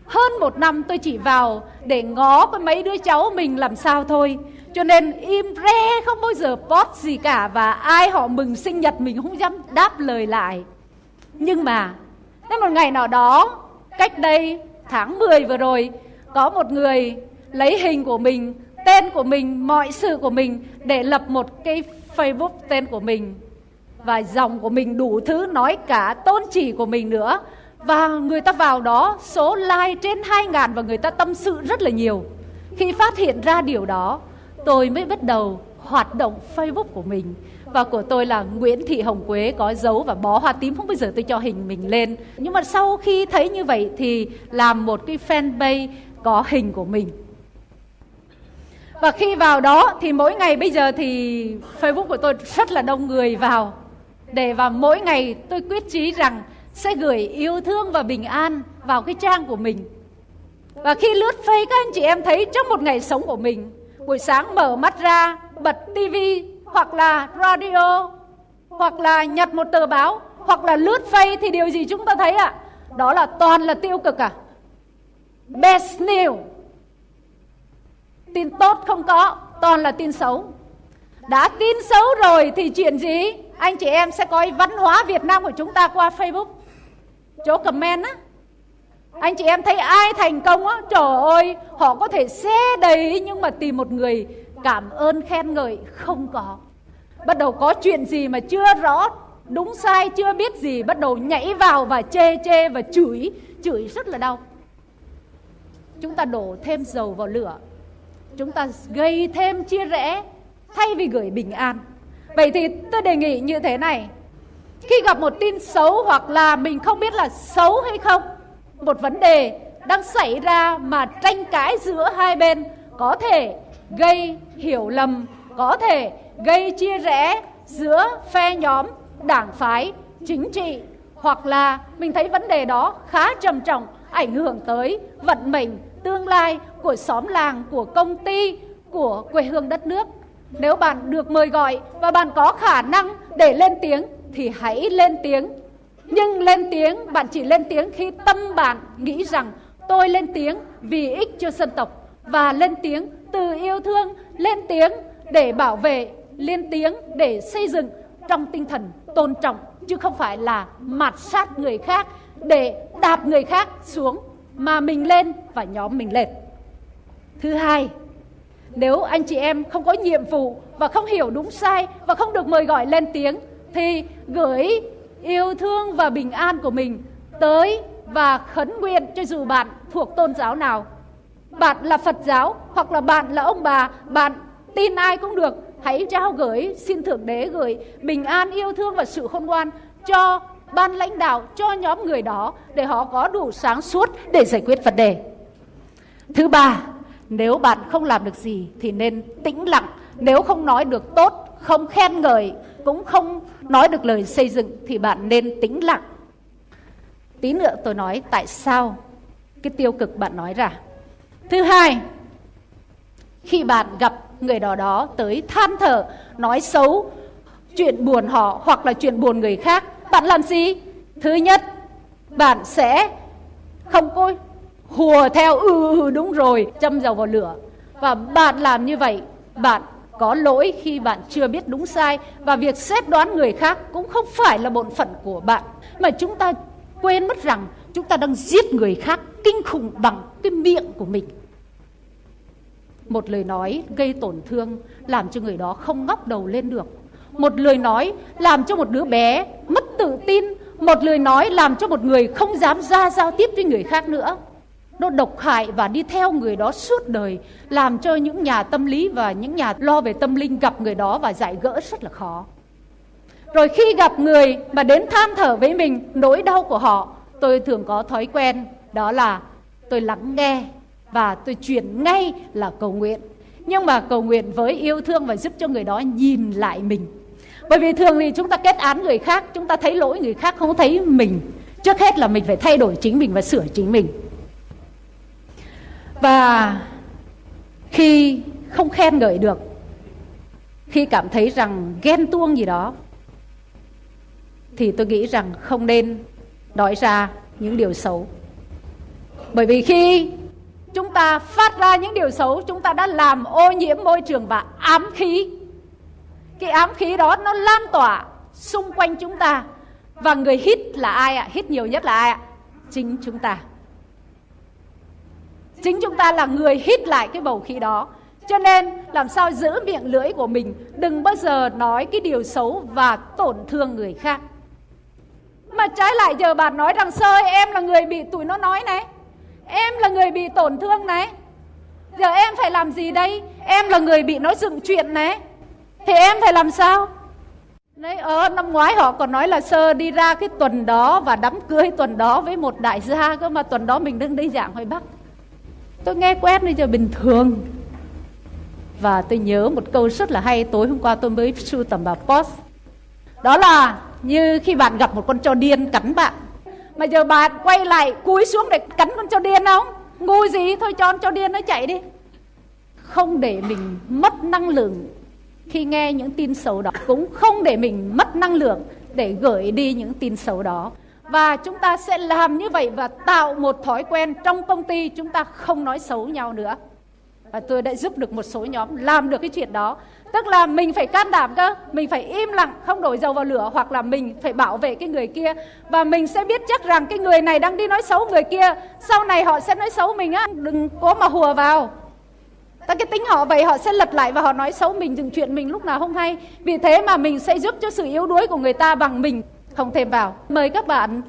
hơn một năm tôi chỉ vào để ngó có mấy đứa cháu mình làm sao thôi. Cho nên im re không bao giờ post gì cả và ai họ mừng sinh nhật mình không dám đáp lời lại. Nhưng mà, đến một ngày nào đó, cách đây tháng 10 vừa rồi, có một người lấy hình của mình, tên của mình, mọi sự của mình để lập một cái facebook tên của mình. Và dòng của mình đủ thứ nói cả tôn chỉ của mình nữa và người ta vào đó, số like trên 2 ngàn và người ta tâm sự rất là nhiều. Khi phát hiện ra điều đó, tôi mới bắt đầu hoạt động facebook của mình. Và của tôi là Nguyễn Thị Hồng Quế có dấu và bó hoa tím. Không bao giờ tôi cho hình mình lên. Nhưng mà sau khi thấy như vậy thì làm một cái fanpage có hình của mình. Và khi vào đó thì mỗi ngày bây giờ thì Facebook của tôi rất là đông người vào. Để và mỗi ngày tôi quyết chí rằng sẽ gửi yêu thương và bình an vào cái trang của mình. Và khi lướt Facebook các anh chị em thấy trong một ngày sống của mình, buổi sáng mở mắt ra, bật tivi hoặc là radio hoặc là nhặt một tờ báo hoặc là lướt Facebook thì điều gì chúng ta thấy ạ? À? Đó là toàn là tiêu cực à? Best news tin tốt không có toàn là tin xấu đã tin xấu rồi thì chuyện gì anh chị em sẽ coi văn hóa Việt Nam của chúng ta qua Facebook chỗ comment á. Anh chị em thấy ai thành công á, trời ơi, họ có thể xe đầy nhưng mà tìm một người cảm ơn khen ngợi không có. Bắt đầu có chuyện gì mà chưa rõ, đúng sai, chưa biết gì, bắt đầu nhảy vào và chê chê và chửi chửi rất là đau. Chúng ta đổ thêm dầu vào lửa. Chúng ta gây thêm chia rẽ thay vì gửi bình an. Vậy thì tôi đề nghị như thế này khi gặp một tin xấu hoặc là mình không biết là xấu hay không một vấn đề đang xảy ra mà tranh cãi giữa hai bên có thể gây hiểu lầm có thể gây chia rẽ giữa phe nhóm đảng phái chính trị hoặc là mình thấy vấn đề đó khá trầm trọng ảnh hưởng tới vận mệnh tương lai của xóm làng, của công ty, của quê hương đất nước. Nếu bạn được mời gọi và bạn có khả năng để lên tiếng thì hãy lên tiếng. Nhưng lên tiếng, bạn chỉ lên tiếng khi tâm bạn nghĩ rằng tôi lên tiếng vì ích cho dân tộc và lên tiếng từ yêu thương, lên tiếng để bảo vệ, lên tiếng để xây dựng trong tinh thần tôn trọng chứ không phải là mặt sát người khác để đạp người khác xuống mà mình lên và nhóm mình lên. Thứ hai, nếu anh chị em không có nhiệm vụ và không hiểu đúng sai và không được mời gọi lên tiếng thì gửi yêu thương và bình an của mình tới và khấn nguyện cho dù bạn thuộc tôn giáo nào. Bạn là Phật giáo hoặc là bạn là ông bà, bạn tin ai cũng được. Hãy trao gửi, xin Thượng Đế gửi bình an, yêu thương và sự khôn ngoan cho ban lãnh đạo cho nhóm người đó để họ có đủ sáng suốt để giải quyết vấn đề. Thứ ba, nếu bạn không làm được gì thì nên tĩnh lặng. Nếu không nói được tốt, không khen ngợi, cũng không nói được lời xây dựng thì bạn nên tĩnh lặng. Tí nữa tôi nói tại sao cái tiêu cực bạn nói ra. Thứ hai, khi bạn gặp người đó đó tới than thở, nói xấu, chuyện buồn họ hoặc là chuyện buồn người khác bạn làm gì thứ nhất bạn sẽ không có hùa theo ừ, ừ, ừ đúng rồi châm dầu vào lửa và bạn làm như vậy bạn có lỗi khi bạn chưa biết đúng sai và việc xét đoán người khác cũng không phải là bổn phận của bạn. Mà chúng ta quên mất rằng chúng ta đang giết người khác kinh khủng bằng cái miệng của mình. Một lời nói gây tổn thương, làm cho người đó không ngóc đầu lên được. Một lời nói làm cho một đứa bé mất tự tin. Một lời nói làm cho một người không dám ra giao tiếp với người khác nữa nó độc hại và đi theo người đó suốt đời, làm cho những nhà tâm lý và những nhà lo về tâm linh gặp người đó và giải gỡ rất là khó. Rồi khi gặp người mà đến than thở với mình, nỗi đau của họ, tôi thường có thói quen, đó là tôi lắng nghe và tôi chuyển ngay là cầu nguyện. Nhưng mà cầu nguyện với yêu thương và giúp cho người đó nhìn lại mình. Bởi vì thường thì chúng ta kết án người khác, chúng ta thấy lỗi người khác không thấy mình. Trước hết là mình phải thay đổi chính mình và sửa chính mình và khi không khen ngợi được, khi cảm thấy rằng ghen tuông gì đó, thì tôi nghĩ rằng không nên nói ra những điều xấu. Bởi vì khi chúng ta phát ra những điều xấu, chúng ta đã làm ô nhiễm môi trường và ám khí. Cái ám khí đó nó lan tỏa xung quanh chúng ta. Và người hít là ai ạ? Hít nhiều nhất là ai ạ? Chính chúng ta chính chúng ta là người hít lại cái bầu khí đó. Cho nên làm sao giữ miệng lưỡi của mình đừng bao giờ nói cái điều xấu và tổn thương người khác. Mà trái lại giờ bạn nói rằng sơ em là người bị tụi nó nói này. Em là người bị tổn thương này. Giờ em phải làm gì đây? Em là người bị nói dựng chuyện này. Thì em phải làm sao? Đấy, ở năm ngoái họ còn nói là sơ đi ra cái tuần đó và đám cưới tuần đó với một đại gia cơ mà tuần đó mình đứng đi giảng ngoài Bắc. Tôi nghe quen bây giờ bình thường. Và tôi nhớ một câu rất là hay, tối hôm qua tôi mới sưu tầm vào post. Đó là như khi bạn gặp một con chó điên cắn bạn. Mà giờ bạn quay lại cúi xuống để cắn con chó điên không? Ngu gì thôi cho con chó điên nó chạy đi. Không để mình mất năng lượng khi nghe những tin xấu đó cũng không để mình mất năng lượng để gửi đi những tin xấu đó và chúng ta sẽ làm như vậy và tạo một thói quen trong công ty chúng ta không nói xấu nhau nữa. Và tôi đã giúp được một số nhóm làm được cái chuyện đó. Tức là mình phải can đảm cơ, mình phải im lặng, không đổ dầu vào lửa, hoặc là mình phải bảo vệ cái người kia. Và mình sẽ biết chắc rằng cái người này đang đi nói xấu người kia, sau này họ sẽ nói xấu mình á. Đừng có mà hùa vào. Ta cái tính họ vậy, họ sẽ lật lại và họ nói xấu mình, dừng chuyện mình lúc nào không hay. Vì thế mà mình sẽ giúp cho sự yếu đuối của người ta bằng mình không thêm vào. Mời các bạn.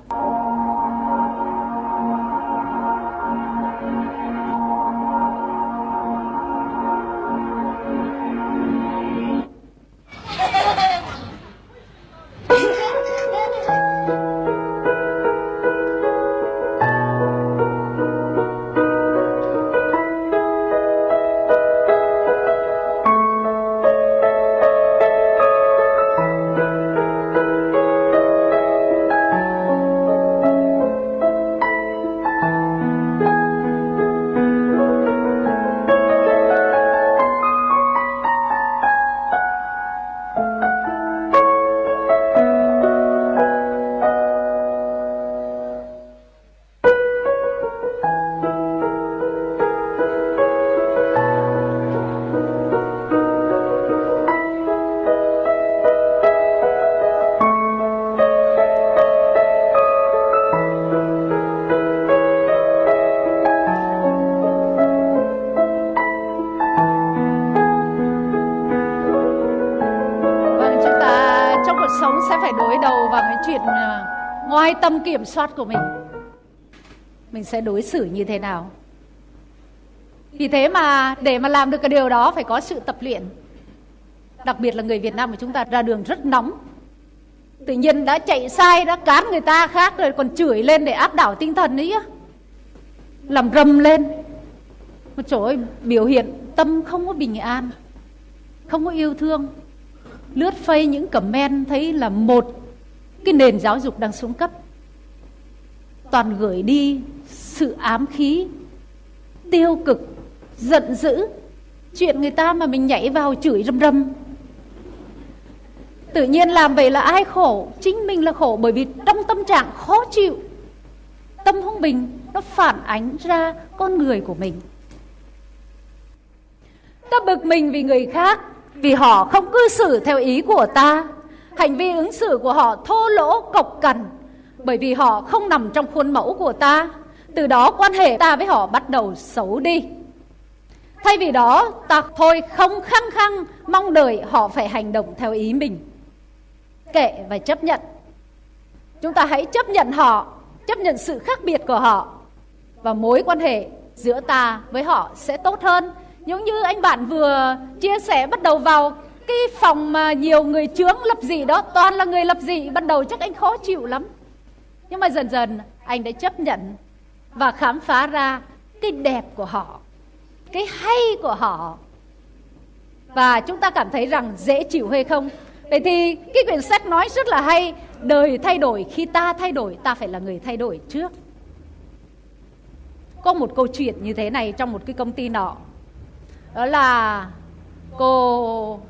Kiểm soát của mình. Mình sẽ đối xử như thế nào? Vì thế mà để mà làm được cái điều đó phải có sự tập luyện. Đặc biệt là người Việt Nam của chúng ta ra đường rất nóng. Tự nhiên đã chạy sai, đã cán người ta khác rồi còn chửi lên để áp đảo tinh thần ấy á. Làm rầm lên. Một chỗ ơi, biểu hiện tâm không có bình an, không có yêu thương. Lướt phây những comment thấy là một cái nền giáo dục đang xuống cấp. Toàn gửi đi sự ám khí, tiêu cực, giận dữ. Chuyện người ta mà mình nhảy vào chửi rầm rầm. Tự nhiên làm vậy là ai khổ? Chính mình là khổ bởi vì trong tâm trạng khó chịu. Tâm không bình nó phản ánh ra con người của mình. Ta bực mình vì người khác vì họ không cư xử theo ý của ta. Hành vi ứng xử của họ thô lỗ, cộc cằn bởi vì họ không nằm trong khuôn mẫu của ta. Từ đó quan hệ ta với họ bắt đầu xấu đi. Thay vì đó, ta thôi không khăng khăng mong đợi họ phải hành động theo ý mình. Kệ và chấp nhận. Chúng ta hãy chấp nhận họ, chấp nhận sự khác biệt của họ và mối quan hệ giữa ta với họ sẽ tốt hơn. Giống như anh bạn vừa chia sẻ bắt đầu vào cái phòng mà nhiều người chướng lập dị đó, toàn là người lập dị, ban đầu chắc anh khó chịu lắm. Nhưng mà dần dần anh đã chấp nhận và khám phá ra cái đẹp của họ, cái hay của họ. Và chúng ta cảm thấy rằng dễ chịu hay không? Vậy thì cái quyển sách nói rất là hay đời thay đổi khi ta thay đổi ta phải là người thay đổi trước có một câu chuyện như thế này trong một cái công ty nọ đó là cô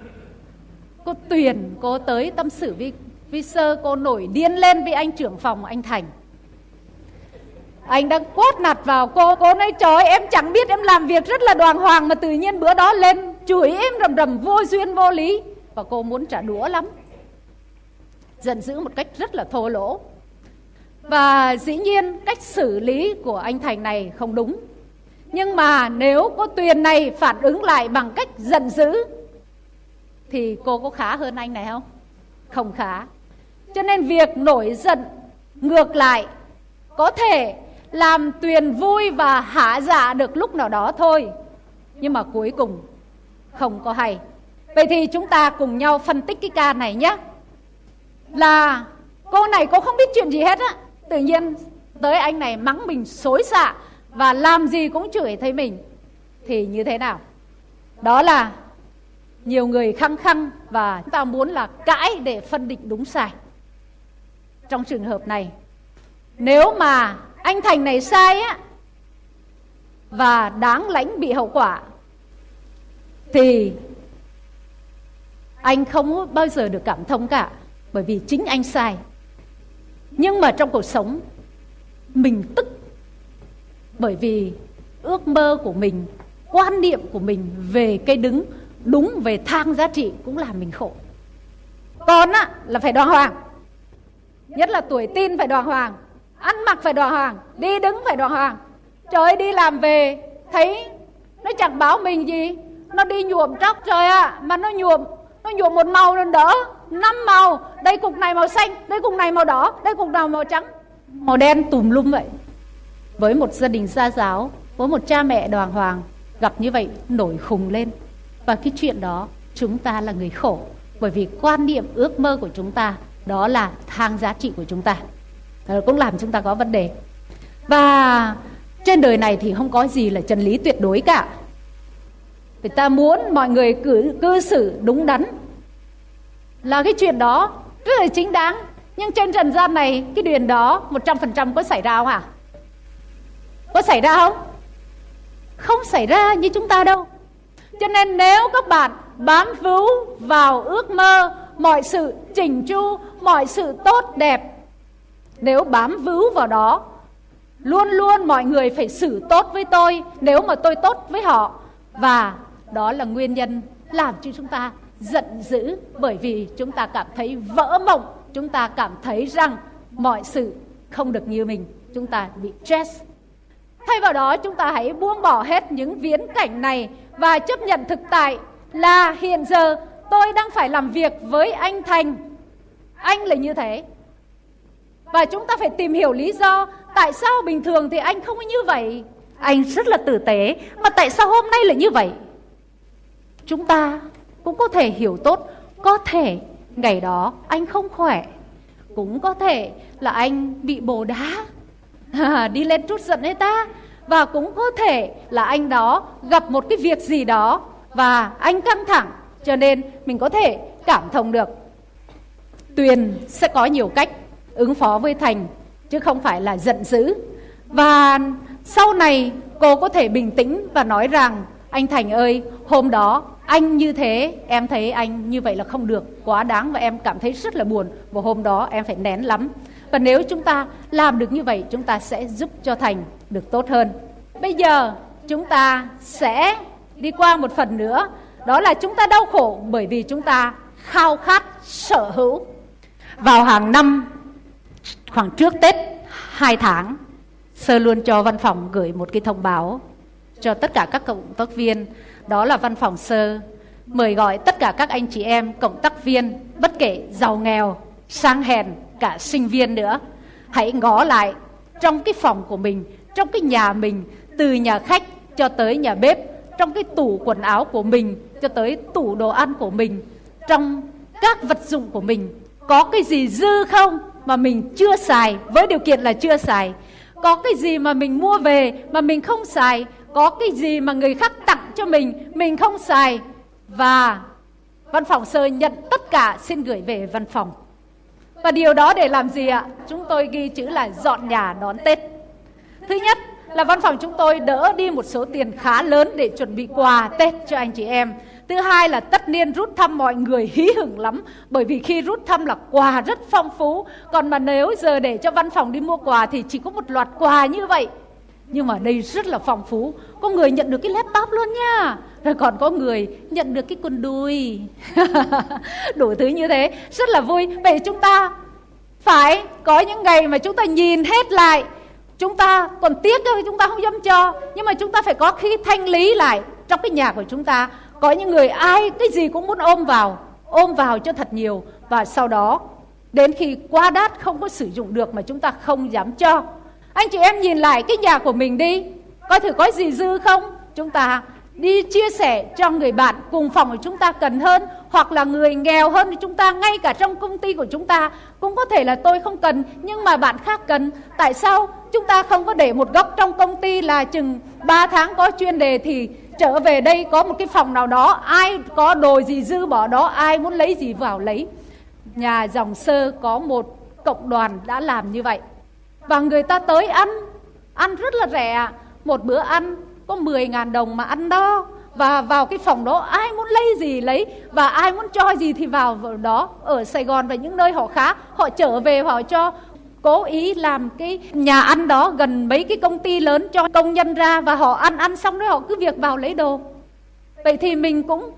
cô Tuyền cô tới tâm sự với vì sơ cô nổi điên lên với anh trưởng phòng anh Thành. Anh đang quát nạt vào, cô cô nói trời, em chẳng biết em làm việc rất là đoàn hoàng mà tự nhiên bữa đó lên chửi em rầm rầm vô duyên vô lý. Và cô muốn trả đũa lắm. Giận dữ một cách rất là thô lỗ. Và dĩ nhiên cách xử lý của anh Thành này không đúng. Nhưng mà nếu cô Tuyền này phản ứng lại bằng cách giận dữ, thì cô có khá hơn anh này không? Không khá. Cho nên việc nổi giận ngược lại có thể làm Tuyền vui và hạ dạ được lúc nào đó thôi. Nhưng mà cuối cùng không có hay. Vậy thì chúng ta cùng nhau phân tích cái ca này nhé. Là cô này cô không biết chuyện gì hết á. Tự nhiên tới anh này mắng mình xối xạ và làm gì cũng chửi thấy mình. Thì như thế nào? Đó là nhiều người khăng khăng và chúng ta muốn là cãi để phân định đúng sai. Trong trường hợp này, nếu mà anh Thành này sai á và đáng lãnh bị hậu quả thì anh không bao giờ được cảm thông cả bởi vì chính anh sai. Nhưng mà trong cuộc sống mình tức bởi vì ước mơ của mình, quan niệm của mình về cái đứng đúng về thang giá trị cũng làm mình khổ. Còn á là phải đoan hoàng. Nhất là tuổi tin phải đoàn hoàng, ăn mặc phải đoàn hoàng, đi đứng phải đoàn hoàng. Trời ơi đi làm về thấy nó chẳng báo mình gì, nó đi nhuộm tóc trời ạ, à, mà nó nhuộm nó nhuộm một màu lên đỡ năm màu. Đây cục này màu xanh đây cục này màu đỏ đây cục nào màu trắng? Màu đen tùm lum vậy. Với một gia đình gia giáo với một cha mẹ đoàn hoàng gặp như vậy nổi khùng lên. Và cái chuyện đó chúng ta là người khổ bởi vì quan niệm ước mơ của chúng ta đó là thang giá trị của chúng ta cũng làm chúng ta có vấn đề và trên đời này thì không có gì là chân lý tuyệt đối cả người ta muốn mọi người cứ cư xử đúng đắn là cái chuyện đó rất là chính đáng nhưng trên trần gian này cái điều đó 100% có xảy ra không ạ? À? Có xảy ra không? Không xảy ra như chúng ta đâu. Cho nên nếu các bạn bám víu vào ước mơ, mọi sự chỉnh chu, mọi sự tốt đẹp, nếu bám víu vào đó, luôn luôn mọi người phải xử tốt với tôi nếu mà tôi tốt với họ và đó là nguyên nhân làm cho chúng ta giận dữ bởi vì chúng ta cảm thấy vỡ mộng, chúng ta cảm thấy rằng mọi sự không được như mình, chúng ta bị stress. Thay vào đó chúng ta hãy buông bỏ hết những viễn cảnh này và chấp nhận thực tại là hiện giờ tôi đang phải làm việc với anh Thành. Anh là như thế. Và chúng ta phải tìm hiểu lý do tại sao bình thường thì anh không như vậy. Anh rất là tử tế mà tại sao hôm nay lại như vậy? Chúng ta cũng có thể hiểu tốt, có thể ngày đó anh không khỏe, cũng có thể là anh bị bồ đá, đi lên chút giận ấy ta và cũng có thể là anh đó gặp một cái việc gì đó và anh căng thẳng cho nên mình có thể cảm thông được tuyền sẽ có nhiều cách ứng phó với thành, chứ không phải là giận dữ. Và sau này, cô có thể bình tĩnh và nói rằng, anh thành ơi, hôm đó anh như thế, em thấy anh như vậy là không được. Quá đáng và em cảm thấy rất là buồn và hôm đó em phải nén lắm. Và nếu chúng ta làm được như vậy, chúng ta sẽ giúp cho thành được tốt hơn. Bây giờ, chúng ta sẽ đi qua một phần nữa. Đó là chúng ta đau khổ bởi vì chúng ta khao khát sở hữu vào hàng năm, khoảng trước tết, hai tháng, sơ luôn cho văn phòng gửi một cái thông báo cho tất cả các cộng tác viên. Đó là văn phòng sơ, mời gọi tất cả các anh chị em, cộng tác viên, bất kể giàu nghèo, sang hèn, cả sinh viên nữa, hãy ngó lại trong cái phòng của mình, trong cái nhà mình, từ nhà khách cho tới nhà bếp, trong cái tủ quần áo của mình cho tới tủ đồ ăn của mình, trong các vật dụng của mình có cái gì dư không mà mình chưa xài, với điều kiện là chưa xài có cái gì mà mình mua về mà mình không xài có cái gì mà người khác tặng cho mình mình không xài và văn phòng sơ nhận tất cả xin gửi về văn phòng Và điều đó để làm gì ạ? Chúng tôi ghi chữ là dọn nhà đón Tết. Thứ nhất là văn phòng chúng tôi đỡ đi một số tiền khá lớn để chuẩn bị quà Tết cho anh chị em. Thứ hai là tất niên rút thăm mọi người hí hửng lắm, Bởi vì khi rút thăm là quà rất phong phú. Còn mà nếu giờ để cho văn phòng đi mua quà thì chỉ có một loạt quà như vậy. Nhưng mà đây rất là phong phú. Có người nhận được cái laptop luôn nha. Rồi còn có người nhận được cái quần đùi Đủ thứ như thế. Rất là vui. Vậy chúng ta, phải có những ngày mà chúng ta nhìn hết lại. Chúng ta còn tiếc thôi, chúng ta không dám cho. Nhưng mà chúng ta phải có khi thanh lý lại Trong cái nhà của chúng ta có những người ai cái gì cũng muốn ôm vào ôm vào cho thật nhiều và sau đó, đến khi quá đắt không có sử dụng được mà chúng ta không dám cho. Anh chị em nhìn lại cái nhà của mình đi coi thử có gì dư không? Chúng ta đi chia sẻ cho người bạn cùng phòng của chúng ta cần hơn hoặc là người nghèo hơn thì chúng ta ngay cả trong công ty của chúng ta cũng có thể là tôi không cần nhưng mà bạn khác cần. Tại sao chúng ta không có để một góc trong công ty là chừng 3 tháng có chuyên đề thì trở về đây có một cái phòng nào đó ai có đồ gì dư bỏ đó ai muốn lấy gì vào lấy. Nhà dòng sơ có một cộng đoàn đã làm như vậy. Và người ta tới ăn ăn rất là rẻ một bữa ăn có 10.000 đồng mà ăn đó. Và vào cái phòng đó ai muốn lấy gì lấy và ai muốn cho gì thì vào, đó. Ở Sài Gòn và những nơi họ khá họ trở về họ cho cố ý làm cái nhà ăn đó gần mấy cái công ty lớn cho công nhân ra và họ ăn ăn xong rồi họ cứ việc vào lấy đồ. Vậy thì mình cũng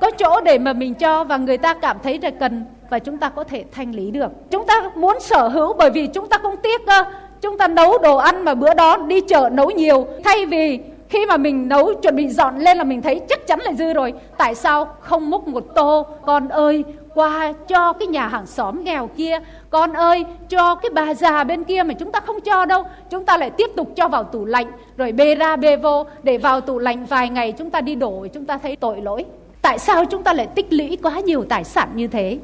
có chỗ để mà mình cho và người ta cảm thấy là cần và chúng ta có thể thanh lý được. Chúng ta muốn sở hữu bởi vì chúng ta không tiếc cơ. Chúng ta nấu đồ ăn mà bữa đó đi chợ nấu nhiều, thay vì khi mà mình nấu, chuẩn bị dọn lên là mình thấy chắc chắn là dư rồi. Tại sao không múc một tô? Con ơi, qua cho cái nhà hàng xóm nghèo kia. Con ơi, cho cái bà già bên kia mà chúng ta không cho đâu. Chúng ta lại tiếp tục cho vào tủ lạnh, rồi bê ra bê vô. Để vào tủ lạnh vài ngày, chúng ta đi đổ, chúng ta thấy tội lỗi. Tại sao chúng ta lại tích lũy quá nhiều tài sản như thế?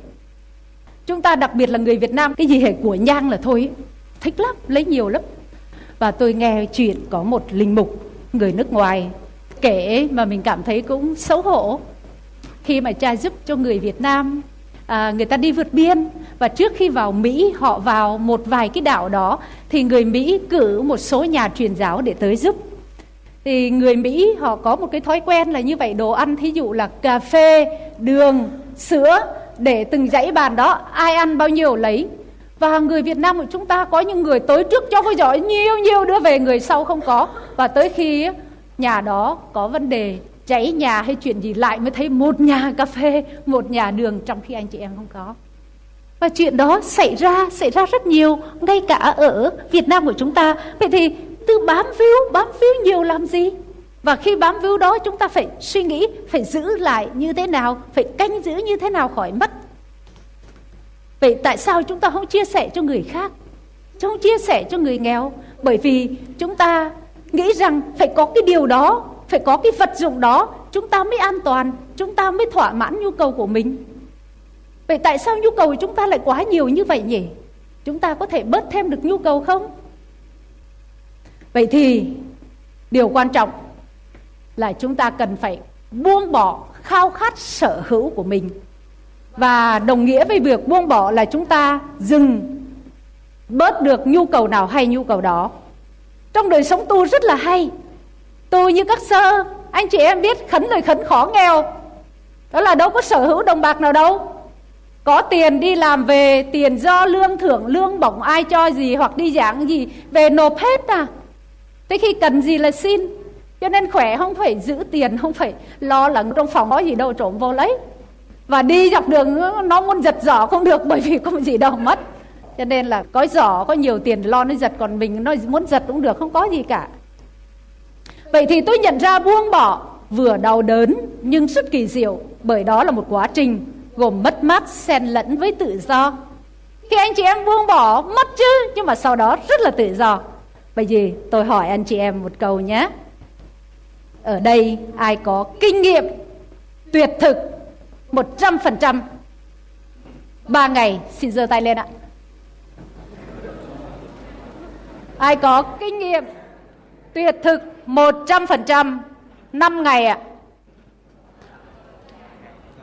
Chúng ta đặc biệt là người Việt Nam, cái gì hệ của nhang là thôi. Thích lắm, lấy nhiều lắm. Và tôi nghe chuyện có một linh mục người nước ngoài kể mà mình cảm thấy cũng xấu hổ. Khi mà cha giúp cho người Việt Nam à, người ta đi vượt biên và trước khi vào Mỹ họ vào một vài cái đảo đó thì người Mỹ cử một số nhà truyền giáo để tới giúp. Thì người Mỹ họ có một cái thói quen là như vậy đồ ăn thí dụ là cà phê đường sữa để từng dãy bàn đó ai ăn bao nhiêu lấy và người Việt Nam của chúng ta có những người tới trước cho cô giỏi nhiều nhiều đưa về người sau không có. Và tới khi nhà đó có vấn đề cháy nhà hay chuyện gì lại mới thấy một nhà cà phê, một nhà đường trong khi anh chị em không có. Và chuyện đó xảy ra xảy ra rất nhiều, ngay cả ở Việt Nam của chúng ta. Vậy thì từ bám víu bám víu nhiều làm gì? Và khi bám víu đó chúng ta phải suy nghĩ, phải giữ lại như thế nào, phải canh giữ như thế nào khỏi mất vậy tại sao chúng ta không chia sẻ cho người khác? Không chia sẻ cho người nghèo? Bởi vì chúng ta nghĩ rằng phải có cái điều đó, phải có cái vật dụng đó, chúng ta mới an toàn, chúng ta mới thỏa mãn nhu cầu của mình. Vậy tại sao nhu cầu của chúng ta lại quá nhiều như vậy nhỉ? Chúng ta có thể bớt thêm được nhu cầu không? Vậy thì, điều quan trọng là chúng ta cần phải buông bỏ khao khát sở hữu của mình và đồng nghĩa với việc buông bỏ là chúng ta dừng bớt được nhu cầu nào hay nhu cầu đó. Trong đời sống tu rất là hay. Tu như các sơ, anh chị em biết khấn lời khấn khó nghèo. Đó là đâu có sở hữu đồng bạc nào đâu. Có tiền đi làm về, tiền do lương thưởng, lương bổng, ai cho gì hoặc đi giảng gì, về nộp hết à. Tới khi cần gì là xin. Cho nên khỏe không phải giữ tiền, không phải lo lắng trong phòng có gì đâu, trộm vô lấy và đi dọc đường nó muốn giật giỏ không được bởi vì không gì đâu mất. Cho nên là có giỏ, có nhiều tiền lo nó giật, còn mình nó muốn giật cũng được, không có gì cả. Vậy thì tôi nhận ra buông bỏ vừa đau đớn nhưng rất kỳ diệu, bởi đó là một quá trình gồm mất mát, xen lẫn với tự do. Khi anh chị em buông bỏ, mất chứ, nhưng mà sau đó rất là tự do. Bởi vì tôi hỏi anh chị em một câu nhé. Ở đây ai có kinh nghiệm tuyệt thực 100% ba ngày, xin giơ tay lên ạ. Ai có kinh nghiệm, tuyệt thực 100% 5 ngày ạ.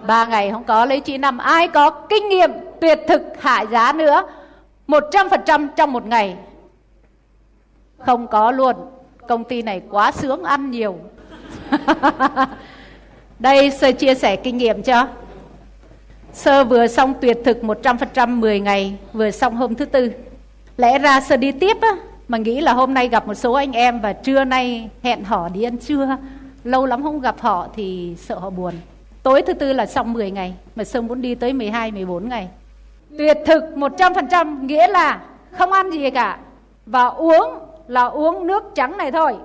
Ba ngày không có lấy chị năm. Ai có kinh nghiệm, tuyệt thực, hạ giá nữa 100% trong một ngày. Không có luôn. Công ty này quá sướng, ăn nhiều. đây, sơ chia sẻ kinh nghiệm cho. Sơ vừa xong tuyệt thực 100% 10 ngày, vừa xong hôm thứ tư. Lẽ ra sơ đi tiếp á, mà nghĩ là hôm nay gặp một số anh em và trưa nay hẹn họ đi ăn trưa. Lâu lắm không gặp họ thì sợ họ buồn. Tối thứ tư là xong 10 ngày, mà sơ muốn đi tới 12 14 ngày. Tuyệt thực 100% nghĩa là không ăn gì cả. Và uống là uống nước trắng này thôi.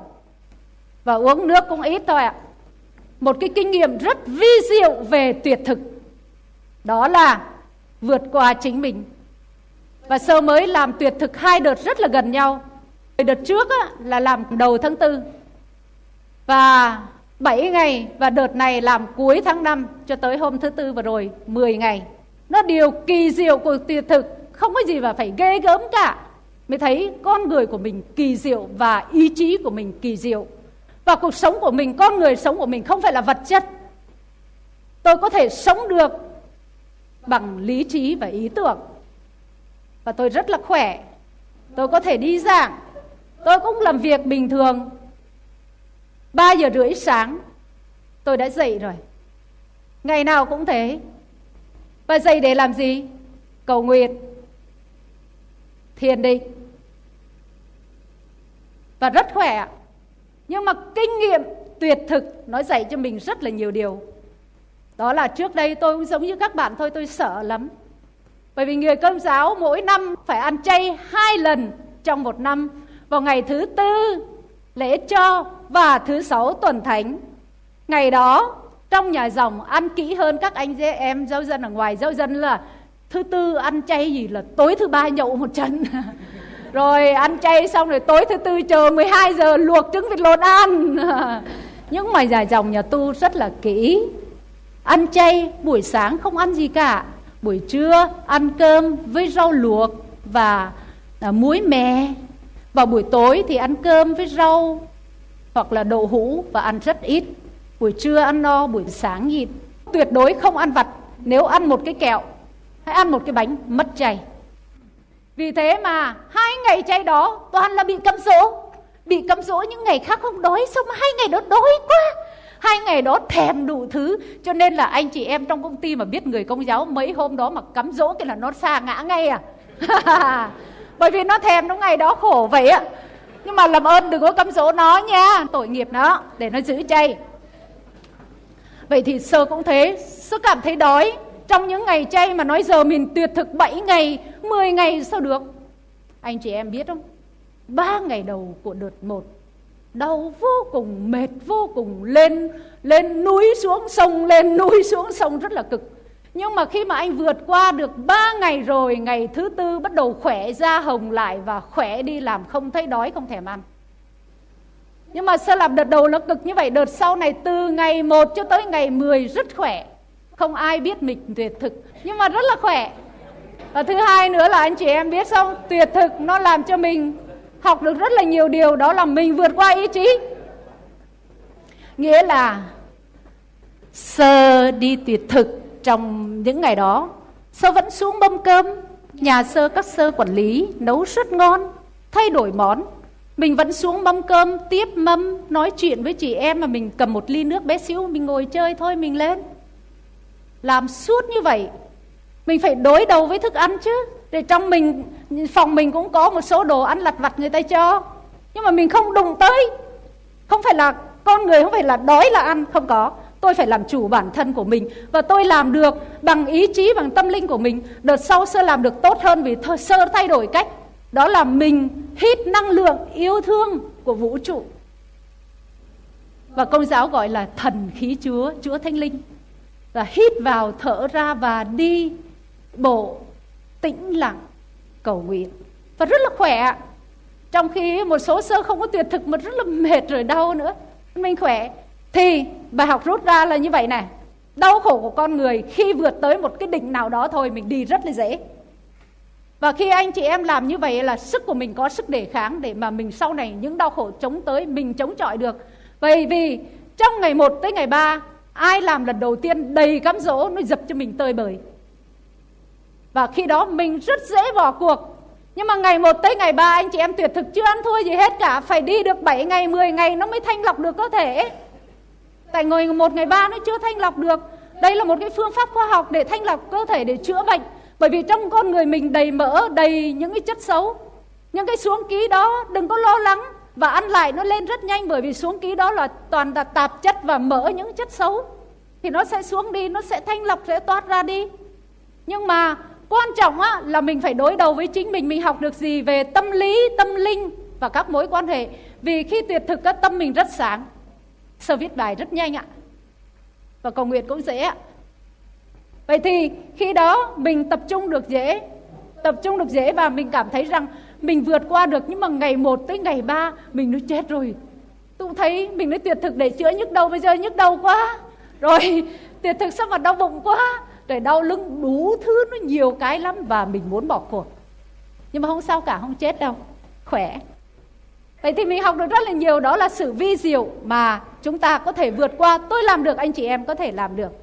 Và uống nước cũng ít thôi ạ một cái kinh nghiệm rất vi diệu về tuyệt thực. Đó là vượt qua chính mình. Và sơ mới làm tuyệt thực hai đợt rất là gần nhau. Đợt trước á, là làm đầu tháng tư. Và 7 ngày và đợt này làm cuối tháng 5 cho tới hôm thứ tư vừa rồi 10 ngày. Nó điều kỳ diệu của tuyệt thực không có gì mà phải ghê gớm cả. Mới thấy con người của mình kỳ diệu và ý chí của mình kỳ diệu và cuộc sống của mình, con người sống của mình không phải là vật chất. Tôi có thể sống được bằng lý trí và ý tưởng. Và tôi rất là khỏe. Tôi có thể đi giảng. Tôi cũng làm việc bình thường. 3 giờ rưỡi sáng, tôi đã dậy rồi. Ngày nào cũng thế. Và dậy để làm gì? Cầu nguyện. Thiền định. Và rất khỏe nhưng mà kinh nghiệm tuyệt thực nó dạy cho mình rất là nhiều điều. Đó là trước đây tôi cũng giống như các bạn thôi, tôi sợ lắm. Bởi vì người công giáo mỗi năm phải ăn chay hai lần trong một năm, vào ngày thứ tư lễ cho và thứ sáu tuần thánh. Ngày đó, trong nhà dòng ăn kỹ hơn các anh chị em giáo dân ở ngoài giáo dân là thứ tư ăn chay gì là tối thứ ba nhậu một trận. rồi ăn chay xong rồi tối thứ tư chờ 12 giờ luộc trứng vịt lộn ăn. Nhưng mà dài dòng nhà tu rất là kỹ. Ăn chay buổi sáng không ăn gì cả. Buổi trưa ăn cơm với rau luộc và à, muối mè. Vào buổi tối thì ăn cơm với rau hoặc là đậu hũ và ăn rất ít. Buổi trưa ăn no buổi sáng nhịn. Tuyệt đối không ăn vặt. Nếu ăn một cái kẹo hay ăn một cái bánh mất chay vì thế mà hai ngày chay đó toàn là bị cấm dỗ bị cấm dỗ những ngày khác không đói, xong hai ngày đó đói quá. Hai ngày đó thèm đủ thứ, cho nên là anh chị em trong công ty mà biết người công giáo mấy hôm đó mà cấm dỗ cái là nó xa ngã ngay à. Bởi vì nó thèm nó ngày đó khổ vậy á. Nhưng mà làm ơn đừng có cấm dỗ nó nha, tội nghiệp nó, để nó giữ chay. Vậy thì sơ cũng thế, sơ cảm thấy đói. Trong những ngày chay mà nói giờ mình tuyệt thực 7 ngày 10 ngày sao được? Anh chị em biết không? Ba ngày đầu của đợt một, đau vô cùng, mệt vô cùng, lên lên núi xuống sông, lên núi xuống sông rất là cực. Nhưng mà khi mà anh vượt qua được 3 ngày rồi, Ngày thứ tư bắt đầu khỏe da hồng lại Và khỏe đi làm không thấy đói, không thèm ăn. Nhưng mà sao làm đợt đầu nó cực như vậy? Đợt sau này từ ngày 1 cho tới ngày 10 rất khỏe. Không ai biết mình tuyệt thực, Nhưng mà rất là khỏe. Và thứ hai nữa là anh chị em biết không? Tuyệt thực, nó làm cho mình học được rất là nhiều điều. Đó là mình vượt qua ý chí. Nghĩa là Sơ đi tuyệt thực trong những ngày đó. Sơ vẫn xuống mâm cơm. Nhà sơ các sơ quản lý nấu rất ngon, thay đổi món. Mình vẫn xuống mâm cơm, tiếp mâm, nói chuyện với chị em mà mình cầm một ly nước bé xíu, mình ngồi chơi thôi, mình lên. Làm suốt như vậy mình phải đối đầu với thức ăn chứ. Để trong mình, phòng mình cũng có một số đồ ăn lặt vặt người ta cho. Nhưng mà mình không đụng tới. Không phải là con người, không phải là đói là ăn. Không có. Tôi phải làm chủ bản thân của mình. Và tôi làm được bằng ý chí, bằng tâm linh của mình. Đợt sau sơ làm được tốt hơn vì sơ thay đổi cách. Đó là mình hít năng lượng yêu thương của vũ trụ. Và công giáo gọi là thần khí chúa chúa thánh linh. Là hít vào, thở ra và đi bộ tĩnh lặng, cầu nguyện. Và rất là khỏe trong khi một số sơ không có tuyệt thực mà rất là mệt rồi đau nữa. Mình khỏe. Thì bài học rút ra là như vậy này. Đau khổ của con người khi vượt tới một cái đỉnh nào đó thôi, mình đi rất là dễ. Và khi anh chị em làm như vậy là sức của mình có sức đề kháng để mà mình sau này những đau khổ chống tới, mình chống chọi được. Bởi vì trong ngày 1 tới ngày 3 ai làm lần đầu tiên đầy cám dỗ nó dập cho mình tơi bời và khi đó mình rất dễ bỏ cuộc. Nhưng mà ngày một tới ngày ba, anh chị em tuyệt thực chưa ăn thua gì hết cả. Phải đi được 7 ngày 10 ngày nó mới thanh lọc được cơ thể. Tại ngồi một ngày ba nó chưa thanh lọc được. Đây là một cái phương pháp khoa học để thanh lọc cơ thể để chữa bệnh. Bởi vì trong con người mình đầy mỡ, đầy những cái chất xấu. Những cái xuống ký đó đừng có lo lắng và ăn lại nó lên rất nhanh. Bởi vì xuống ký đó là toàn là tạp chất và mỡ những chất xấu. Thì nó sẽ xuống đi, nó sẽ thanh lọc, sẽ toát ra đi. Nhưng mà quan trọng á, là mình phải đối đầu với chính mình mình học được gì về tâm lý tâm linh và các mối quan hệ. Vì khi tuyệt thực á, tâm mình rất sáng. Sơ viết bài rất nhanh ạ. Và cầu nguyện cũng dễ ạ. Vậy thì khi đó mình tập trung được dễ tập trung được dễ và mình cảm thấy rằng mình vượt qua được nhưng mà ngày 1 tới ngày 3 mình nó chết rồi. Tôi thấy mình nó tuyệt thực để chữa nhức đầu bây giờ nhức đầu quá. Rồi tuyệt thực sao mà đau bụng quá rồi đau lưng đủ thứ nó nhiều cái lắm và mình muốn bỏ cuộc. Nhưng mà không sao cả, không chết đâu. Khỏe. Vậy thì mình học được rất là nhiều, đó là sự vi diệu mà chúng ta có thể vượt qua. Tôi làm được, anh chị em có thể làm được.